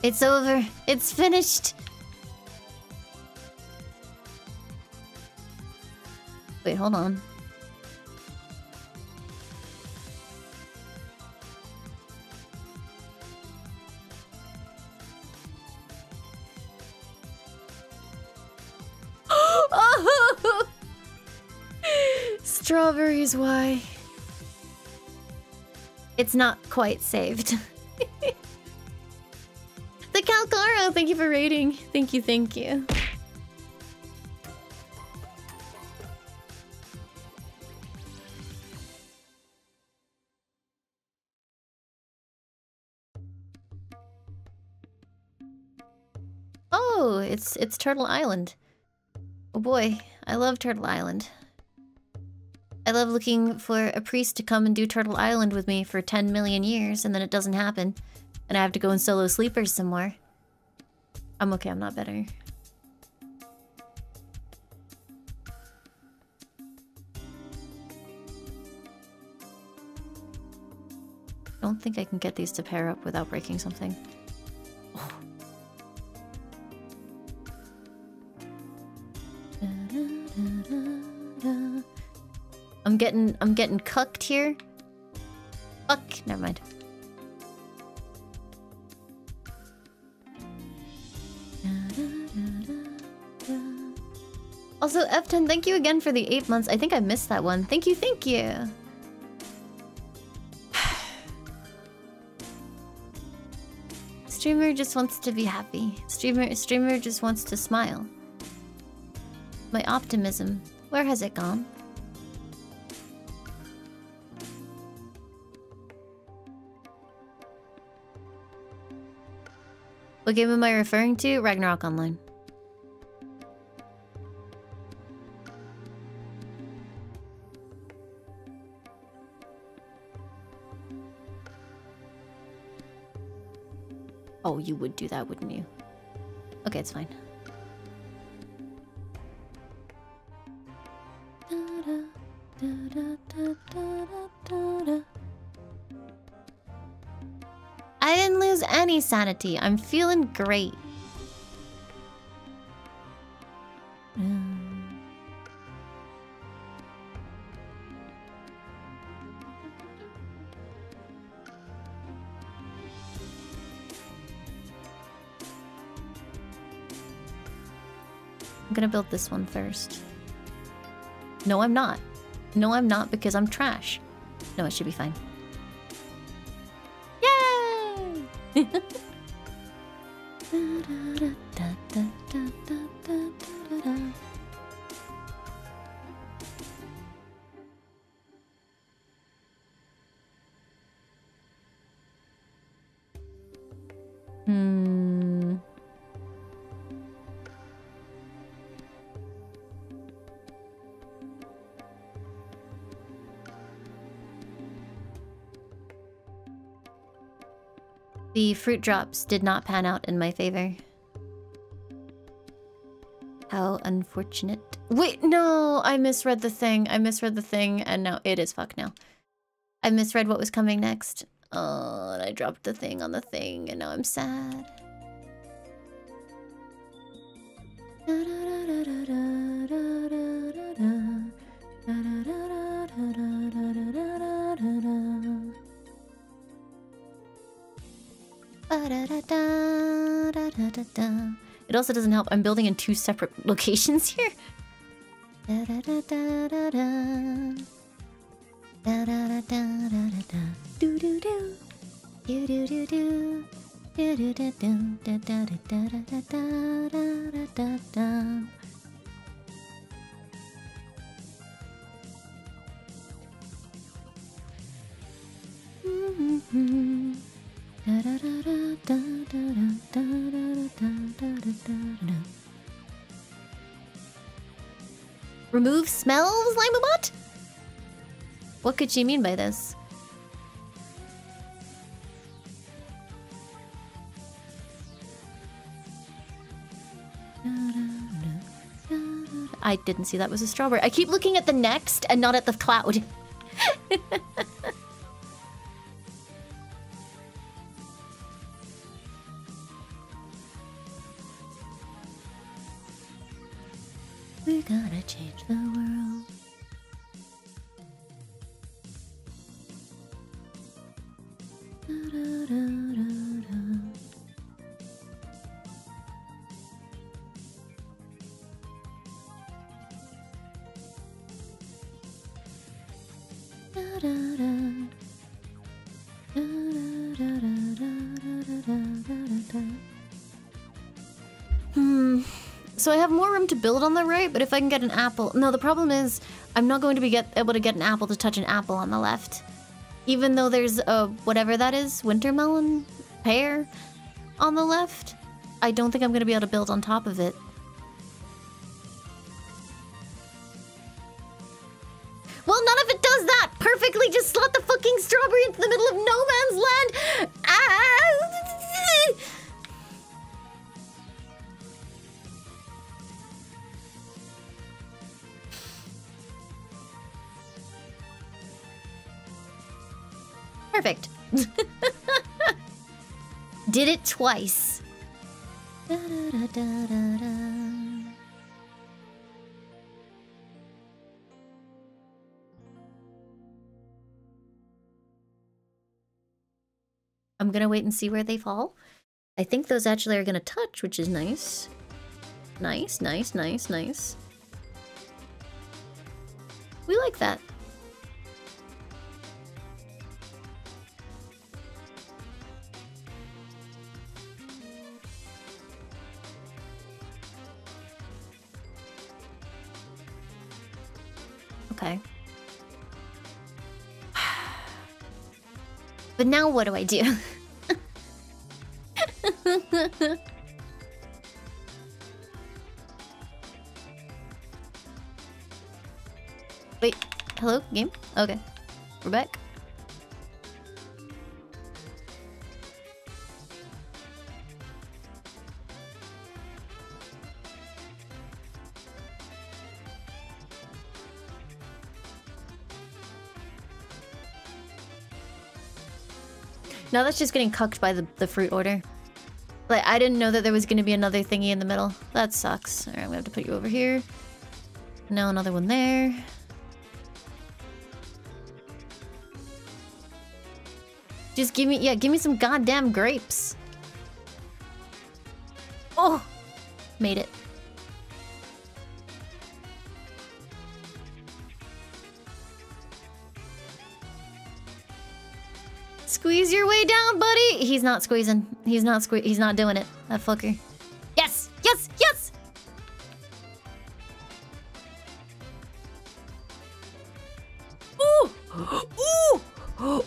It's over. It's finished. Wait, hold on. Strawberries, why? It's not quite saved. for rating. Thank you, thank you. Oh, it's it's Turtle Island. Oh boy, I love Turtle Island. I love looking for a priest to come and do Turtle Island with me for 10 million years, and then it doesn't happen. And I have to go and solo sleepers some more. I'm okay, I'm not better. don't think I can get these to pair up without breaking something. I'm getting I'm getting cucked here. Fuck, never mind. Also, F10, thank you again for the eight months. I think I missed that one. Thank you, thank you. Streamer just wants to be happy. Streamer streamer just wants to smile. My optimism, where has it gone? What game am I referring to? Ragnarok Online. You would do that, wouldn't you? Okay, it's fine. I didn't lose any sanity. I'm feeling great. Build this one first. No, I'm not. No, I'm not because I'm trash. No, it should be fine. Fruit drops did not pan out in my favor. How unfortunate. Wait, no! I misread the thing. I misread the thing, and now it is fuck now. I misread what was coming next. Oh, and I dropped the thing on the thing, and now I'm sad. Also doesn't help. I'm building in two separate locations here. Do do do. Do do do do. Do do do do. Da da da da da da da da da. Mm-hmm. Smells, Limebot? What could she mean by this? I didn't see that was a strawberry. I keep looking at the next and not at the cloud. So I have more room to build on the right, but if I can get an apple... No, the problem is I'm not going to be get, able to get an apple to touch an apple on the left. Even though there's a... whatever that is, winter melon? Pear? On the left? I don't think I'm going to be able to build on top of it. Twice. Da, da, da. I'm gonna wait and see where they fall. I think those actually are gonna touch, which is nice. Nice, nice, nice, nice. What do I do? Wait, hello, game? Okay. We're back. Now that's just getting cucked by the, the fruit order. Like, I didn't know that there was going to be another thingy in the middle. That sucks. Alright, I'm gonna have to put you over here. Now another one there. Just give me, yeah, give me some goddamn grapes. Oh! Made it. Not squeezing. He's not sque. He's not doing it. That fucker. Yes, yes, yes. Ooh, ooh, ooh.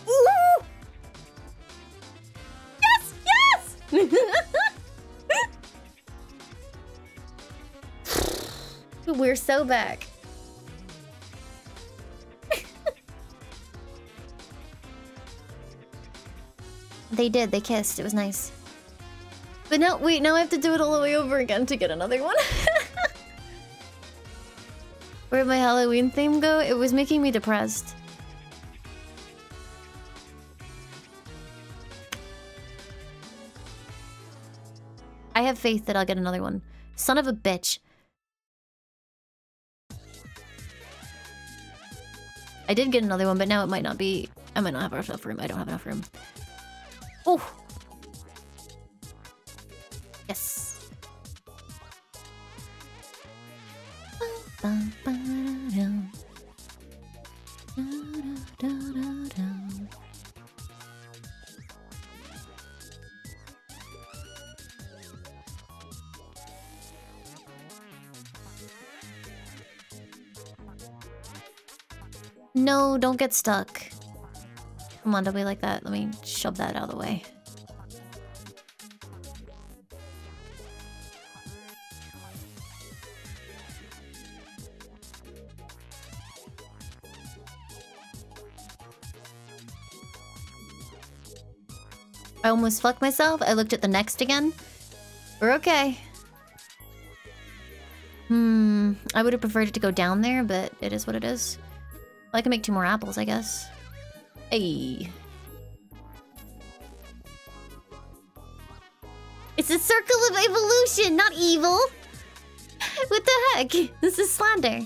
Yes, yes. We're so back. They did. They kissed. It was nice. But now, wait, now I have to do it all the way over again to get another one. Where'd my Halloween theme go? It was making me depressed. I have faith that I'll get another one. Son of a bitch. I did get another one, but now it might not be... I might not have enough room. I don't have enough room. Oh! Yes. No, don't get stuck. Come on, don't be like that. Let me shove that out of the way. I almost fucked myself. I looked at the next again. We're okay. Hmm. I would have preferred it to go down there, but it is what it is. I can make two more apples, I guess. Hey. It's a circle of evolution, not evil! what the heck? This is slander.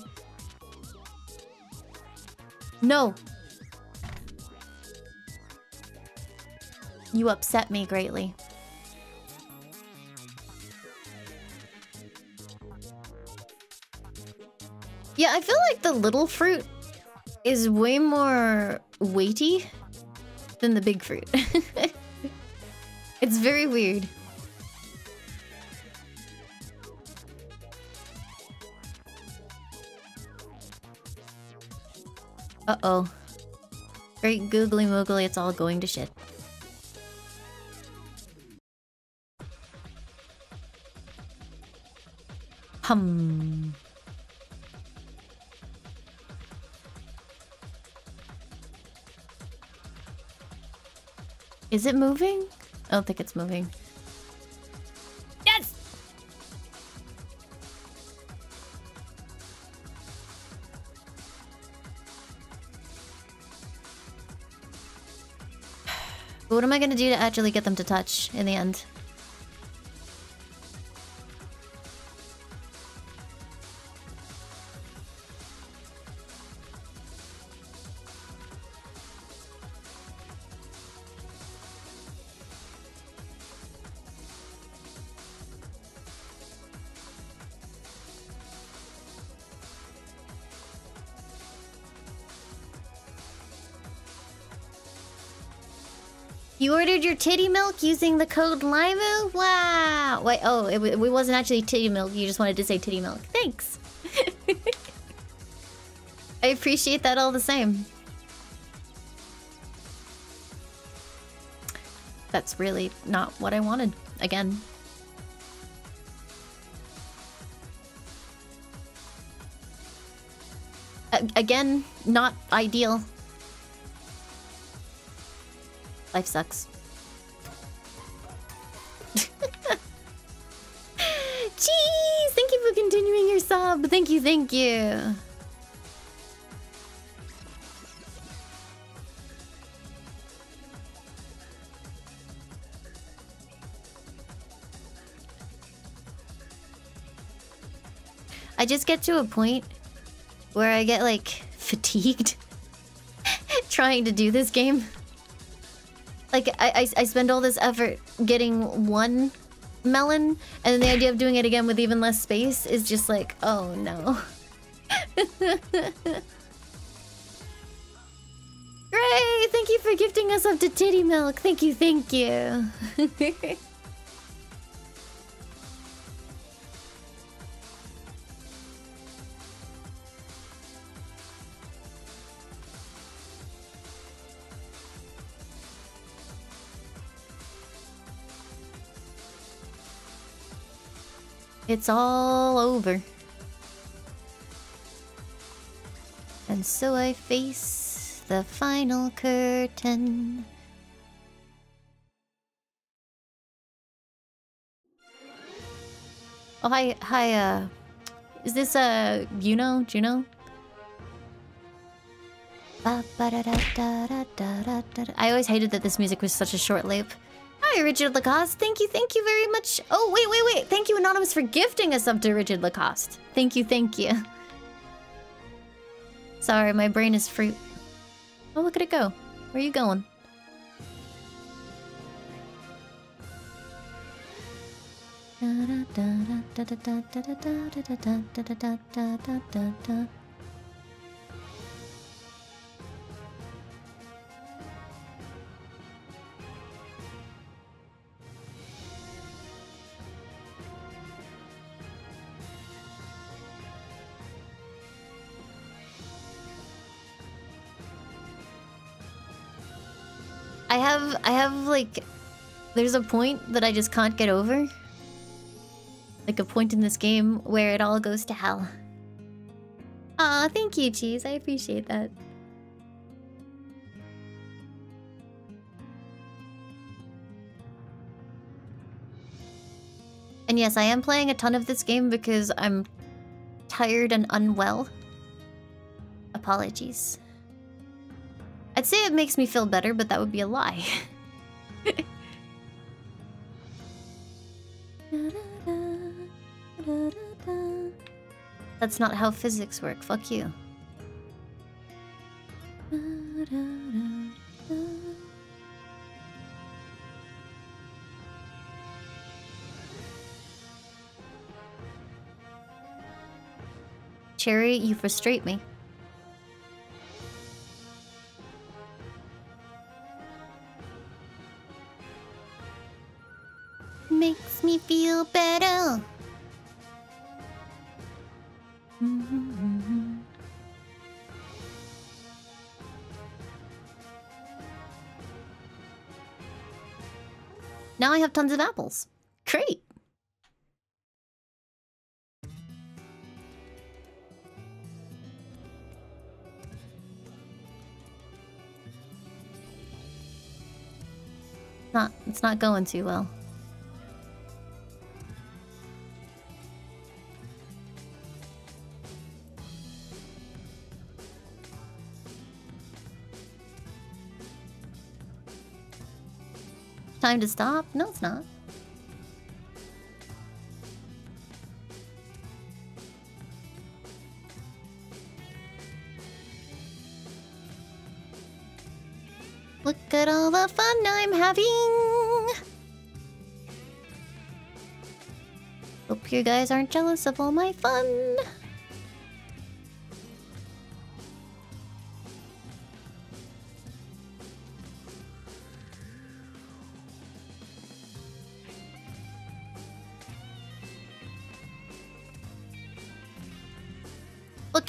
No. You upset me greatly. Yeah, I feel like the little fruit is way more weighty than the big fruit. it's very weird. Uh-oh. Great googly moogly, it's all going to shit. Hum. Is it moving? I don't think it's moving. Yes! what am I gonna do to actually get them to touch in the end? Your titty milk using the code LIMU? Wow! Wait, oh, it, it wasn't actually titty milk. You just wanted to say titty milk. Thanks. I appreciate that all the same. That's really not what I wanted. Again. A again, not ideal. Life sucks. Thank you. I just get to a point where I get like fatigued trying to do this game. Like, I, I, I spend all this effort getting one melon, and the idea of doing it again with even less space is just like, oh no. Great! Thank you for gifting us up to titty milk. Thank you, thank you. It's all over. And so I face the final curtain. Oh, hi, hi, uh... Is this, uh, Juno? Juno? I always hated that this music was such a short loop. Hi, Rigid Lacoste. Thank you, thank you very much. Oh, wait, wait, wait. Thank you, Anonymous, for gifting us up to Rigid Lacoste. Thank you, thank you. Sorry, my brain is fruit. Oh, look at it go. Where are you going? I have, I have like, there's a point that I just can't get over. Like a point in this game where it all goes to hell. Aw, thank you, Cheese. I appreciate that. And yes, I am playing a ton of this game because I'm tired and unwell. Apologies. I'd say it makes me feel better, but that would be a lie. That's not how physics work. Fuck you. Cherry, you frustrate me. Now I have tons of apples. Great. Not, it's not going too well. Time to stop? No, it's not. Look at all the fun I'm having! Hope you guys aren't jealous of all my fun!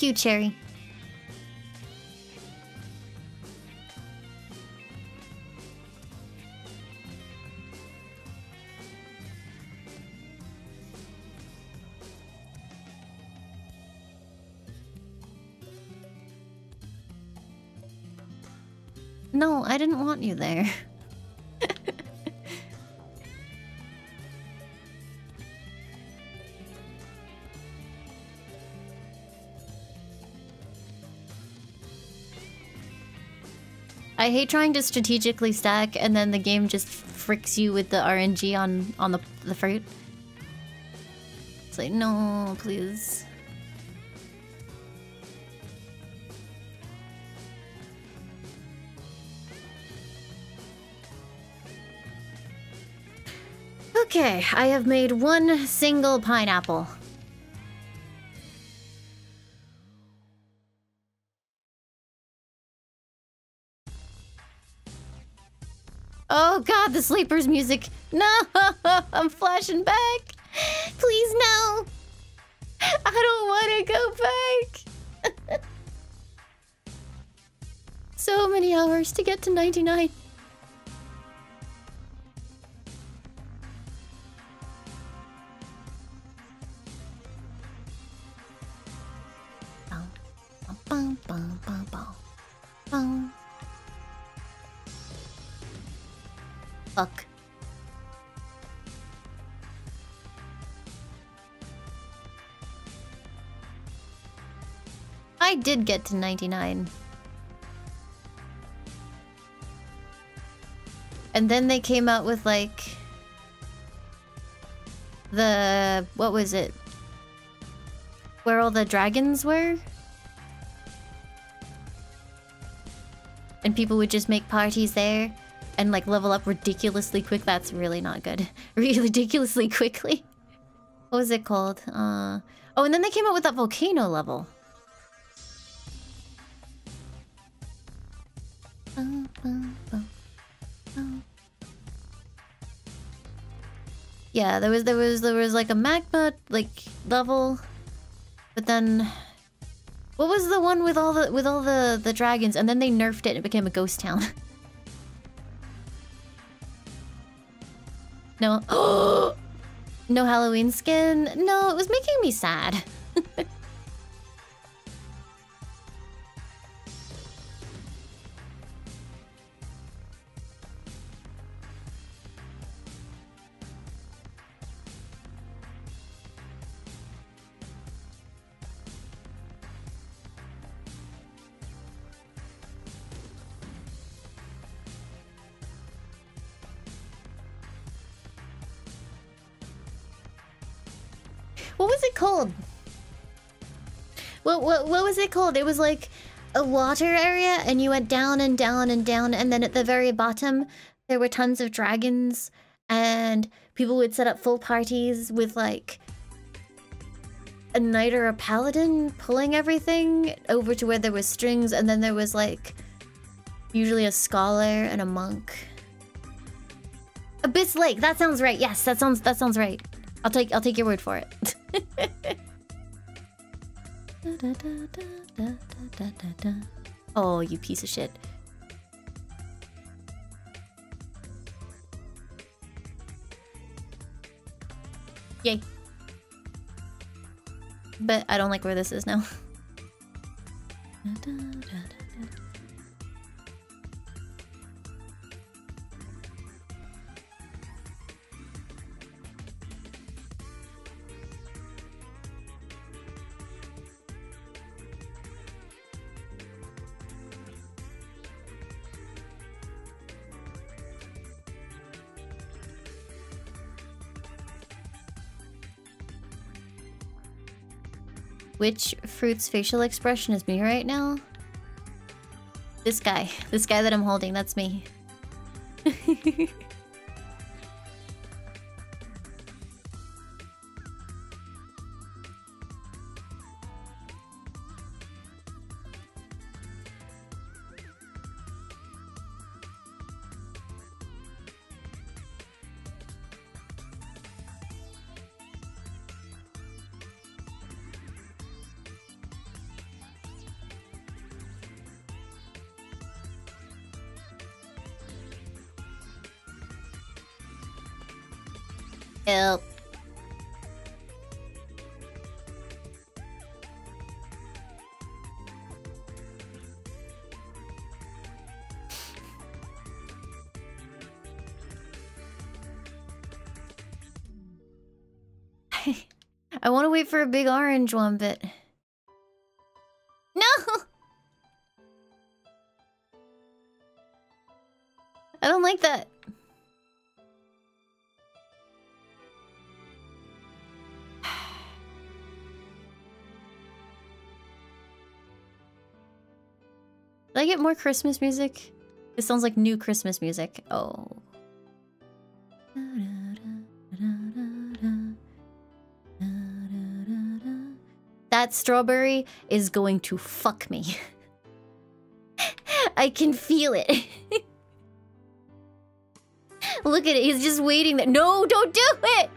You, Cherry. No, I didn't want you there. I hate trying to strategically stack and then the game just fricks you with the RNG on, on the, the fruit. It's like, no, please. Okay, I have made one single pineapple. Sleeper's music. No, I'm flashing back. Please no. I don't want to go back. so many hours to get to 99. Did get to 99. And then they came out with like the what was it? Where all the dragons were? And people would just make parties there and like level up ridiculously quick. That's really not good. Ridiculously quickly. What was it called? Uh Oh, and then they came out with that volcano level. Yeah, there was there was there was like a magma like level, but then what was the one with all the with all the the dragons? And then they nerfed it and it became a ghost town. no, no Halloween skin. No, it was making me sad. What, was it called? It was like a water area and you went down and down and down and then at the very bottom there were tons of dragons and people would set up full parties with like a knight or a paladin pulling everything over to where there was strings and then there was like usually a scholar and a monk. Abyss Lake, that sounds right. Yes, that sounds that sounds right. I'll take I'll take your word for it. oh, you piece of shit. Yay. But I don't like where this is now. Which fruit's facial expression is me right now? This guy. This guy that I'm holding, that's me. wait for a big orange one, but... No! I don't like that. Did I get more Christmas music? This sounds like new Christmas music. Oh. Strawberry is going to fuck me. I can feel it. Look at it. He's just waiting there. No, don't do it!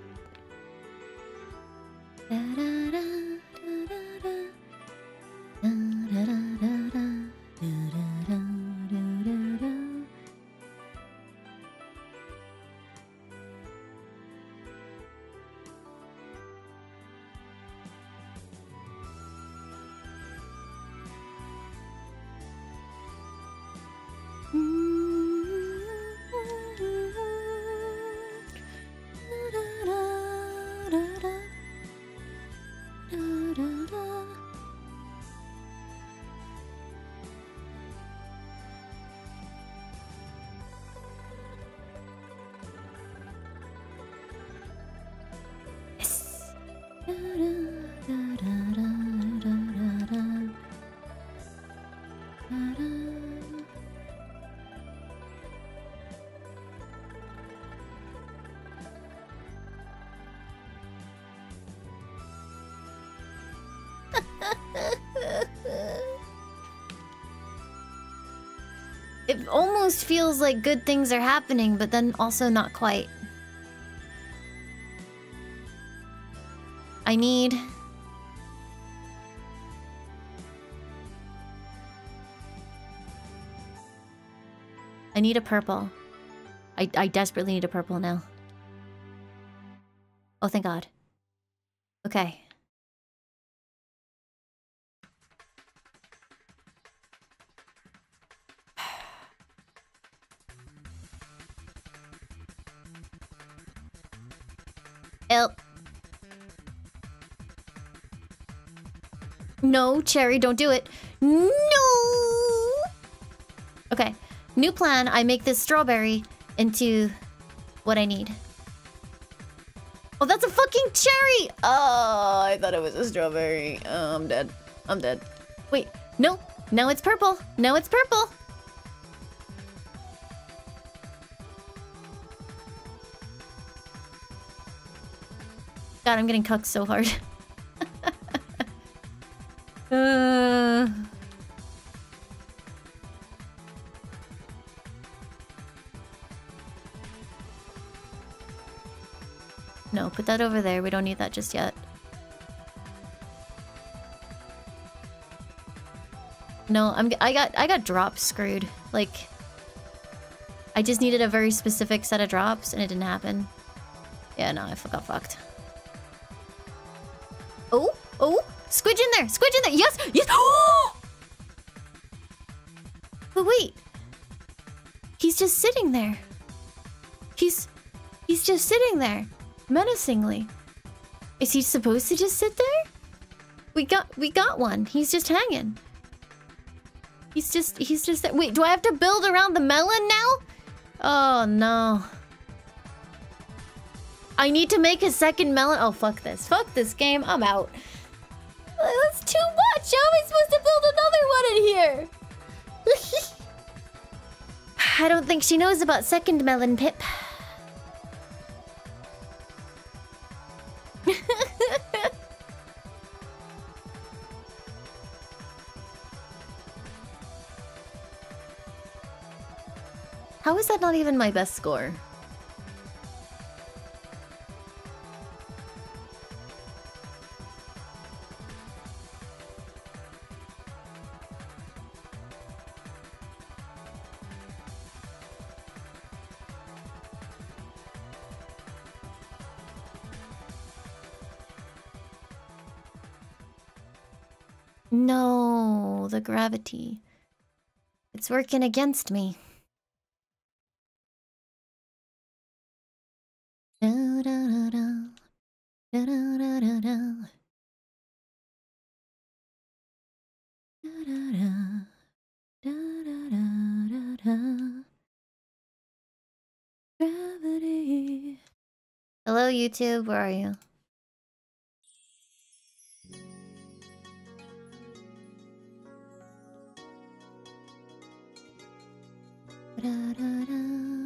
Almost feels like good things are happening, but then also not quite. I need... I need a purple. I, I desperately need a purple now. Oh, thank God. Okay. No, Cherry, don't do it. No! Okay. New plan. I make this strawberry into what I need. Oh, that's a fucking cherry! Oh, I thought it was a strawberry. Oh, I'm dead. I'm dead. Wait, no. Now it's purple. Now it's purple. God, I'm getting cucked so hard. that over there. We don't need that just yet. No, I'm I got I got drop screwed. Like I just needed a very specific set of drops and it didn't happen. Yeah, no, I got fucked. Oh, oh, squidge in there, squidge in there. Yes, yes. but wait, he's just sitting there. He's he's just sitting there menacingly. Is he supposed to just sit there? We got we got one. He's just hanging. He's just he's just. Wait, do I have to build around the melon now? Oh no. I need to make a second melon. Oh fuck this. Fuck this game. I'm out. That's too much. How am I supposed to build another one in here? I don't think she knows about second melon pip. How is that not even my best score? No, the gravity. It's working against me. YouTube. Where are you? Da, da, da,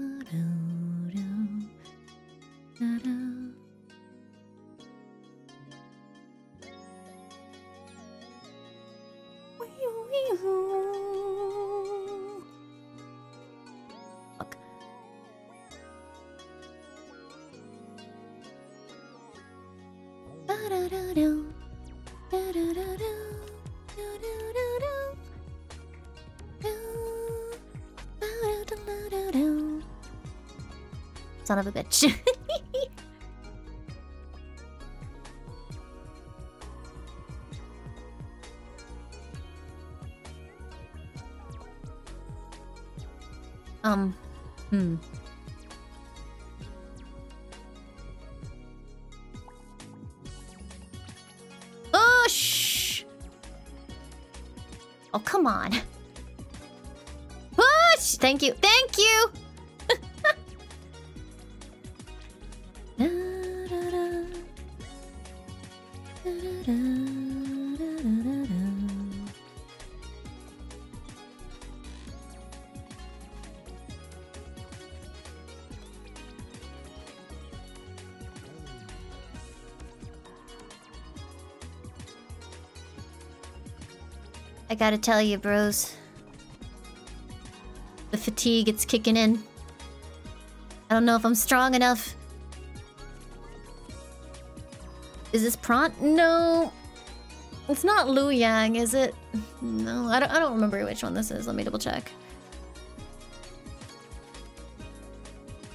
Son of a bitch. gotta tell you, bros. The fatigue, it's kicking in. I don't know if I'm strong enough. Is this Pront? No. It's not Louyang, is it? No, I don't, I don't remember which one this is. Let me double check.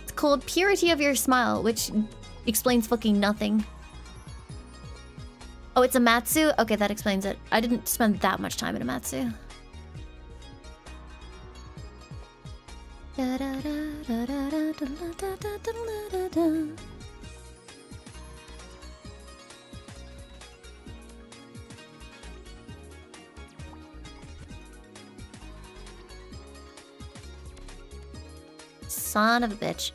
It's called Purity of Your Smile, which explains fucking nothing. Oh, it's Amatsu? Okay, that explains it. I didn't spend that much time in Amatsu. Son of a bitch.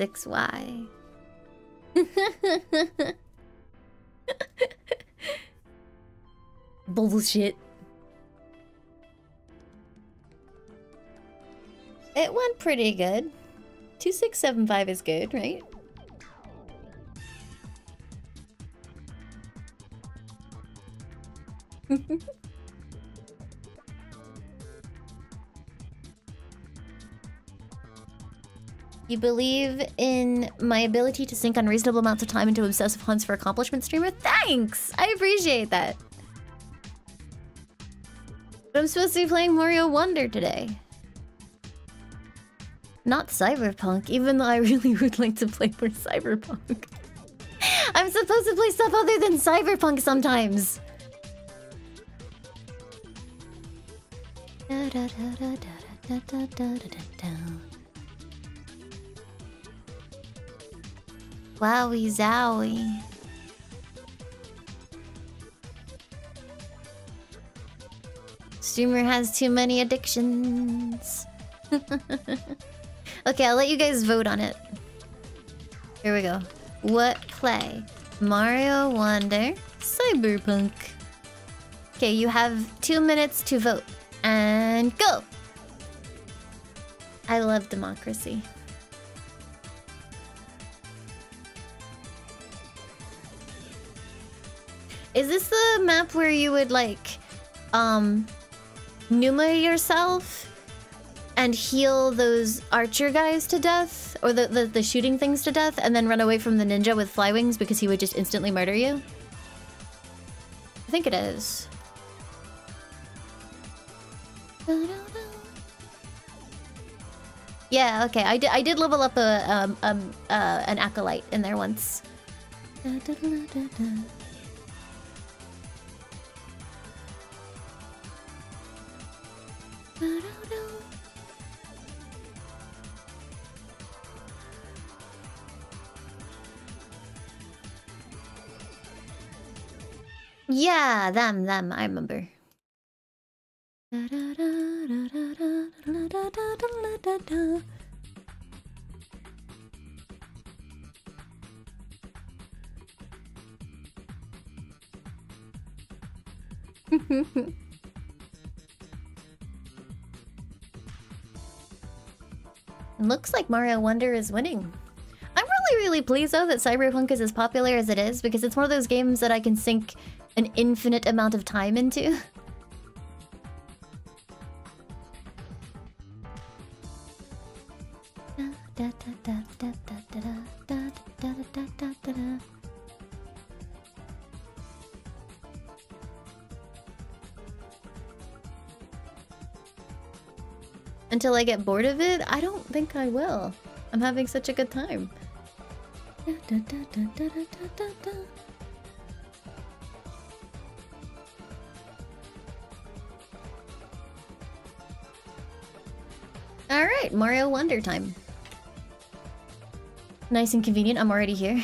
6y. Bullshit. It went pretty good. 2675 is good, right? You believe in my ability to sink unreasonable amounts of time into obsessive hunts for accomplishment streamer? Thanks! I appreciate that. But I'm supposed to be playing Mario Wonder today. Not Cyberpunk, even though I really would like to play more Cyberpunk. I'm supposed to play stuff other than Cyberpunk sometimes. Wowie zowie. Streamer has too many addictions. Okay, I'll let you guys vote on it. Here we go. What play? Mario Wonder, Cyberpunk. Okay, you have two minutes to vote. And go! I love democracy. Is this the map where you would like um Pneuma yourself and heal those archer guys to death or the, the, the shooting things to death and then run away from the ninja with fly wings because he would just instantly murder you? I think it is. Yeah, okay. I did I did level up a um, um uh an acolyte in there once. Yeah, them, them, I remember. Looks like Mario Wonder is winning. I'm really, really pleased though that Cyberpunk is as popular as it is because it's one of those games that I can sink an infinite amount of time into. Until I get bored of it? I don't think I will. I'm having such a good time. Alright, Mario Wonder time. Nice and convenient, I'm already here.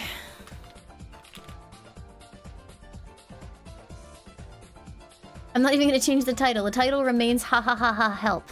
I'm not even gonna change the title. The title remains ha ha ha ha help.